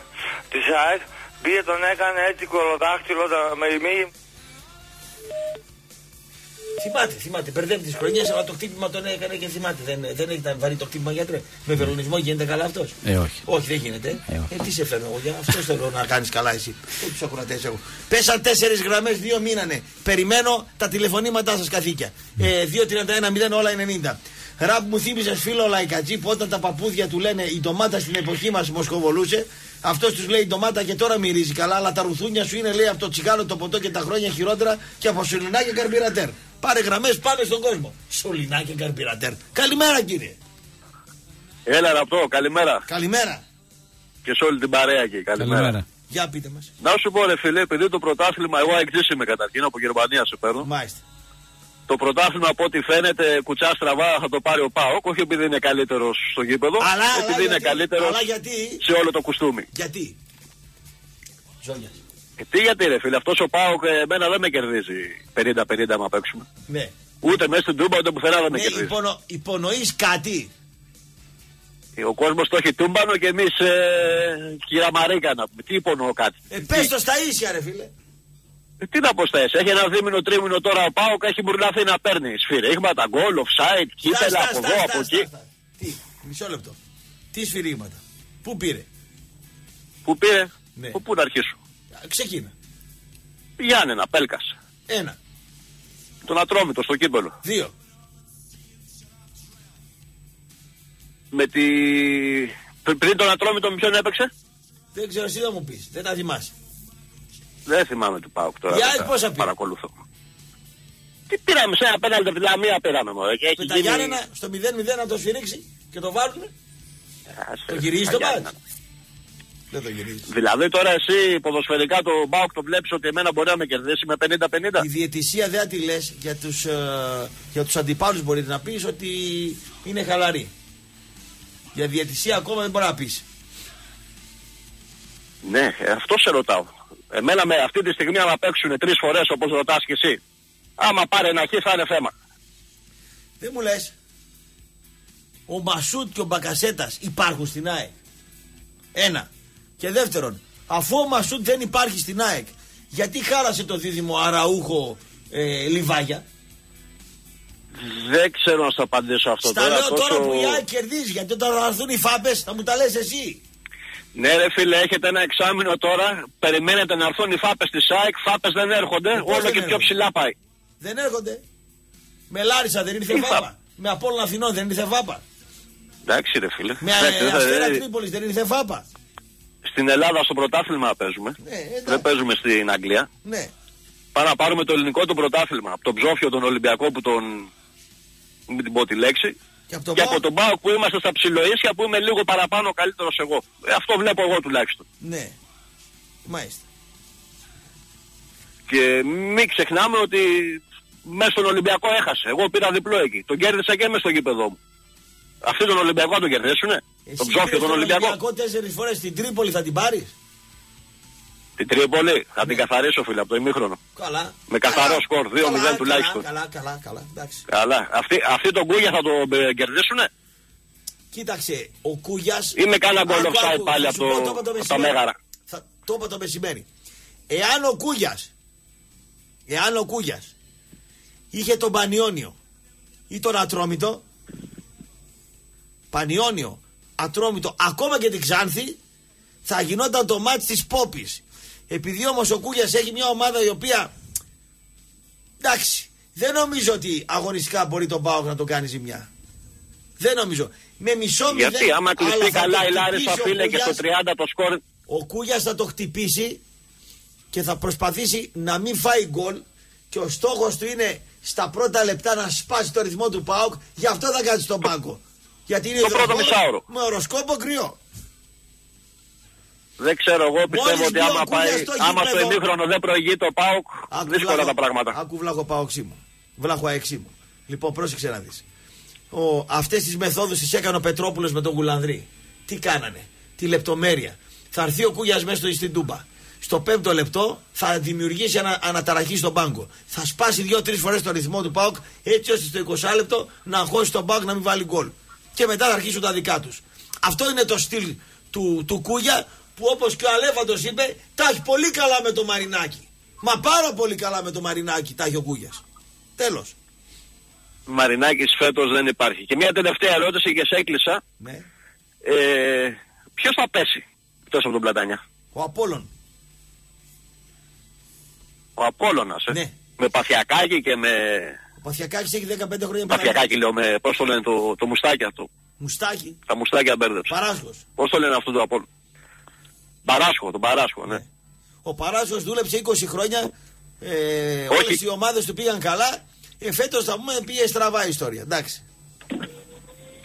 Της ΑΕΚ. Πήγε τον έκανε έτσι κολοδάχτυλο τα- με ημίγη. Θυμάται, θυμάται. Μπερδεύει τις χρονιές, αλλά το χτύπημα τον έκανε και θυμάται. Δεν, δεν ήταν βαρύ το χτύπημα γιατρέ. Με βερονισμό γίνεται καλά αυτός; Ε, όχι. Όχι, δεν γίνεται. Ε, τι σε φέρνω εγώ για αυτός θέλω να κάνεις καλά εσύ. Του ακροατές έχω. Πέσαν τέσσερις γραμμές, δύο μήνανε. Περιμένω τα τηλεφωνήματά σας καθήκια. Ε, 2.31.0 όλα 90. Ραπ μου θύμισες φίλο Λαϊκατζή που όταν τα παππούδια του λένε η ντομάτα στην εποχή μας μοσχοβολούσε. Αυτός τους λέει η ντομάτα και τώρα μυρίζει καλά, αλλά τα ρουθούνια σου είναι λέει από το τσιγάρο, το ποτό και τα χρόνια χειρότερα και από σωληνά και καρπιρατέρ. Πάρε γραμμές, πάμε στον κόσμο. Σωληνά και καρπιρατέρ. Καλημέρα κύριε. Έλα ραπτό, καλημέρα. Καλημέρα. Και σε όλη την παρέα εκεί, καλημέρα. Για πείτε μας. Να σου πω ρε φίλε, επειδή το πρωτάθλημα, εγώ εξής είμαι καταρχήν, από Γερμανία σε παίρνω. Μάλιστα. Το πρωτάθλημα από ό,τι φαίνεται κουτσά στραβά θα το πάρει ο Πάοκ, όχι επειδή είναι καλύτερος στο γήπεδο, Αλλά, αλλά επειδή είναι γιατί- καλύτερος αλλά γιατί; σε όλο το κουστούμι. Γιατί; Ζώνια. Ε, τι γιατί ρε φίλε, αυτός ο Πάοκ ε, εμένα δεν με κερδίζει 50-50 άμα παίξουμε. Ναι. Ούτε μέσα στην Τούμπα ούτε πουθενά δεν με Ναι, κερδίζει. υπονο, υπονοείς κάτι. Ε, Ο κόσμος το έχει τούμπανο και εμείς ε, κυραμαρίκα να πούμε. Τι υπονοώ κάτι. Ε, πες το στα ίσια ρε φίλε. Ε, Τι να πω στα έσαι. Έχει ένα δίμηνο τρίμηνο τώρα ο Πάοκ έχει μπουρλαθεί να παίρνει σφυρίγματα, γκολ, offside, κύπελα Στά, από στά, εδώ, στά, από στά, εκεί. στά. Τι, μισό λεπτό. Τι σφυρίγματα. Πού πήρε; Πού πήρε, Ναι. πού, πού να αρχίσω; Α, Ξεκίνα. Γιάννενα, Πέλκας. Ένα. Τον Ατρόμητο στο κύπελο. Δύο. Με τη... πρι- Πριν τον Ατρόμητο με ποιον έπαιξε; Δεν ξέρω εσύ θα μου πεις. Δεν τα θυμάσαι. Δεν θυμάμαι του Πάοκ τώρα. Η δεν ΑΕΚ τα πόσα πήρε; Παρακολουθώ. Τι πήραμε σε ένα πέναλτι από τη Λαμία πήραμε μωρέ. Και έχει Με τα γίνει- Γιάννενα στο 0-0 να το σφυρίξει και το βάλουνε. Άσε, Το γυρίζει τα το Γιάννενα. Μάτς. Δεν το γυρίζεις. Δηλαδή τώρα εσύ ποδοσφαιρικά το Πάοκ το βλέπεις ότι εμένα μπορεί να με κερδίσει με 50-50. Η διαιτησία δεν τη λες για τους, ε, για τους αντιπάλους μπορεί να πεις ότι είναι χαλαρή. Για διαιτησία ακόμα δεν μπορεί να πεις. Ναι, ε, αυτό σε ρωτάω. Εμένα με αυτή τη στιγμή άμα παίξουν τρεις φορές όπως ρωτάς και εσύ. Άμα πάρει ένα χ θα είναι θέμα. Δεν μου λες Ο Μασούτ και ο Μπακασέτας υπάρχουν στην ΑΕΚ Ένα Και δεύτερον Αφού ο Μασούτ δεν υπάρχει στην ΑΕΚ Γιατί χάλασε το δίδυμο Αραούχο ε, Λιβάγια; Δεν ξέρω να σου απαντήσω αυτό Στα τώρα. λέω τώρα τόσο- που η ΑΕΚ κερδίζει Γιατί όταν θα έρθουν οι φάπες θα μου τα λες εσύ Ναι, ρε φίλε, έχετε ένα εξάμεινο τώρα. Περιμένετε να έρθουν οι φάπες της ΑΕΚ. Φάπες δεν έρχονται. πώς Όλο δεν και πιο έρχονται; ψηλά πάει. Δεν έρχονται Με Λάρισα δεν ήρθε Τι φάπα φάπα; Με Απόλλων Αθηνών δεν ήρθε Βάπα. Εντάξει ρε φίλε. Με Εντάξει, ε, δεν θα- Αστέρα ε, Τρίπολης δεν ήρθε Βάπα. Στην Ελλάδα στο πρωτάθλημα παίζουμε. δεν παίζουμε στην Αγγλία. Ναι. Πάμε να πάρουμε το ελληνικό το πρωτάθλημα. Από τον Ψόφιο τον Ολυμπιακό που τον. Μην την πω τη λέξη. Και από τον και ΠΑΟΚ. από τον Πάοκ που είμαστε στα ψηλοίσια που είμαι λίγο παραπάνω καλύτερος εγώ. Ε, αυτό βλέπω εγώ τουλάχιστον. Ναι. Μάλιστα. Και μην ξεχνάμε ότι μέσα στον Ολυμπιακό έχασε. Εγώ πήρα διπλό εκεί. Τον κέρδισα και μέσα στο γήπεδο μου. Αυτοί τον Ολυμπιακό θα τον κερδίσουνε; Τον Εσύ Ψόφιο πήρες τον Ολυμπιακό. Ολυμπιακό τέσσερις φορές στην Τρίπολη θα την πάρεις; Την Τρίπολη θα την καθαρίσω φίλε από το ημίχρονο. Καλά. Με καθαρό σκορ, 2-0 Καλά, τουλάχιστον. Καλά, καλά, καλά. Εντάξει. Καλά. Αυτοί, αυτοί τον Κούγια θα τον ε, κερδίσουνε; Κοίταξε, ο Κούγιας... Ή με κάνα γκολ Άκου, offside άκου, πάλι θα από σου πω, το- είπα από τα μεσημέρι. Μέγαρα. Θα, το είπα το μεσημέρι. Εάν ο Κούγιας, εάν ο Κούγιας είχε τον Πανιόνιο ή τον Ατρόμητο, Πανιόνιο, Ατρόμητο, ακόμα και την Ξάνθη, θα γινόταν το μάτς της Πόπης. Επειδή όμως ο Κούγιας έχει μια ομάδα η οποία, εντάξει, δεν νομίζω ότι αγωνιστικά μπορεί τον Πάοκ να τον κάνει ζημιά. Δεν νομίζω. Με μισό μηδέν. Γιατί άμα αλλά κλειστεί θα καλά το η Λάρισα χτυπήσει ο φίλε και στο Κούγιας. 30 το σκορ. Ο Κούγιας θα το χτυπήσει και θα προσπαθήσει να μην φάει γκολ και ο στόχος του είναι στα πρώτα λεπτά να σπάσει το ρυθμό του ΠΑΟΚ γι' αυτό θα κάτσει στον πάγκο. Γιατί είναι Το πρώτο υδροχόρο μισάωρο. με οροσκόπο κρυό. Δεν ξέρω, εγώ πιστεύω Μόλις ότι μπει ο άμα, Κούγιας πάει, στο άμα στο γήπεδο- ημίχρονο δεν προηγεί το ΠΑΟΚ, δύσκολα βλάχο- τα πράγματα. Άκου βλάχο πάοξή μου. Βλάχο αεξή μου. Λοιπόν, πρόσεξε να δεις. Ο, αυτές τις μεθόδους τις έκανε ο Πετρόπουλος με τον Γουλανδρή. Τι κάνανε; Τη λεπτομέρεια. Θα έρθει ο Κούγιας μέσα στο στην Τούμπα. Στο πέμπτο λεπτό θα δημιουργήσει ανα, αναταραχή στον πάγκο. Θα σπάσει δύο-τρεις φορές το ρυθμό του Πάουκ έτσι ώστε στο 20 λεπτό να αγχώσει τον Πάουκ να μην βάλει γκολ. Και μετά θα αρχίσουν τα δικά τους. Αυτό είναι το στυλ του, του Κούγια που όπως και ο Αλέφαντος είπε, τα έχει πολύ καλά με το Μαρινάκι. Μα πάρα πολύ καλά με το Μαρινάκι τα έχει ο Κούγιας. Τέλος. Μαρινάκης φέτος δεν υπάρχει. Και μια τελευταία ερώτηση και σε έκλεισα. Ναι. Ε, ποιος θα πέσει εκτός από τον Πλατάνια; Ο Απόλλων. Ο Απόλλωνας, ε; Ναι. Με παθιακάκι και με... Ο Παθιακάκης έχει 15 χρόνια Παθιακάκι λέω με... Πώς το λένε το, το μουστάκι αυτό. Μουστάκι. Τα μουστάκια μπέρδεψα. Παράσχος. Πώς το λένε αυτό το Απόλλων. Παράσχο, τον Παράσχο, ναι. Ο Παράσχος δούλεψε 20 χρόνια. Ε, Όχι. όλες οι ομάδες του πήγαν καλά. Ε, φέτος θα πούμε πήγε στραβά η ιστορία. Εντάξει.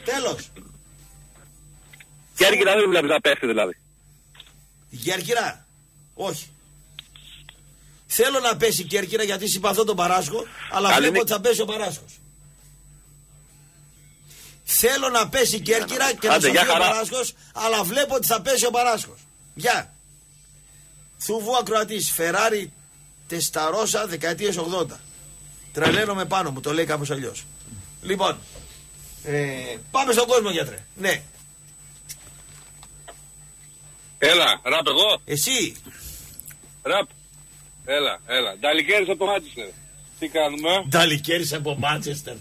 Τέλος. Και έρχεται δεν βλέπεις να πέφτει δηλαδή. Η Κέρκυρα. Όχι. Θέλω να πέσει η Κέρκυρα γιατί συμπαθώ τον Παράσχο, αλλά Καλή βλέπω νύχτα. ότι θα πέσει ο Παράσχος. Θέλω να πέσει η Κέρκυρα και να Άντε, σωθεί γεια ο χαρά. Παράσχος, αλλά βλέπω ότι θα πέσει ο Παράσχος. Γεια. Θουβού Ακροατής, Φεράρι Τεσταρόσα δεκαετίες 80. Τρελαίνομαι πάνω μου, το λέει κάπως αλλιώς. Λοιπόν, ε, πάμε στον κόσμο γιατρέ. Ναι. Έλα, ραπ εγώ. Εσύ. Ραπ. Έλα, έλα. Νταλικέρης από το Μάτσεστερ. Τι κάνουμε; Νταλικέρης από Μάντσεστερ.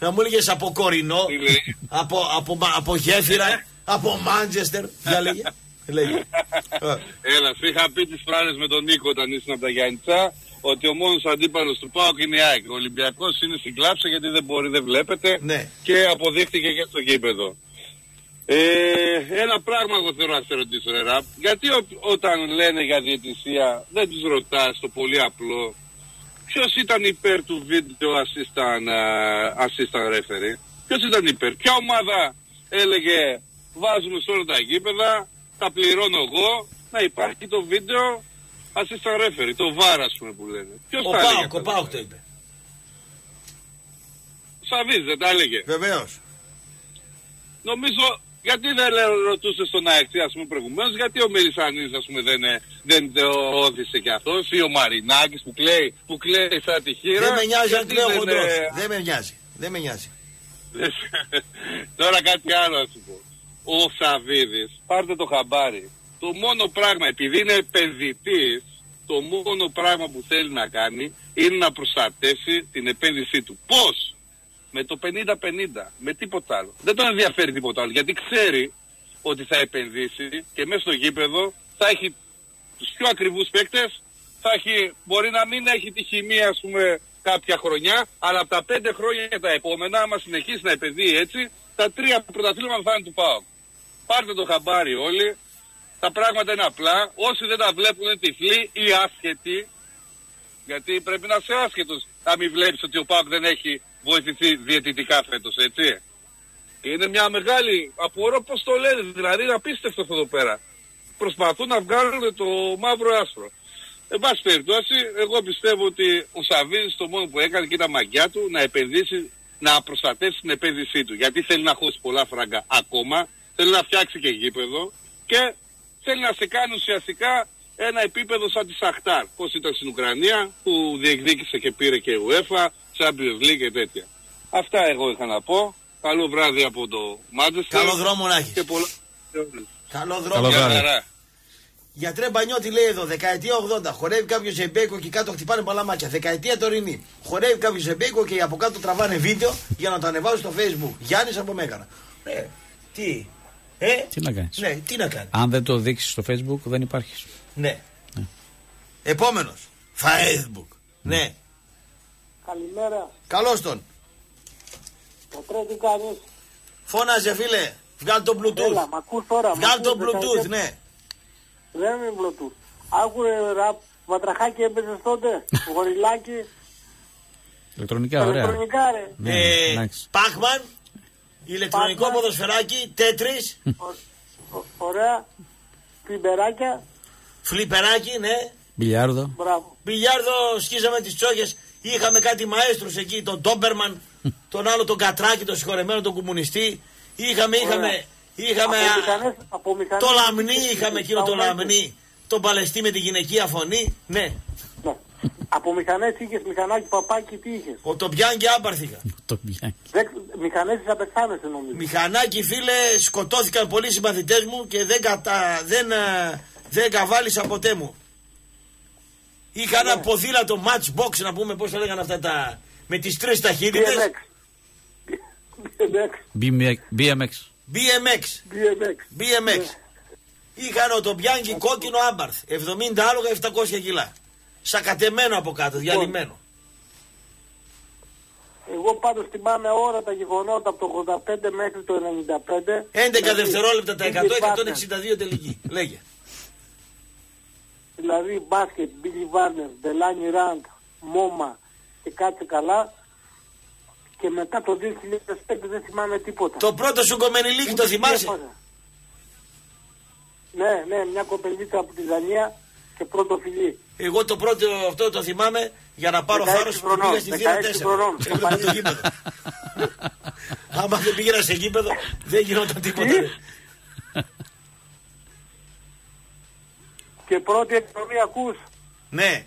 Να μου έλεγες από Κορινό, Τι λέει; από, από, Μα- από Γέφυρα, από Μάντσεστερ. Για λέγε. λέγε. Έλα, σου είχα πει τις φράνες με τον Νίκο όταν ήσουν από τα Γιάννητσα ότι ο μόνος αντίπαλος του ΠΑΟΚ είναι η ΑΕΚ. Ο Ολυμπιακός είναι στην κλάψα γιατί δεν μπορεί, δεν βλέπετε Ναι. και αποδείχτηκε και στο γήπεδο. Ε, ένα πράγμα εγώ θέλω να σε ρωτήσω, ρε Ραπ. Γιατί ό- όταν λένε για διαιτησία δεν τους ρωτάς το πολύ απλό ποιος ήταν υπέρ του βίντεο assistant, α, assistant referee; Ποιος ήταν υπέρ; Ποια ομάδα έλεγε βάζουμε σε όλα τα γήπεδα, τα πληρώνω εγώ, να υπάρχει το βίντεο assistant referee, το VAR ας πούμε που λένε. Ποιος Ο τα έλεγε Πάοκ, αυτά ο τα Πάοκ το πράγματα; είπε. Σαββής δεν τα έλεγε. Βεβαίως. Νομίζω, γιατί δεν λέ- ρωτούσε στον ΑΕΚΤ, ας πούμε, προηγουμένως, γιατί ο Μελισανής, ας πούμε, δεν, ε, δεν το όθησε κι αυτός, ή ο Μαρινάκης που κλαίει, που κλαίει σαν τη χείρα. Δεν με νοιάζει αν γιατί κλαίω δεν, χοντρός. ε, Δεν με νοιάζει. Δεν με νοιάζει. Τώρα κάτι άλλο να σου πω. Ο Σαββίδης, πάρτε το χαμπάρι. Το μόνο πράγμα, επειδή είναι επενδυτής, το μόνο πράγμα που θέλει να κάνει είναι να προστατεύσει την επένδυσή του. Πώς; Με το 50-50, με τίποτα άλλο. Δεν τον ενδιαφέρει τίποτα άλλο, γιατί ξέρει ότι θα επενδύσει και μέσα στο γήπεδο θα έχει τους πιο ακριβούς παίκτες, θα έχει, μπορεί να μην έχει τη χημεία, ας πούμε, κάποια χρονιά, αλλά από τα πέντε χρόνια και τα επόμενα, άμα συνεχίσει να επενδύει έτσι, τα τρία πρωταθλήματα θα είναι του ΠΑΟΚ. Πάρτε το χαμπάρι όλοι. Τα πράγματα είναι απλά. Όσοι δεν τα βλέπουν είναι τυφλοί ή άσχετοι. Γιατί πρέπει να είσαι άσχετος να μην βλέπεις ότι ο ΠΑΟΚ δεν έχει βοηθηθεί διαιτητικά φέτος, έτσι. Είναι μια μεγάλη απορώ πώς το λένε, δηλαδή είναι απίστευτο αυτό εδώ πέρα. Προσπαθούν να βγάλουν το μαύρο άσπρο. Εν πάση περιπτώσει, εγώ πιστεύω ότι ο Σαββίδης το μόνο που έκανε και ήταν μαγιά του να επενδύσει, να προστατεύσει την επένδυσή του. Γιατί θέλει να χώσει πολλά φράγκα ακόμα, θέλει να φτιάξει και γήπεδο και θέλει να σε κάνει ουσιαστικά ένα επίπεδο σαν τη Σαχτάρ. Πώς ήταν στην Ουκρανία που διεκδίκησε και πήρε και UEFA, Champions League και τέτοια. Αυτά εγώ είχα να πω. Καλό βράδυ από το Μάντσεστερ. Καλό δρόμο να έχεις. Και πολλά... Καλό δρόμο. Καλό Γεια βράδυ. χαρά. Γιατρέ Μπανιώτη λέει εδώ, δεκαετία 80, χορεύει κάποιος ζεμπέικο και κάτω χτυπάνε παλαμάκια. Δεκαετία τωρινή, χορεύει κάποιος ζεμπέικο και από κάτω τραβάνε βίντεο για να το ανεβάζουν στο facebook. Γιάννης από Μέγαρα. Ε, τι, ε, Τι να κάνεις. ναι, τι να κάνεις. Αν δεν το δείξεις στο facebook, δεν υπάρχεις. Ναι. Επόμενος. Facebook. Ναι. Καλημέρα. Καλώς τον. Πατρέ, τι κάνεις; Φώναζε φίλε. Βγάλ το bluetooth. Έλα, μ' ακούς τώρα. μ' Βγάλ το ακούς, bluetooth, δεκαετία- ναι. Δεν είναι bluetooth. Άκουρε ραπ, βατραχάκι έπαιζες τότε, γοριλάκι, Ηλεκτρονικά, ωραία. ηλεκτρονικά ρε. Ναι, Ε, εντάξει. Πάκμαν, ηλεκτρονικό Pac-Man. ποδοσφαιράκι, τέτρι, Ο- Ωραία, φιμπεράκια, φλιπεράκι, ναι. Μπιλιάρδο. μπράβο. Μπιλιάρδο σκίζαμε τις τσόχε. Είχαμε κάτι μαέστρους εκεί, τον Ντόμπερμαν, τον άλλο τον Κατράκη, τον συγχωρεμένο τον κομμουνιστή. Είχαμε, είχαμε, είχαμε. Από μηχανές, από μηχανές, Το λαμνί είχαμε εκείνο το λαμνί. Τον Παλαιστή με τη γυναικεία φωνή. Ναι. Ναι. Από μηχανές είχες μηχανάκι παπάκι, τι είχες; Ο Τομπιάν και άμπαρθ είχα. Το πιάνει. Δεν- Μηχανές της απεχθάνεσαι νομίζω. Μηχανάκι φίλε, σκοτώθηκαν πολλοί συμπαθητές μου και δεν, κατα... δεν, ε, δεν καβάλισα ποτέ μου. Είχα Ναι. ένα ποδήλατο matchbox να πούμε πώς το λέγανε αυτά τα... με τις τρεις ταχύτητες. BMX. BMX. BMX. BMX. BMX. Ναι. Είχα ένα το Bianchi κόκκινο άμπαρθ. 70 άλογα 700 κιλά. Σακατεμένο από κάτω, διαλυμένο. Εγώ πάντως θυμάμαι ώρα τα γεγονότα από το 85 μέχρι το 95. 11 δευτερόλεπτα τα 100, Billy Wagner. 162 τελική. Λέγε. Δηλαδή μπάσκετ, Billy Warner, Delany Rand, Μόμα και κάτσε καλά. Και μετά το 2005 δεν θυμάμαι τίποτα. Το πρώτο σου κομμενιλίκι το θυμάσαι; Ναι, ναι, μια κοπελίτσα από τη Δανία και πρώτο φιλί. Εγώ το πρώτο αυτό το θυμάμαι για να πάρω 16 θάρρος που χρονών, πήγα στη θύρα 16 4. χρονών. Έβλεπα το γήπεδο. Άμα δεν πήγαινα σε γήπεδο δεν γινόταν τίποτα. Και πρώτη εκδρομή ακούς; Ναι,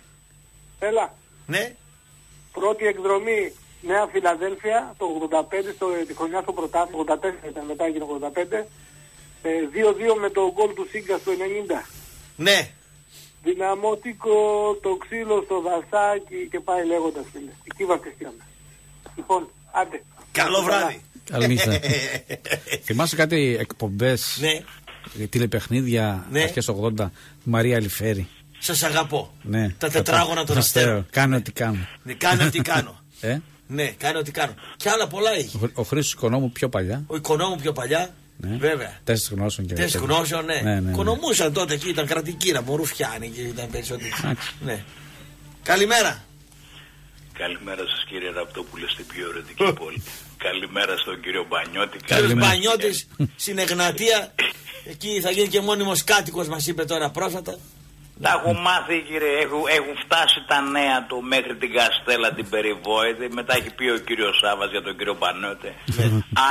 Έλα. ναι. Πρώτη εκδρομή Νέα Φιλαδέλφια το 85 στο, τη χρονιά στο πρωτάθλημα, 84 ήταν μετά έγινε 85. Ε, 2-2 με το γκολ του Σίγκα στο 90. Ναι. Δυναμωτικό, το ξύλο στο δασάκι και πάει λέγοντας φίλε. Εκεί βασιστήκαμε. Λοιπόν, άντε. Καλό βράδυ. Καληνύχτα. Θυμάσαι κάτι εκπομπές, Ναι. Τηλεπαιχνίδια Ναι. αρχές 80, Μαρία Αλιφέρη. Σας αγαπώ. Ναι. Τα τετράγωνα των Αστέρων. αστέρων. Κάνε ό,τι κάνω. Ναι, κάνω ό,τι κάνω. Ε; Ναι, κάνω ό,τι κάνω. Και άλλα πολλά έχει. Ο, ο Χρήστος Οικονόμου πιο παλιά. Ο οικονόμου πιο παλιά. Ναι. Βέβαια. Τέσσερις γνώσεων και Τέσσερις τέτοια. γνώσεων, ναι. ναι, ναι, ναι. Οικονομούσαν τότε εκεί, ήταν κρατική να μπορούν φτιάνει και ήταν περισσότεροι. ναι. Καλημέρα. Καλημέρα σας κύριε Ραπτόπουλε στην πιο ερωτική πόλη. Καλημέρα στον κύριο Μπανιώτη. Κύριος Μπανιώτης στην Εγνατία. Εκεί θα γίνει και μόνιμος κάτοικος, μας είπε τώρα πρόσφατα. Τα έχω μάθει κύριε, έχουν, έχουν φτάσει τα νέα του μέχρι την Καστέλα την περιβόητη. Μετά έχει πει ο κύριος Σάβας για τον κύριο Μπανιώτη.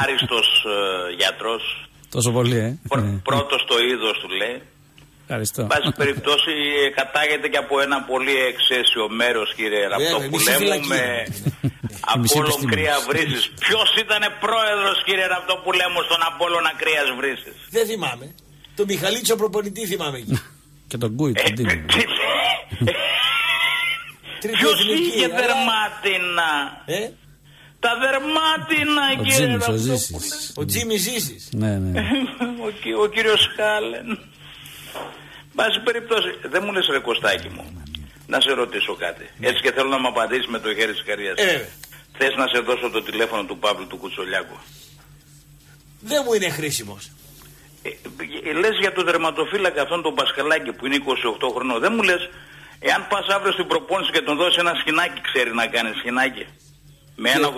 Άριστος ε, γιατρός, Τόσο πολύ, ε. Ναι. πρώτος στο είδος του λέει. Ευχαριστώ. Πάση περιπτώσει ε, κατάγεται και από ένα πολύ εξαίσιο μέρος κύριε Ραπτόπουλε μισή μου φυλακή. με μισή Απόλλων επιστήμη. Κρύα Βρύσης. Ποιος ήταν πρόεδρος κύριε Ραπτόπουλε μου στον Απόλλωνα Κρύας Βρύσης; Δεν θυμάμαι. Το Μιχαλίτσο προπονητή θυμάμαι εκεί. Και τον Γκούι, τον Τίνο. Ποιος είχε δερμάτινα; Ε; Τα δερμάτινα Ο κύριε Τζίμις, ο Ραπτόπουλε. Ζήσης. Ο Τζίμις Ζήσης. Ναι, ναι. ο, κυ- ο κύριος Χάλεν. Πάση περιπτώσει, δεν μου λες ρε Κωστάκη μου. Να σε ρωτήσω κάτι. Έτσι και θέλω να μου απαντήσεις με το χέρι της καρδιάς. Ναι. Ε, βέβαια. Θες να σε δώσω το τηλέφωνο του Παύλου του Κουτσολιάκου; Δεν μου είναι χρήσιμος. Ε, λες για το τερματοφύλακα αυτόν τον Πασχαλάκη που είναι 28 χρονών. Δεν μου λες, εάν πας αύριο στην προπόνηση και τον δώσεις ένα σκηνάκι, ξέρει να κάνει σκηνάκι. Με ένα, 80,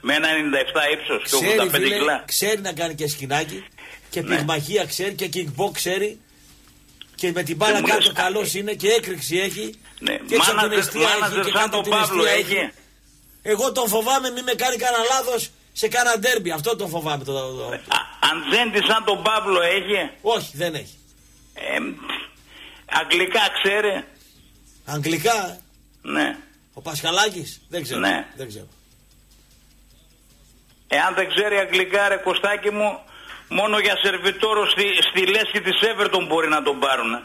με ένα 97 ύψος και 85 Ξέρει, φίλε, κιλά. ξέρει να κάνει και σκηνάκι και Ναι. πυγμαχία ξέρει και kickbox ξέρει και με την μπάλα Δεν μου κάτω λες καλός είναι και έκρηξη έχει Ναι. και έξω από την Μάνατζερ- αιστεία έχει μάνατζερ και σαν κάτω από τον την Παύλο αιστεία έχει. Εγώ τον φοβάμαι μη με κάνει κανένα λάθος σε κανένα ντέρμπι. Αυτό τον φοβάμαι. Το, το, το. Αντζέντη σαν τον Παύλο έχει; Όχι, δεν έχει. Ε, αγγλικά ξέρει; Αγγλικά, Ναι. ο Πασχαλάκης, δεν ξέρω. Ναι. Δεν ξέρω. Εάν δεν ξέρει αγγλικά ρε Κωστάκη μου, μόνο για σερβιτόρο στη, στη λέσχη της Everton μπορεί να τον πάρουν. ε.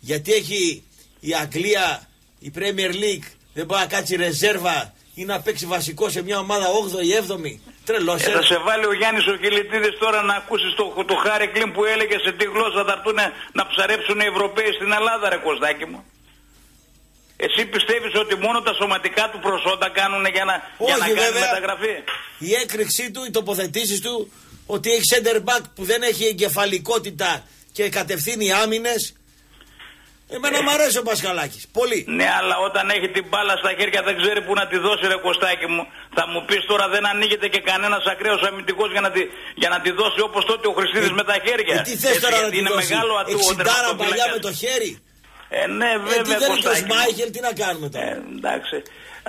Γιατί έχει η Αγγλία, η Premier League, δεν μπορεί να κάτσει ρεζέρβα ή να παίξει βασικό σε μια ομάδα 8η ή 7η. Τρελός, Ε, θα σε βάλει ο Γιάννης ο Κιλιτίδης τώρα να ακούσεις το, το Χάρη Κλίν που έλεγε σε τι γλώσσα θα έρθουν να ψαρέψουν οι Ευρωπαίοι στην Ελλάδα ρε Κωστάκη μου. Εσύ πιστεύεις ότι μόνο τα σωματικά του προσόντα κάνουν για να, για να Όχι, κάνει βέβαια. μεταγραφή; Η έκρηξή του, οι τοποθετήσει του, ότι έχει center back που δεν έχει εγκεφαλικότητα και κατευθύνει άμυνες. Εμένα μου αρέσει ο Πασχαλάκης. Πολύ. Ναι, αλλά όταν έχει την μπάλα στα χέρια δεν ξέρει που να τη δώσει ρε Κωστάκη μου. Θα μου πεις τώρα δεν ανοίγεται και κανένας ακραίος αμυντικός για να τη, για να τη δώσει όπως τότε ο Χριστίδης με τα χέρια. Ε, τι θες Έτσι, τώρα να γιατί τη είναι δώσει; μεγάλο ατού ο Εξιντάρα τερματοφύλακας. παλιά με το χέρι; Ε, ναι, Ε, τι βέβαια δεν είναι το Κωστάκη μου. Σμάιχελ, τι να κάνουμε τώρα; Ε, εντάξει.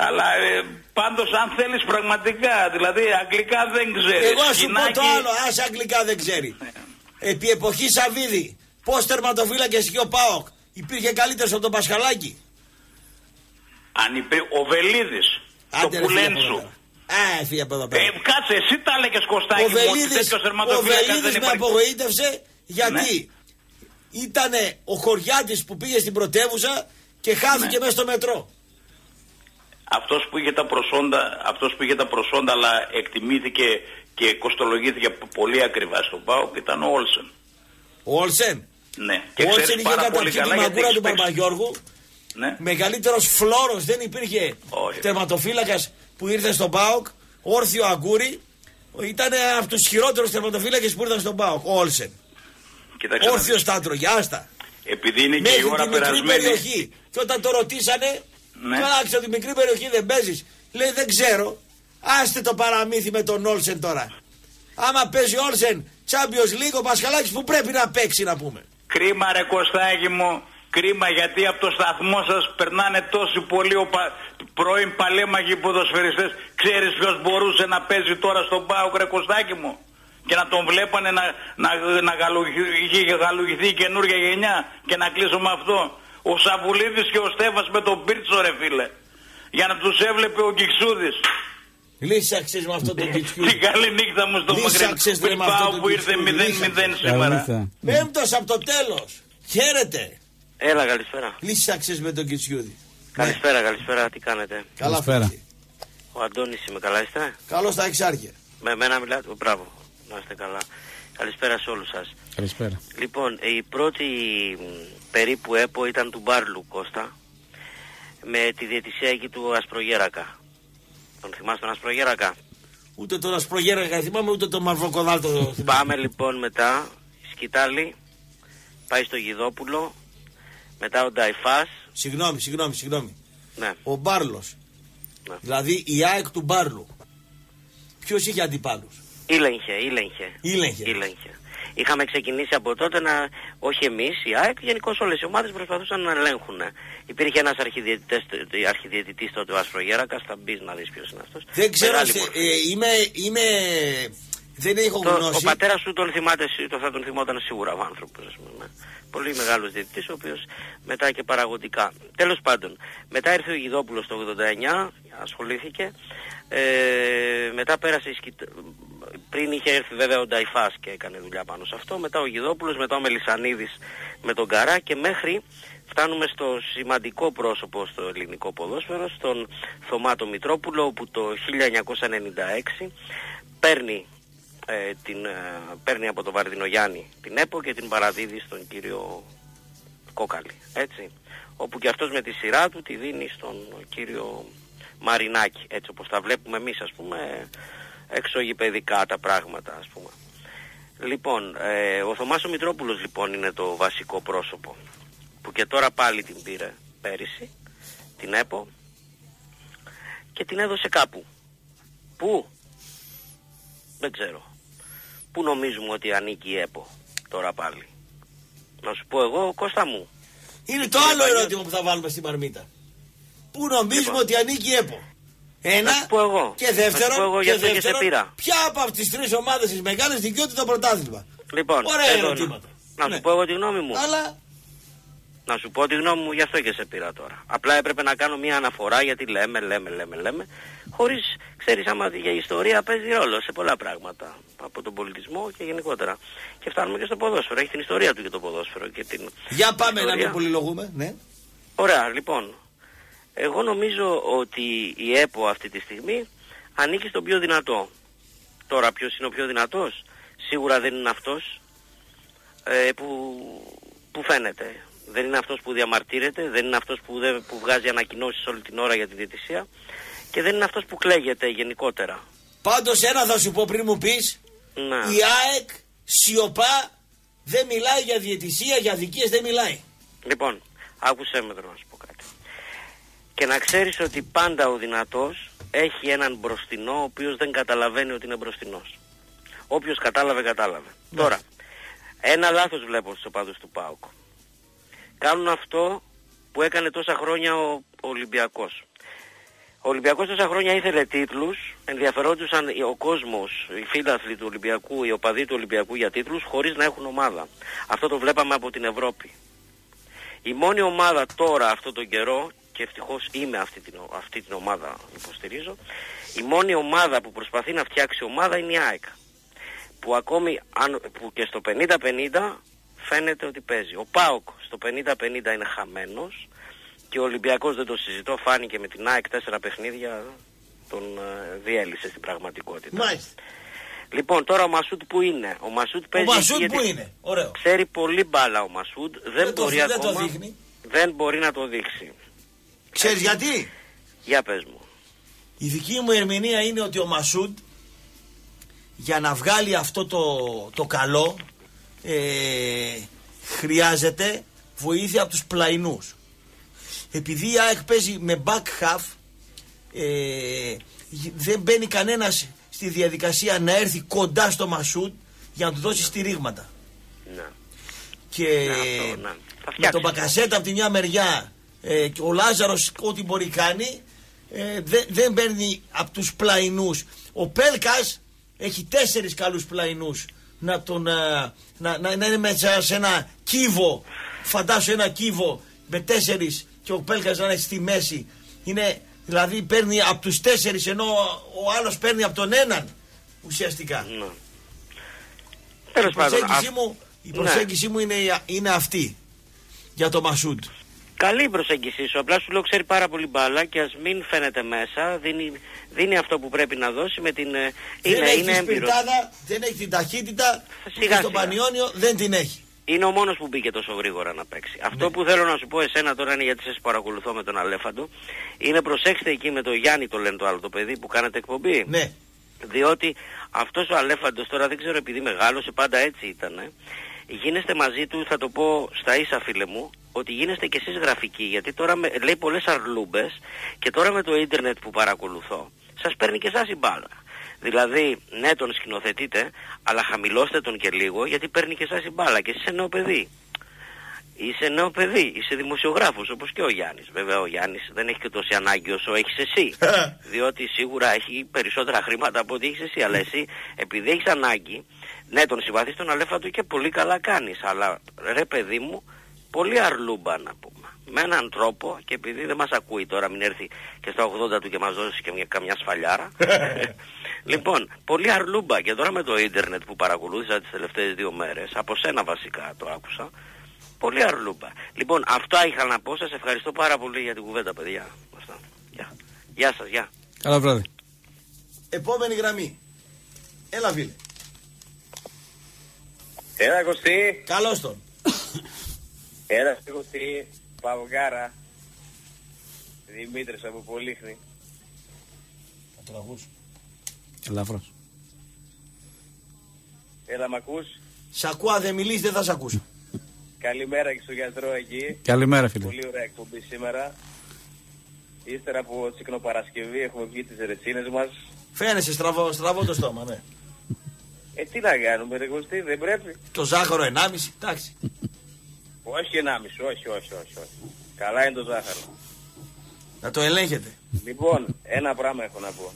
Αλλά ε, πάντως αν θέλεις πραγματικά, δηλαδή αγγλικά δεν ξέρεις. Εγώ σου πω το Σκηνάκι- άλλο, άσε αγγλικά δεν ξέρει. Επί εποχή Σαββίδη, πώς τερματοφύλακες και ο Πάοκ υπήρχε καλύτερος από τον Πασχαλάκη; Αν υπήρχε ο Βελίδης, το Άντε, ρε, φίλε, από Πουλένσου. εδώ πέρα. Α, φύγε από εδώ πέρα. Ε, κάτσε, εσύ τα έλεγες Κωστάκη ο μου ότι Βελίδης, τέτοιος ο τερματοφύλακας δεν Βελίδης με υπάρχει. απογοήτευσε γιατί Ναι. ήταν ο χωριάτης που πήγε στην πρωτεύουσα και χάθηκε Ναι. μέσα στο μετρό. Αυτός που είχε τα προσόντα, αυτός που είχε τα προσόντα αλλά εκτιμήθηκε και κοστολογήθηκε π- πολύ ακριβά στον ΠΑΟΚ ήταν ο Όλσεν. Ο Όλσεν. Ναι. Και Ο Όλσεν ξέρεις είχε πάρα πολύ καταρχήν τη καλά γιατί μαγκούρα έχεις του παίξει. Παπαγιώργου. Ναι. Μεγαλύτερος φλόρος δεν υπήρχε Όχι. τερματοφύλακας που ήρθε στον ΠΑΟΚ. Όρθιο Αγκούρι. Ήταν από τους χειρότερους τερματοφύλακες που ήρθαν στον ΠΑΟΚ. Ο Όλσεν. Κοίταξε να Όρθιος Στάτρο, για άστα. δεις. Επειδή είναι και Μέχρι η ώρα τη μικρή περασμένη. περιοχή. Και όταν το ρωτήσανε, Ναι. καλά ξέρω τη μικρή περιοχή δεν παίζεις. Λέει δεν ξέρω. Άστε το παραμύθι με τον Όλσεν τώρα. Άμα παίζει Όλσεν Champions League ο Πασχαλάκης που πρέπει να παίξει να πούμε. Κρίμα ρε Κωστάκη μου, κρίμα γιατί από το σταθμό σας περνάνε τόσοι πολλοί ο πα... πρώην παλέμαχοι ποδοσφαιριστές. Ξέρεις ποιος μπορούσε να παίζει τώρα στον ΠΑΟΚ ρε Κωστάκη μου; Και να τον βλέπανε να, να, να γαλουγι- είχε γαλουγηθεί η καινούργια γενιά και να κλείσω με αυτό. Ο Σαβουλίδης και ο Στέφας με τον Πίρτσο ρε φίλε. Για να τους έβλεπε ο Κιξούδης. Λύσαξες με αυτό το κιτσιού. Την καλή νύχτα μου στο Λύσαξες, ρε, με αυτό Μπιλμπάο το που ήρθε Κιτσιού, 0-0 σήμερα. Πέμπτος από το τέλος. Χαίρετε. Έλα, καλησπέρα. Λύσαξες με τον Κιτσιούδη. Καλησπέρα, καλησπέρα, τι κάνετε; Καλά Καλησπέρα. Ο Αντώνης είμαι, καλά είστε; Καλώς τα εξάρχεια. Με μένα μιλάτε, μπράβο, να είστε καλά. Καλησπέρα σε όλους σας. Καλησπέρα. Λοιπόν, η πρώτη μ, περίπου έπο ήταν του Μπάρλου Κώστα με τη διαιτησία εκεί του Ασπρογέρακα. Τον θυμάστε τον Ασπρογέρακα; Ούτε τον Ασπρογέρακα θυμάμαι, ούτε τον Μαυροκοδάλ το θυμάμαι. Πάμε λοιπόν μετά, Σκητάλη, πάει στο Γιδόπουλο, μετά ο Νταϊφάς, Συγγνώμη, συγγνώμη, συγγνώμη. ναι, Ο Μπάρλος. Ναι. Δηλαδή η ΑΕΚ του Μπάρλου. Ποιος είχε αντιπάλους; Ήλεγχε, ήλεγχε. Ήλεγχε. Ήλεγχε. Είχαμε ξεκινήσει από τότε να, όχι εμείς, η ΑΕΚ, γενικώς όλες οι ομάδες προσπαθούσαν να ελέγχουν. Υπήρχε ένας αρχιδιαιτητής τότε, ο Ασπρογέρακα, θα μπεις να δεις ποιος είναι αυτός. Δεν ξέρω, στε- ε, είμαι, είμαι, δεν έχω Το, ο γνώση. πατέρας σου τον θυμάται, εσύ, το θα τον θυμόταν σίγουρα ο άνθρωπος. Πολύ μεγάλος διαιτητής, ο οποίος μετά και παραγωγικά. Τέλος πάντων, μετά ήρθε ο Γιδόπουλο το 89, ασχολήθηκε. Ε, μετά πέρασε η Σκυ- πριν είχε έρθει βέβαια ο Νταϊφάς και έκανε δουλειά πάνω σε αυτό, μετά ο Γιδόπουλος, μετά ο Μελισανίδης με τον Καρά και μέχρι φτάνουμε στο σημαντικό πρόσωπο στο ελληνικό ποδόσφαιρο, στον Θωμάτο Μητρόπουλο, που το 1996 παίρνει, ε, την, ε, παίρνει από τον Βαρδινογιάννη την ΕΠΟ και την παραδίδει στον κύριο Κόκαλη. Έτσι. όπου και αυτός με τη σειρά του τη δίνει στον κύριο Μαρινάκη, έτσι όπως τα βλέπουμε εμείς ας πούμε εξωγηπαιδικά τα πράγματα ας πούμε. Λοιπόν, ε, ο Θωμάς ο Μητρόπουλος λοιπόν είναι το βασικό πρόσωπο που και τώρα πάλι την πήρε πέρυσι, την ΕΠΟ και την έδωσε κάπου. Πού; Δεν ξέρω. Πού νομίζουμε ότι ανήκει η ΕΠΟ τώρα πάλι; Να σου πω εγώ, Κώστα μου. Είναι το άλλο ερώτημα που θα βάλουμε στην Μαρμίτα. Πού νομίζουμε Λοιπόν. ότι ανήκει η ΕΠΟ; Ένα Να σου πω εγώ. και Να σου δεύτερον, πω εγώ και γι' αυτό και σε δεύτερον πήρα. ποια από αυτές τις τρεις ομάδες τις μεγάλες δικαιούται το πρωτάθλημα; Λοιπόν, Ωραία εδώ, ερωτήματα. Να σου πω εγώ τη γνώμη μου. Αλλά Να σου πω τη γνώμη μου, γι' αυτό και σε πήρα τώρα. Απλά έπρεπε να κάνω μια αναφορά γιατί λέμε, λέμε, λέμε, λέμε. Χωρίς, ξέρεις, άμα για ιστορία παίζει ρόλο σε πολλά πράγματα. Από τον πολιτισμό και γενικότερα. Και φτάνουμε και στο ποδόσφαιρο. Έχει την ιστορία του και το ποδόσφαιρο. Και την για πάμε να ιστορία. μην πολυλογούμε. Ναι. Ωραία, λοιπόν. Εγώ νομίζω ότι η ΕΠΟ αυτή τη στιγμή ανήκει στον πιο δυνατό. Τώρα ποιος είναι ο πιο δυνατός; Σίγουρα δεν είναι αυτός ε, που, που φαίνεται. Δεν είναι αυτός που διαμαρτύρεται, δεν είναι αυτός που, δεν, που βγάζει ανακοινώσεις όλη την ώρα για τη διαιτησία και δεν είναι αυτός που κλαίγεται γενικότερα. Πάντως ένα θα σου πω πριν μου πεις. Να. Η ΑΕΚ σιωπά δεν μιλάει για διαιτησία, για δικίες δεν μιλάει. Λοιπόν, άκουσέ με τώρα να σου πω κάτι. Και να ξέρεις ότι πάντα ο δυνατός έχει έναν μπροστινό ο οποίος δεν καταλαβαίνει ότι είναι μπροστινός. Όποιος κατάλαβε, κατάλαβε. Τώρα, ένα λάθος βλέπω στους οπαδούς του ΠΑΟΚ. Κάνουν αυτό που έκανε τόσα χρόνια ο, ο Ολυμπιακός. Ο Ολυμπιακός τόσα χρόνια ήθελε τίτλους, ενδιαφερόντουσαν ο κόσμος, οι φίλαθλοι του Ολυμπιακού, οι οπαδοί του Ολυμπιακού για τίτλους, χωρίς να έχουν ομάδα. Αυτό το βλέπαμε από την Ευρώπη. Η μόνη ομάδα τώρα αυτόν τον καιρό, και ευτυχώς είμαι αυτή την, ο- αυτή την ομάδα υποστηρίζω, η μόνη ομάδα που προσπαθεί να φτιάξει ομάδα είναι η ΑΕΚ. Που ακόμη αν, που και στο 50-50 φαίνεται ότι παίζει. Ο ΠΑΟΚ στο 50-50 είναι χαμένος και ο Ολυμπιακός δεν το συζητώ, φάνηκε με την ΑΕΚ τέσσερα παιχνίδια τον ε, διέλυσε στην πραγματικότητα. Μάλιστα. Λοιπόν, τώρα ο Μασούτ που είναι; Ο Μασούτ Ο παίζει Μασούτ εκεί που γιατί είναι; Ωραίο. Ξέρει πολύ μπάλα ο Μασούτ. Δεν, Δεν το- μπορεί δεν το ακόμα. δείχνει. Δεν μπορεί να το δείξει. Ξέρεις γιατί; Για πες μου. Η δική μου ερμηνεία είναι ότι ο Μασούντ για να βγάλει αυτό το, το καλό ε, χρειάζεται βοήθεια από τους πλαϊνούς. Επειδή η ΑΕΚ παίζει με back half ε, δεν μπαίνει κανένας στη διαδικασία να έρθει κοντά στο Μασούντ για να του δώσει στηρίγματα. Ναι. Και Ναι, αυτό, ναι. Θα με φτιάξεις. τον Μπακασέτα από τη μια μεριά ε, και ο Λάζαρος ό,τι μπορεί κάνει ε, δεν, δεν παίρνει από τους πλαϊνούς. Ο Πέλκας έχει τέσσερις καλούς πλαϊνούς να, τον, ε, να, να, να είναι μέσα σε ένα κύβο φαντάσου ένα κύβο με τέσσερις και ο Πέλκας να είναι στη μέση είναι, δηλαδή παίρνει από τους τέσσερις ενώ ο άλλος παίρνει από τον έναν ουσιαστικά. Ναι. Η Τέλος πάντων, προσέγγιση α- μου, η Ναι. προσέγγιση μου είναι, είναι αυτή για το Μασούντ. Καλή η προσέγγιση σου. Απλά σου λέω ξέρει πάρα πολύ μπάλα και ας μην φαίνεται μέσα. Δίνει, δίνει αυτό που πρέπει να δώσει με την. ε, δεν είναι έχεις είναι τη έμπειρος. σπιρτάδα, δεν έχεις την ταχύτητα που Σιγά, στο σιγά. Πανιόνιο δεν την έχει. Είναι ο μόνος που μπήκε τόσο γρήγορα να παίξει. Αυτό που θέλω να σου πω εσένα τώρα είναι γιατί σας παρακολουθώ με τον Αλέφαντο. Είναι προσέξτε εκεί με το Γιάννη το λένε το άλλο το παιδί που κάνετε εκπομπή. Ναι. Διότι αυτός ο Αλέφαντος τώρα δεν ξέρω επειδή μεγάλωσε πάντα έτσι ήταν. Γίνεστε μαζί του, θα το πω στα ίσα φίλε μου, ότι γίνεστε κι εσείς γραφικοί. Γιατί τώρα με, λέει πολλές αρλούμπες και τώρα με το ίντερνετ που παρακολουθώ σας παίρνει και εσάς η μπάλα. Δηλαδή, ναι τον σκηνοθετείτε, αλλά χαμηλώστε τον και λίγο γιατί παίρνει και εσάς η μπάλα και εσείς είσαι νέο παιδί. Είσαι νέο παιδί, είσαι δημοσιογράφος όπως και ο Γιάννης. Βέβαια ο Γιάννης δεν έχει και τόση ανάγκη όσο έχεις εσύ. διότι σίγουρα έχει περισσότερα χρήματα από ό,τι έχεις εσύ. Αλλά εσύ επειδή έχεις ανάγκη, ναι τον συμπαθείς τον αλέφατο και πολύ καλά κάνεις. Αλλά ρε παιδί μου, πολύ αρλούμπα να πούμε. Με έναν τρόπο και επειδή δεν μας ακούει τώρα μην έρθει και στα 80 του και μας δώσει και μια, καμιά σφαλιάρα. λοιπόν, πολύ αρλούμπα και τώρα με το ίντερνετ που παρακολούθησα τις τελευταίες δύο μέρες, από σένα βασικά το άκουσα, Πολύ αρλούμπα. Λοιπόν, αυτά είχα να πω. Σας ευχαριστώ πάρα πολύ για την κουβέντα, παιδιά. Αυτά. Γεια. Γεια σας, γεια. Καλό βράδυ. Επόμενη γραμμή. Έλα φίλε. Έλα Κωστή. Καλώς τον. Έλα Κωστή. Παυγάρα. Δημήτρης από Πολύχνη. Θα τον ακούσω. Ελαφρώς. Έλα μ' ακούς; Σ' ακούω, αν δεν μιλήσει δεν θα σ' ακούσω. Καλημέρα και στο γιατρό εκεί. Καλημέρα, φίλε. Πολύ ωραία εκπομπή σήμερα. Ύστερα από τσικνοπαρασκευή έχουμε βγει τις ρετσίνες μας. Φαίνεσαι στραβό, στραβό το στόμα, ναι. Ε, τι να κάνουμε ρε Κωστή, δεν πρέπει. Το ζάχαρο 1,5, εντάξει. Όχι ενάμιση, όχι, όχι, όχι, όχι. Καλά είναι το ζάχαρο. Να το ελέγχετε. Λοιπόν, ένα πράγμα έχω να πω.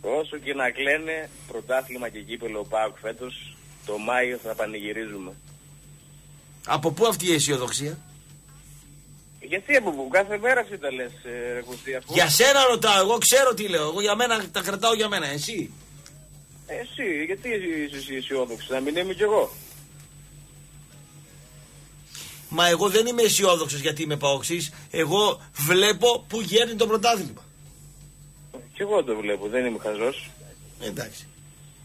Όσο και να κλαίνε πρωτάθλημα και κύπελο ο Πάουκ φέτος, το Μάιο θα πανηγυρίζουμε. Από πού αυτή η αισιοδοξία; Γιατί από πού, κάθε μέρα εσύ τα λες, ε, ρε Κωστή, αφού... Για σένα ρωτάω, εγώ ξέρω τι λέω. Εγώ για μένα τα κρατάω για μένα, εσύ; Εσύ, γιατί είσαι εσύ αισιόδοξος, να μην είμαι κι εγώ; Μα εγώ δεν είμαι αισιόδοξος γιατί είμαι παοξή. Εγώ βλέπω που γέρνει το πρωτάθλημα. Κι εγώ το βλέπω, δεν είμαι χαζός. Εντάξει.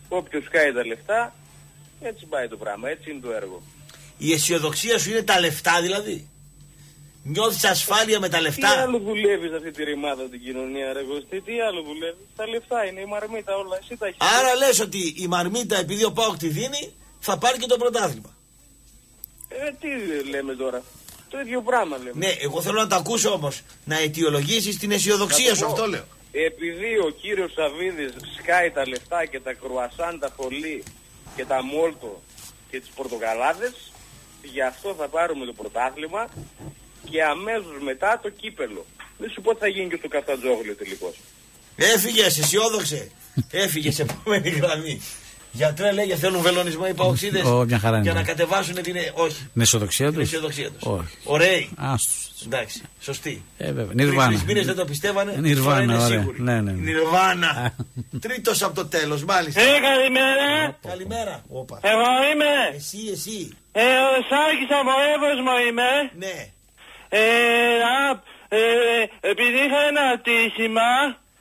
Όποιος κάει τα λεφτά, έτσι πάει το πράγμα, έτσι είναι το έργο. Η αισιοδοξία σου είναι τα λεφτά δηλαδή. Νιώθεις ασφάλεια με τα Τι λεφτά. άλλο δουλεύεις σε αυτή τη ρημάδα την κοινωνία, ρε Κωστή, τι άλλο δουλεύεις. Τα λεφτά είναι η μαρμίτα όλα, εσύ τα έχεις. Άρα λες ότι η Μαρμίτα επειδή ο Πάοκ τη δίνει θα πάρει και το πρωτάθλημα. Ε, τι λέμε τώρα; Το ίδιο πράγμα λέμε. Ναι, εγώ θέλω να τα ακούσω όμως. Να αιτιολογήσεις την αισιοδοξία Να σου, το πω. αυτό λέω. Επειδή ο κύριος Σαββίδης σκάει τα λεφτά και τα κρουασάν, τα χολί και τα μόλτο και τις πορτοκαλάδες, γι' αυτό θα πάρουμε το πρωτάθλημα και αμέσως μετά το κύπελο. Δεν σου πω τι θα γίνει και στο Καφτατζόγλιο τελικώς. Έφυγες, αισιόδοξε. Έφυγες σε επόμενη γραμμή. Γιατρέ λέγε θέλουν βελονισμό οι παοξίδε Ω, μια χαρά είναι. για να κατεβάσουν την. ε, Όχι, Με αισιοδοξία την τους; αισιοδοξία τους. Όχι. Ωραίοι. Άστος. Εντάξει, σωστή. Ε, βέβαια. Πριν τρεις Νιρβάνα. μήνες δεν το πιστεύανε. τώρα Νιρβάνα, είναι ωραία. σίγουροι. Ναι, ναι. ναι. Νιρβάνα. Τρίτος από το τέλος, μάλιστα. Ε, καλημέρα. Καλημέρα. Όπα. Εγώ είμαι. Εσύ, εσύ. Ε, ο Σάκης από Εύωσμο είμαι. Ναι. Ε, α, ε, επειδή είχα ένα ατύχημα,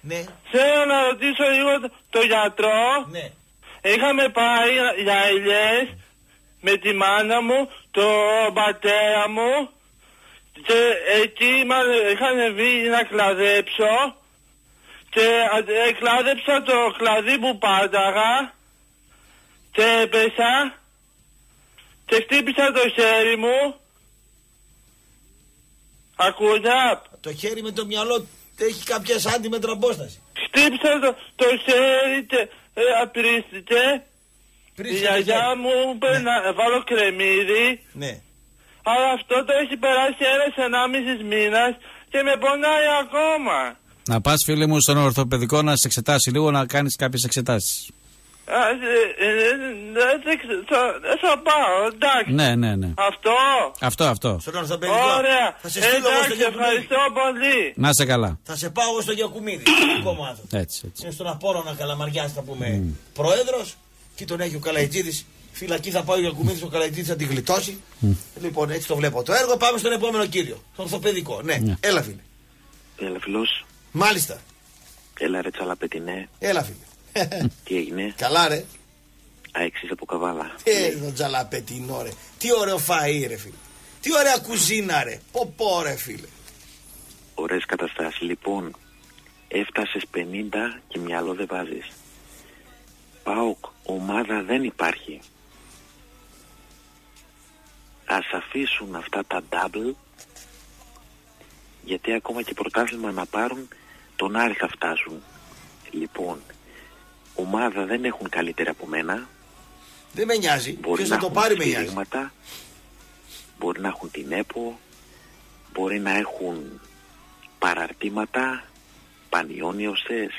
Ναι. θέλω να ρωτήσω λίγο το, το γιατρό. Ναι. Είχαμε πάει για ελιές με τη μάνα μου, τον πατέρα μου και εκεί μα- είχαν βγει να κλαδέψω και α- ε, κλάδεψα το κλαδί που πάταγα και έπεσα και χτύπησα το χέρι μου. Ακούτε, Το χέρι με το μυαλό έχει κάποια σάντιμετρα απόσταση. χτύπησα το, το χέρι και ε, απρίστηκε. Η Πρίστηκε γιαγιά το χέρι. μου είπε να βάλω κρεμμύδι. Ναι. Αλλά αυτό το έχει περάσει ένας ενάμισης μήνας και με πονάει ακόμα. Να πας, φίλε μου, στον ορθοπαιδικό να σε εξετάσει λίγο, να κάνεις κάποιες εξετάσεις. Α, ε, ε, ε, Δεν θα ξε- θα- δεν θα πάω, εντάξει. Ναι, ναι, ναι. Αυτό. Αυτό, αυτό. Στον ορθοπαιδικό. Ωραία. Θα σε στείλω εγώ στο Εντάξει, Γιακουμίδη. ευχαριστώ πολύ. Να σε καλά. Θα σε πάω εγώ στο Γιακουμίδη. Δικό μου άνθρωπο. Έτσι, έτσι. Είναι στον Απόρονα Καλαμαριά, θα πούμε πρόεδρο. Και τον έχει ο Καλαϊτζίδη. Φυλακή θα πάει ο Γιακουμίδη, ο Καλαϊτζίδη θα τη γλιτώσει. Λοιπόν, έτσι το βλέπω το έργο. Πάμε στον επόμενο κύριο. Στο ορθοπαιδικό. Ναι, Ναι. έλα φίλε. Έλα φιλός, Μάλιστα. έλα ρε τσαλαπετινέ, Έλα φίλε. τι έγινε, Καλά ρε. αεξής από καβάλα. Ε, το τζαλαπετινό ρε. Τι ωραίο φαΐ ρε φίλε. Τι ωραία κουζίνα ρε. Πω πω ρε φίλε. Ωραίες καταστάσεις. Λοιπόν, έφτασες 50 και μυαλό δεν βάζεις. ΠΑΟΚ, ομάδα δεν υπάρχει. Ας αφήσουν αυτά τα double, γιατί ακόμα και πρωτάθλημα να πάρουν, τον Άρη θα φτάσουν. Λοιπόν, ομάδα δεν έχουν καλύτερη από μένα. Δεν με νοιάζει. Μπορεί Ποιος να θα το έχουν πάρει με νοιάζει. σφυρίγματα, μπορεί να έχουν την ΕΠΟ, μπορεί να έχουν παραρτήματα, πανιόνιος θες,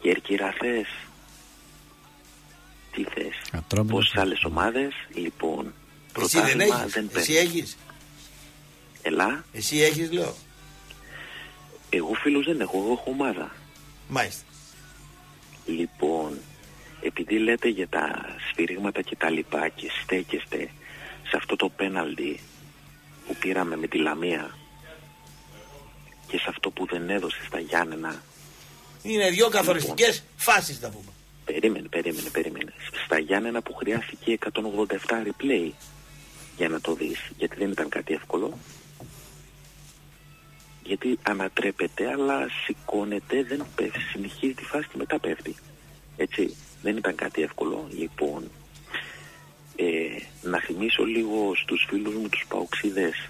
Κέρκυρα θες, τι θες, Ατρόμητος πόσες άλλες ομάδες, λοιπόν, Εσύ δεν πρωτάθλημα έχεις. δεν Εσύ παίρνεις. έχεις. Ελά, Εσύ έχεις λέω. εγώ φίλος δεν έχω, εγώ έχω ομάδα. Μάλιστα. Λοιπόν, επειδή λέτε για τα σφυρίγματα και τα λοιπά και στέκεστε σε αυτό το πέναλτι που πήραμε με τη Λαμία και σε αυτό που δεν έδωσε στα Γιάννενα Είναι δύο καθοριστικές φάσεις θα πούμε. Περίμενε, περίμενε, περίμενε. Στα Γιάννενα που χρειάστηκε 187 replay για να το δεις, γιατί δεν ήταν κάτι εύκολο. Γιατί ανατρέπεται, αλλά σηκώνεται, δεν πέφτει, συνεχίζει τη φάση και μετά πέφτει. Έτσι, δεν ήταν κάτι εύκολο. Λοιπόν, ε, να θυμίσω λίγο στους φίλους μου τους παοξίδες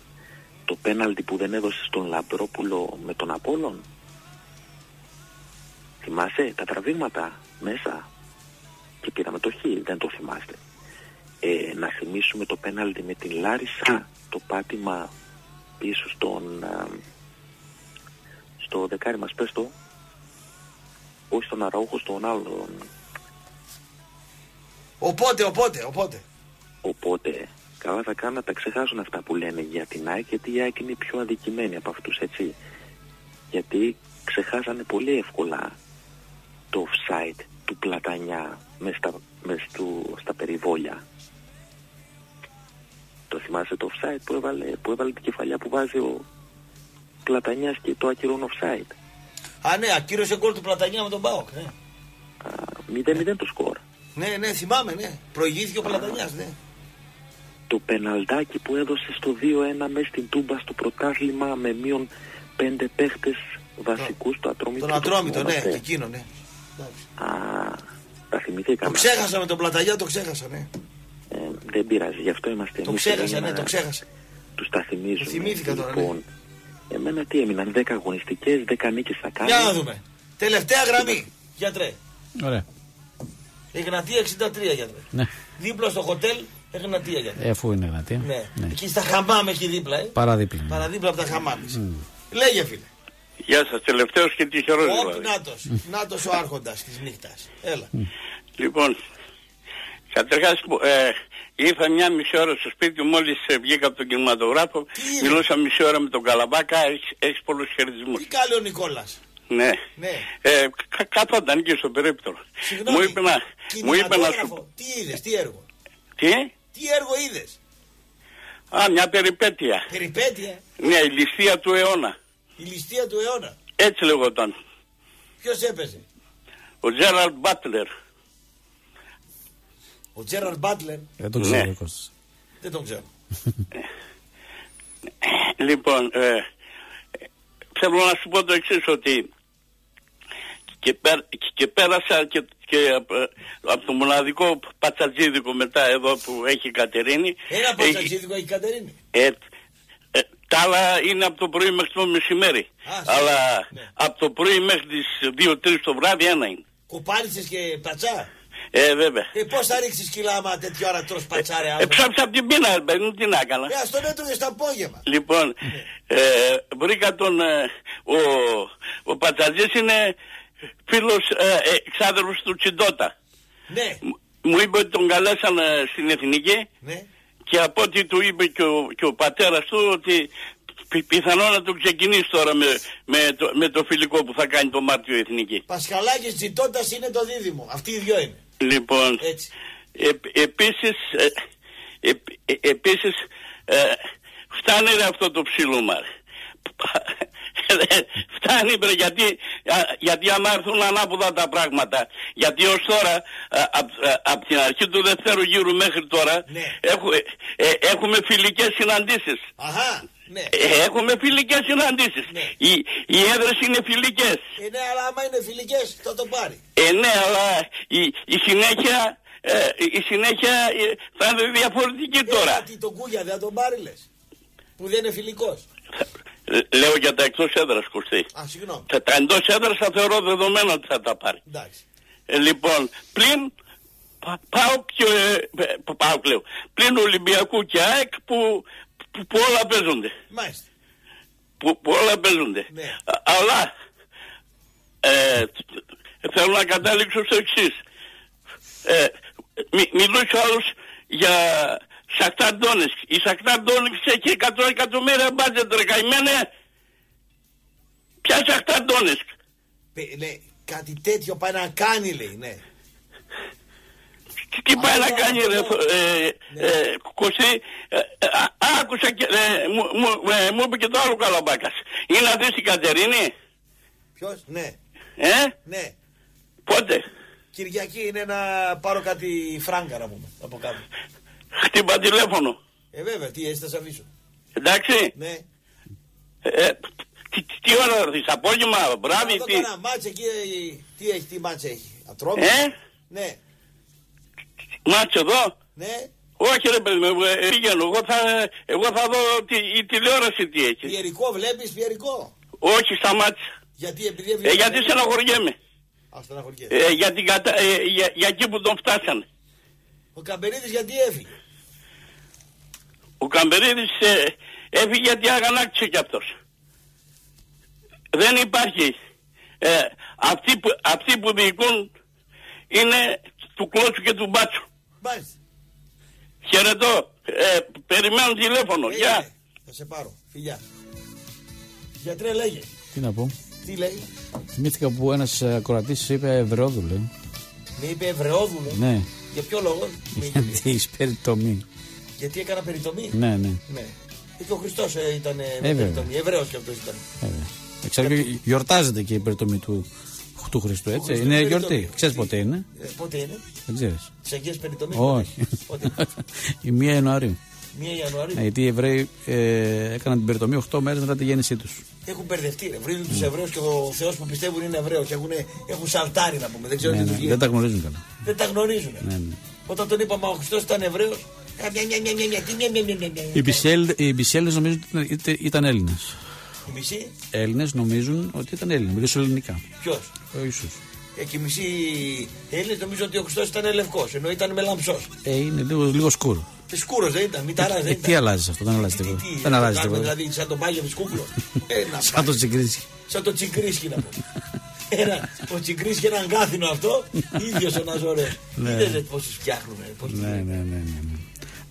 το πέναλτι που δεν έδωσε στον Λαμπρόπουλο με τον Απόλλων. Θυμάσαι τα τραβήγματα μέσα και πήραμε το χ, δεν το θυμάστε. Ε, να θυμίσουμε το πέναλτι με την Λάρισα, το πάτημα πίσω στον, α, στο δεκάρι μας, πες το, όχι στον Αραούχο, στον άλλον. Οπότε, οπότε, οπότε. Οπότε, καλά θα κάνουν να τα ξεχάσουν αυτά που λένε για την ΑΕΚ, γιατί η ΑΕΚ είναι η πιο αδικημένη από αυτούς, έτσι. Γιατί ξεχάσανε πολύ εύκολα το offside του Πλατανιά μες στα, μες του, στα περιβόλια. Το θυμάσαι το offside που έβαλε, που έβαλε την κεφαλιά που βάζει ο Πλατανιάς και το ακυρών offside. Α, ναι, ακύρωσε γκολ του Πλατανιά με τον Πάοκ. Ναι. 0-0 το σκορ. ναι, ναι, θυμάμαι, ναι. Προηγήθηκε ο Πλατανιάς, ναι. Το πεναλτάκι που έδωσε στο 2-1 μέσα στην Τούμπα στο πρωτάθλημα με μείον πέντε παίχτες βασικούς το ατρόμητο. Τον Ατρόμητο, ναι, εκείνο, ναι. Α, τα θυμηθήκαμε. Το ξέχασα με τον Πλατανιά, το ξέχασα, ναι. Ε, δεν πειράζει, γι' αυτό είμαστε Το εμείς ξέχασα, εδώ για ναι, να το ξέχασα. Τους τα θυμίζουμε. Το θυμήθηκα τώρα, ναι. Λοιπόν, Εμένα τι έμειναν, 10 αγωνιστικές, 10 νίκες θα κάνει. Για να δούμε. Τελευταία γραμμή, γιατρέ. Ωραία. Εγνατία 63, γιατρέ. Ναι. Δίπλα στο χοτέλ, Εγνατία, γιατρέ. Ε, αφού είναι δυνατή. Ναι. ναι. Εκεί στα χαμάμ εκεί δίπλα, ε. Παραδίπλα. Παραδίπλα από τα χαμάμ. Λέγε, φίλε. Γεια σας, τελευταίος και τυχερός Όπ, δηλαδή. νάτος. Νάτος ο άρχοντας της νύχτας. Έλα. Λοιπόν, καταρχάς ε, ήρθα μια μισή ώρα στο σπίτι μου μόλις ε, βγήκα από τον κινηματογράφο. Μιλούσα μισή ώρα με τον Καλαμπάκα, έχεις, έχεις πολλούς χαιρετισμούς. Τι κάνει ο Νικόλας; Ναι. Ναι. Ε, κα, καθόταν εκεί στο περίπτερο. Συγγνώμη, Μου είπε να, μου είπε να σου Κινηματόγραφο. Τι είδες, τι έργο; Τι; Τι έργο είδες; Α, μια περιπέτεια. Περιπέτεια; Ναι, η ληστεία του αιώνα. Η ληστεία του αιώνα. Έτσι λεγόταν. Ποιος έπαιζε; Ο Τζέραλτ Μπάτλερ. Ο Τζέραρντ Μπάτλερ. Δεν το ξέρω. Ναι. Κώστας. Δεν τον ξέρω. Λοιπόν, ε, θέλω να σου πω το εξής ότι και, πέ- και πέρασα και, και από, από το μοναδικό πατσατζίδικο μετά εδώ που έχει η Κατερίνη. Ένα έχει- πατσατζίδικο έχει η Κατερίνη. ε, ε, τα άλλα είναι από το πρωί μέχρι το μεσημέρι. Αλλά από το πρωί μέχρι τις 2-3 το βράδυ ένα είναι. Κουπάρισες και πατσά. Ε, βέβαια. Ε, πώς θα ρίξεις κιλά άμα τέτοια ώρα τρως πατσά ρε Ε, άνθρωπο; ψάψα από την πείνα, ρε παιδί μου, τι να έκανα. Ε, ας τον έτρωγες στο απόγευμα. Λοιπόν, ε, βρήκα τον, ε, ο, ο Πατσατζής είναι φίλος, ε, ε, εξάδελφος του Τσιντότα. Ναι. Μου είπε ότι τον καλέσαν ε, στην Εθνική Ναι. και από ό,τι του είπε και ο, και ο πατέρας του ότι πι- πιθανό να το ξεκινήσει τώρα με, με, το, με το φιλικό που θα κάνει το Μάρτιο η Εθνική. Πασχαλάκης Τζιτώτας είναι το δίδυμο. Αυτοί οι δυο είναι. Λοιπόν, ε, επίσης, ε, ε, ε, επίσης ε, φτάνει ρε αυτό το ψήλωμα. ρε. Ε, φτάνει βρε γιατί, α, γιατί άμα έρθουν ανάποδα τα πράγματα γιατί ως τώρα από την αρχή του δεύτερου γύρου μέχρι τώρα έχουμε, ε, έχουμε φιλικές συναντήσεις Αχα, ναι. Ε, έχουμε φιλικές συναντήσεις οι, οι έδρες είναι φιλικές Ε, ναι, αλλά άμα είναι φιλικές θα το πάρει. ε, ναι, αλλά η, η συνέχεια, ε, η συνέχεια ε, θα είναι διαφορετική τώρα. Γιατί τον Κούγια δεν θα τον πάρει λες. Που δεν είναι φιλικός. Ε, Λέω για τα εκτός έδρας, Κωστή. Α, συγγνώμη. Τα, τα εντός έδρας θα θεωρώ δεδομένο ότι θα τα πάρει. Εντάξει. Ε, λοιπόν, πλην πα- πάω και, ε, ε, πάω λέω, πλην Ολυμπιακού και ΑΕΚ που, που, που όλα παίζονται. Μάλιστα. Που, που όλα παίζονται. Α- αλλά ε, θέλω να καταλήξω στο εξής. Ε, μι, μιλούσε ο άλλος για Σαχτάρ Ντόνετσκ. Η Σαχτάρ Ντόνετσκ έχει 100 εκατομμύρια budget ρε καημένε. Ποια Σαχτάρ Ντόνετσκ. Ε, Λέει, κάτι τέτοιο πάει να κάνει λέει, ναι. Τι πάει να κάνει ρε ε, ε, Κωστή. Ε, ε, α- άκουσα και ε, μου, μου, ε, μου είπε και το άλλο καλαμπάκας. Είναι να δεις την Κατερίνη; Ποιος, ναι. Ε, Ναι. πότε; Κυριακή είναι να πάρω κάτι φράγκα να πούμε από κάτω. Χτύπα τηλέφωνο. Ε, βέβαια, τι έτσι θα σε αφήσω. Εντάξει. Ναι. Ε, Τι, τι, τι ώρα θα έρθεις, απόγευμα, βράδυ, Εδώ τι; κανένα μάτς εκεί, ε, τι έχει, τι μάτς έχει. Ατρόμητο. Ε; Ναι. Μάτς εδώ. Ναι. Όχι ρε παιδί μου, ε, πήγαινε. Εγώ θα, εγώ θα δω τη, η τηλεόραση τι έχει. Πιερικό βλέπεις, πιερικό; Όχι στα μάτια. Γιατί επειδή Ε, γιατί στεναχωριέμαι. Α, στεναχωριέμαι. Ε, για, την κατα... ε, για, για εκεί που τον φτάσανε. Ο Καμπερίδης γιατί έφυγε; Ο Καμπερίδης ε, έφυγε γιατί αγανάκτησε κι αυτός. Δεν υπάρχει. Ε, αυτοί, που, αυτοί που διοικούν είναι του κλώτσου και του μπάτσου. Μάλιστα. Χαιρετώ. Ε, περιμένω τηλέφωνο. Γεια. Θα σε πάρω. Φιλιά. Γιατρέ λέγε. Τι να πω; Τι λέει; Θυμήθηκα που ένας ακροατής είπε Ευρεόδουλε. Με είπε Ευρεόδουλο. Ναι. Για ποιο λόγο; Γιατί έχεις περιτομή. Γιατί έκανα περιτομή; Ναι, ναι. ναι. Και ο Χριστός ε, ήταν με βέβαια. περιτομή. Εβραίος κι αυτός ήταν. Βέβαια. Ε, Ξέρω και γιορτάζεται και η περιτομή του, του Χριστού, έτσι. Χριστού είναι περιτομή. γιορτή. Ξέρεις πότε είναι; Ε, πότε είναι; Δεν ξέρεις. Τι Αγίε Περιτομή. Όχι. η 1 Ιανουαρίου. 1 Ιανουαρίου. Ε, Γιατί οι Εβραίοι ε, έκαναν την περιτομή 8 μέρες μετά τη γέννησή τους. Έχουν μπερδευτεί. Ρε. Βρίζουν Ναι. του Εβραίους και ο Θεός που πιστεύουν είναι Εβραίο και έχουν, έχουν σαλτάρι να πούμε. Δεν ξέρω Ναι, τι ναι, τους δεν γίνεται. τα γνωρίζουν καλά. Δεν τα γνωρίζουν. Ναι, ναι. Όταν τον είπαμε ο Χριστός ήταν Εβραίος. Μια, μια, μια, μια, μια, τι, μια, μια, μια, μια, μια. Οι Μπισέλ- Οι Μπισέλες νομίζουν ότι ήταν, ήταν Έλληνες. Η μισή; Έλληνες νομίζουν ότι ήταν Έλληνες. Μιλήσουν ελληνικά. Ποιος; Ο Ιησούς. Ε, και οι μισοί Έλληνες νομίζω ότι ο Χριστός ήταν λευκός, ενώ ήταν με λαμψό. Ε, είναι λίγο, λίγο σκούρο. Και σκούρος δεν ήταν, μηταράς δεν Ε, ήταν. τι αλλάζεις αυτό, δεν αλλάζεις τίποτα. Τι, Δεν να αλλάζεις το κάνουμε, τίποτα. Δηλαδή, σαν τον Πάγιο της κούκλος. Ε, να Σαν πάει. το τσιγκρίσι. Σαν το τσιγκρίσκι να πούμε. Ένα, ο τσιγκρίσκι έναν κάθινο αυτό, ίδιος ένα ωραίο. Ναι. Είδες πώς τους φτιάχνουν. Πώς τους- Ναι, ναι, ναι, ναι.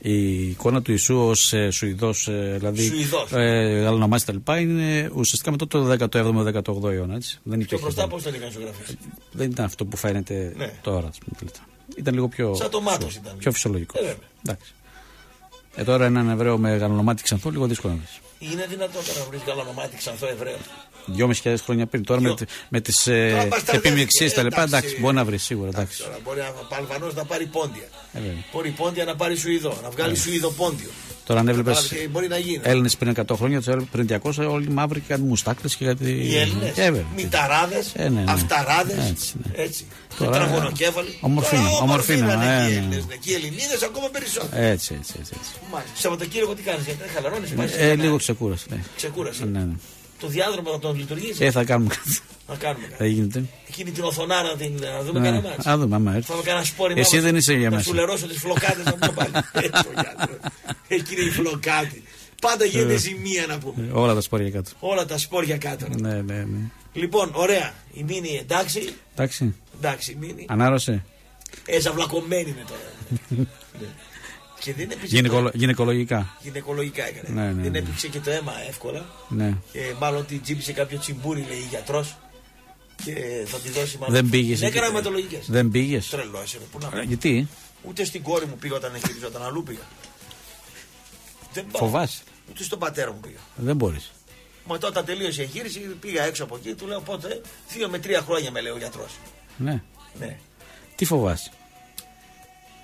Ναι. Η εικόνα του Ιησού ως ε, Σουηδός, ε, δηλαδή. Σουηδός. Ε, Γαλλονομάς τα λοιπά, είναι ουσιαστικά μετά το 17ο-18ο αιώνα. Έτσι. Δεν, Πιο υπήρχε μπροστά αυτό. πώς τον είχαν ζωγραφίσει. δεν ήταν αυτό που φαίνεται Ναι. τώρα. ας πούμε, τελικά. Ήταν λίγο πιο. Σαν το μάτος ήταν. Πιο φυσιολογικός. Ε, βέβαια. Εντάξει. Ε, τώρα έναν Εβραίο με γαλλονομάτι ξανθό, λίγο δύσκολο να δεις. Είναι δυνατόν τώρα να βρεις γαλανομάτι ξανθό Εβραίο. Δυόμιση χιλιάδε χρόνια πριν. Τώρα με, με τις ε, Τώρα μπασταρδεύτηκε, επιμειξίε τα λοιπά, εντάξει. εντάξει, μπορεί να βρεις σίγουρα. Εντάξει. Τώρα μπορεί να Αλβανό να πάρει πόντια. Ε, βέβαια. Μπορεί πόντια να πάρει Σουηδό, να βγάλει Σουηδό πόντιο. Τώρα αν έβλεπες Κατάλαβες, και μπορεί να γίνει. Έλληνες πριν 100 χρόνια, τους έβλεπε πριν 200, όλοι μαύροι και κάτι μουστάκλες και κάτι. Οι Έλληνες, Ε, βέβαια. μηταράδες, Ε, ναι, ναι. αυταράδες. Έτσι, ναι. Έτσι. Τώρα, Τετραγωνοκέφαλοι. ομορφήνα, Τώρα, ομορφήνα, είναι ε, και οι ναι. Έλληνες, ναι. Και οι Ελληνίδες ακόμα περισσότερο. Έτσι, έτσι, έτσι. έτσι. Μάλιστα. Σαββατοκύριακο τι κάνεις, γιατί χαλαρώνεις, πάει. Ε, λίγο ξεκούρασε. Ναι. Ξεκούρασε. Ναι, ναι. Το διάδρομο θα τον λειτουργήσει. Ε, θα κάνουμε κάτι. Να κάνουμε κάτι. Θα γίνεται. Εκείνη την οθονάρα να την να δούμε Ναι. κανένα μάτς. Α δούμε, άμα έρθει. Θα με κανένα σπόρι Εσύ μάμα, δεν είσαι για Να μέσα. σου λερώσω τις φλοκάτες να μου πάλι. Ε, το γιατρός. Εκείνη η φλοκάτη. Πάντα γίνεται Ε. ζημία να πούμε. Ε, Όλα τα σπόρια κάτω. Όλα τα σπόρια κάτω. Ναι, ναι, ναι. Λοιπόν, ωραία. Η μήνυ εντάξει. Εντάξει. Εντάξει, η μήνυ. Ανάρρωσε. Ε, ζαυλακωμένη είναι τώρα. Ναι. Και δεν έπαιξε. Γυναικολο- το- Γυναικολογικά. Γυναικολογικά έκανε. Ναι, ναι, δεν ναι. έπαιξε και το αίμα εύκολα. Ναι. Ε, μάλλον την τσίπησε κάποιο τσιμπούρι, λέει γιατρός. Και θα τη δώσει μάλλον. Δεν πήγες. Ναι, έκανα αιματολογικές. Δεν πήγες; Τρελό, εσύ, πού να πάω. Γιατί; Ούτε στην κόρη μου πήγα όταν χειριζόταν, αλλού πήγα. Δεν πάω. Φοβάσαι; Ούτε στον πατέρα μου πήγα. Δεν μπορείς. Μα τότε τελείωσε η εγχείρηση, πήγα έξω από εκεί, του λέω πότε, δύο με τρία χρόνια με λέει ο γιατρός. Ναι. Ναι. Τι φοβάσαι;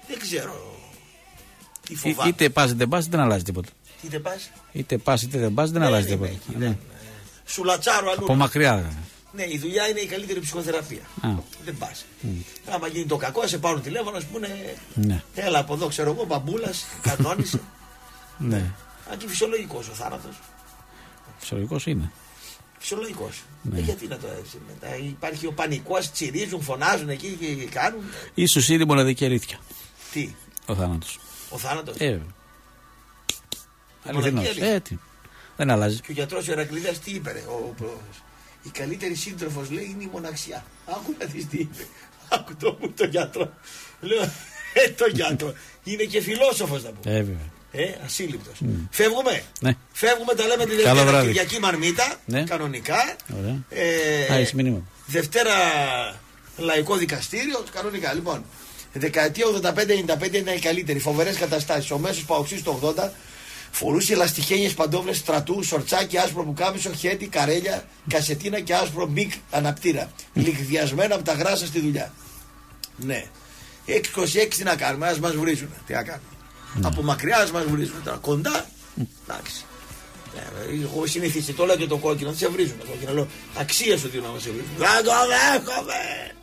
Δεν ξέρω. Τι Ή- φοβάμαι. Είτε πας είτε πας δεν αλλάζει τίποτα. Τι δεν πας. Είτε πας είτε δεν πας δεν Ναι, αλλάζει είμαι τίποτα. εκεί, Ναι. Σου λατσάρω αλλού. Από μακριά. Ναι, η δουλειά είναι η καλύτερη ψυχοθεραπεία. Α, Δεν πας. μ, Άμα γίνει το κακό, σε πάρουν τηλέφωνο, ας πούνε. Ναι. Έλα από εδώ, ξέρω εγώ, μπαμπούλας, κανόνισε. Ναι. Αν και φυσιολογικός ο θάνατος. Φυσιολογικός είναι. Φυσιολογικός. Ναι. Ε, γιατί να το έτσι μετά. Υπάρχει ο πανικός, τσιρίζουν, φωνάζουν εκεί και κάνουν. Ίσως είναι η μοναδική αλήθεια. Τι, Ο θάνατος. Ο θάνατος. Ε, βέβαια. μοναδική Αληθινός. αλήθεια. Ε, τι. Δεν αλλάζει. Και ο γιατρός ο Ερακλήδα τι είπε, ρε, ο πρόεδρος. Η καλύτερη σύντροφος λέει είναι η μοναξιά. Άκου να δεις τι είπε. Άκου το μου το γιατρό. Λέω, ε, το γιατρό. Είναι και φιλόσοφος να πούμε. Ε, βέβαια. Ε, ασύλληπτος. Φεύγουμε. Ναι. Φεύγουμε, τα λέμε τη Καλό Δευτέρα βράδυ. Κυριακή Μαρμίτα. Ναι. Κανονικά. Ωραία. Ε, Α, έχει μήνυμα. Δευτέρα λαϊκό δικαστήριο. Κανονικά. Λοιπόν, δεκαετία 85-95 ήταν η καλύτερη. Φοβερές καταστάσεις. Ο μέσος παοξής το 80 φορούσε ελαστιχένιες παντόφλες στρατού, σορτσάκι, άσπρο πουκάμισο, χέτι, καρέλια, κασετίνα και άσπρο Bic αναπτήρα. Λιγδιασμένα από τα γράσα στη δουλειά. Ναι. 6-26 τι να κάνουμε, ας μας βρίζουν. Τι να κάνουμε. Από μακριά ας μας βρίζουν. Τώρα κοντά, εντάξει. Ε, Έχω συνηθίσει, το λέω και το κόκκινο, δεν σε βρίζουν το κόκκινο. Λέω, αξία σου δίνω να με σε βρίζουν. Δεν το δέχομαι!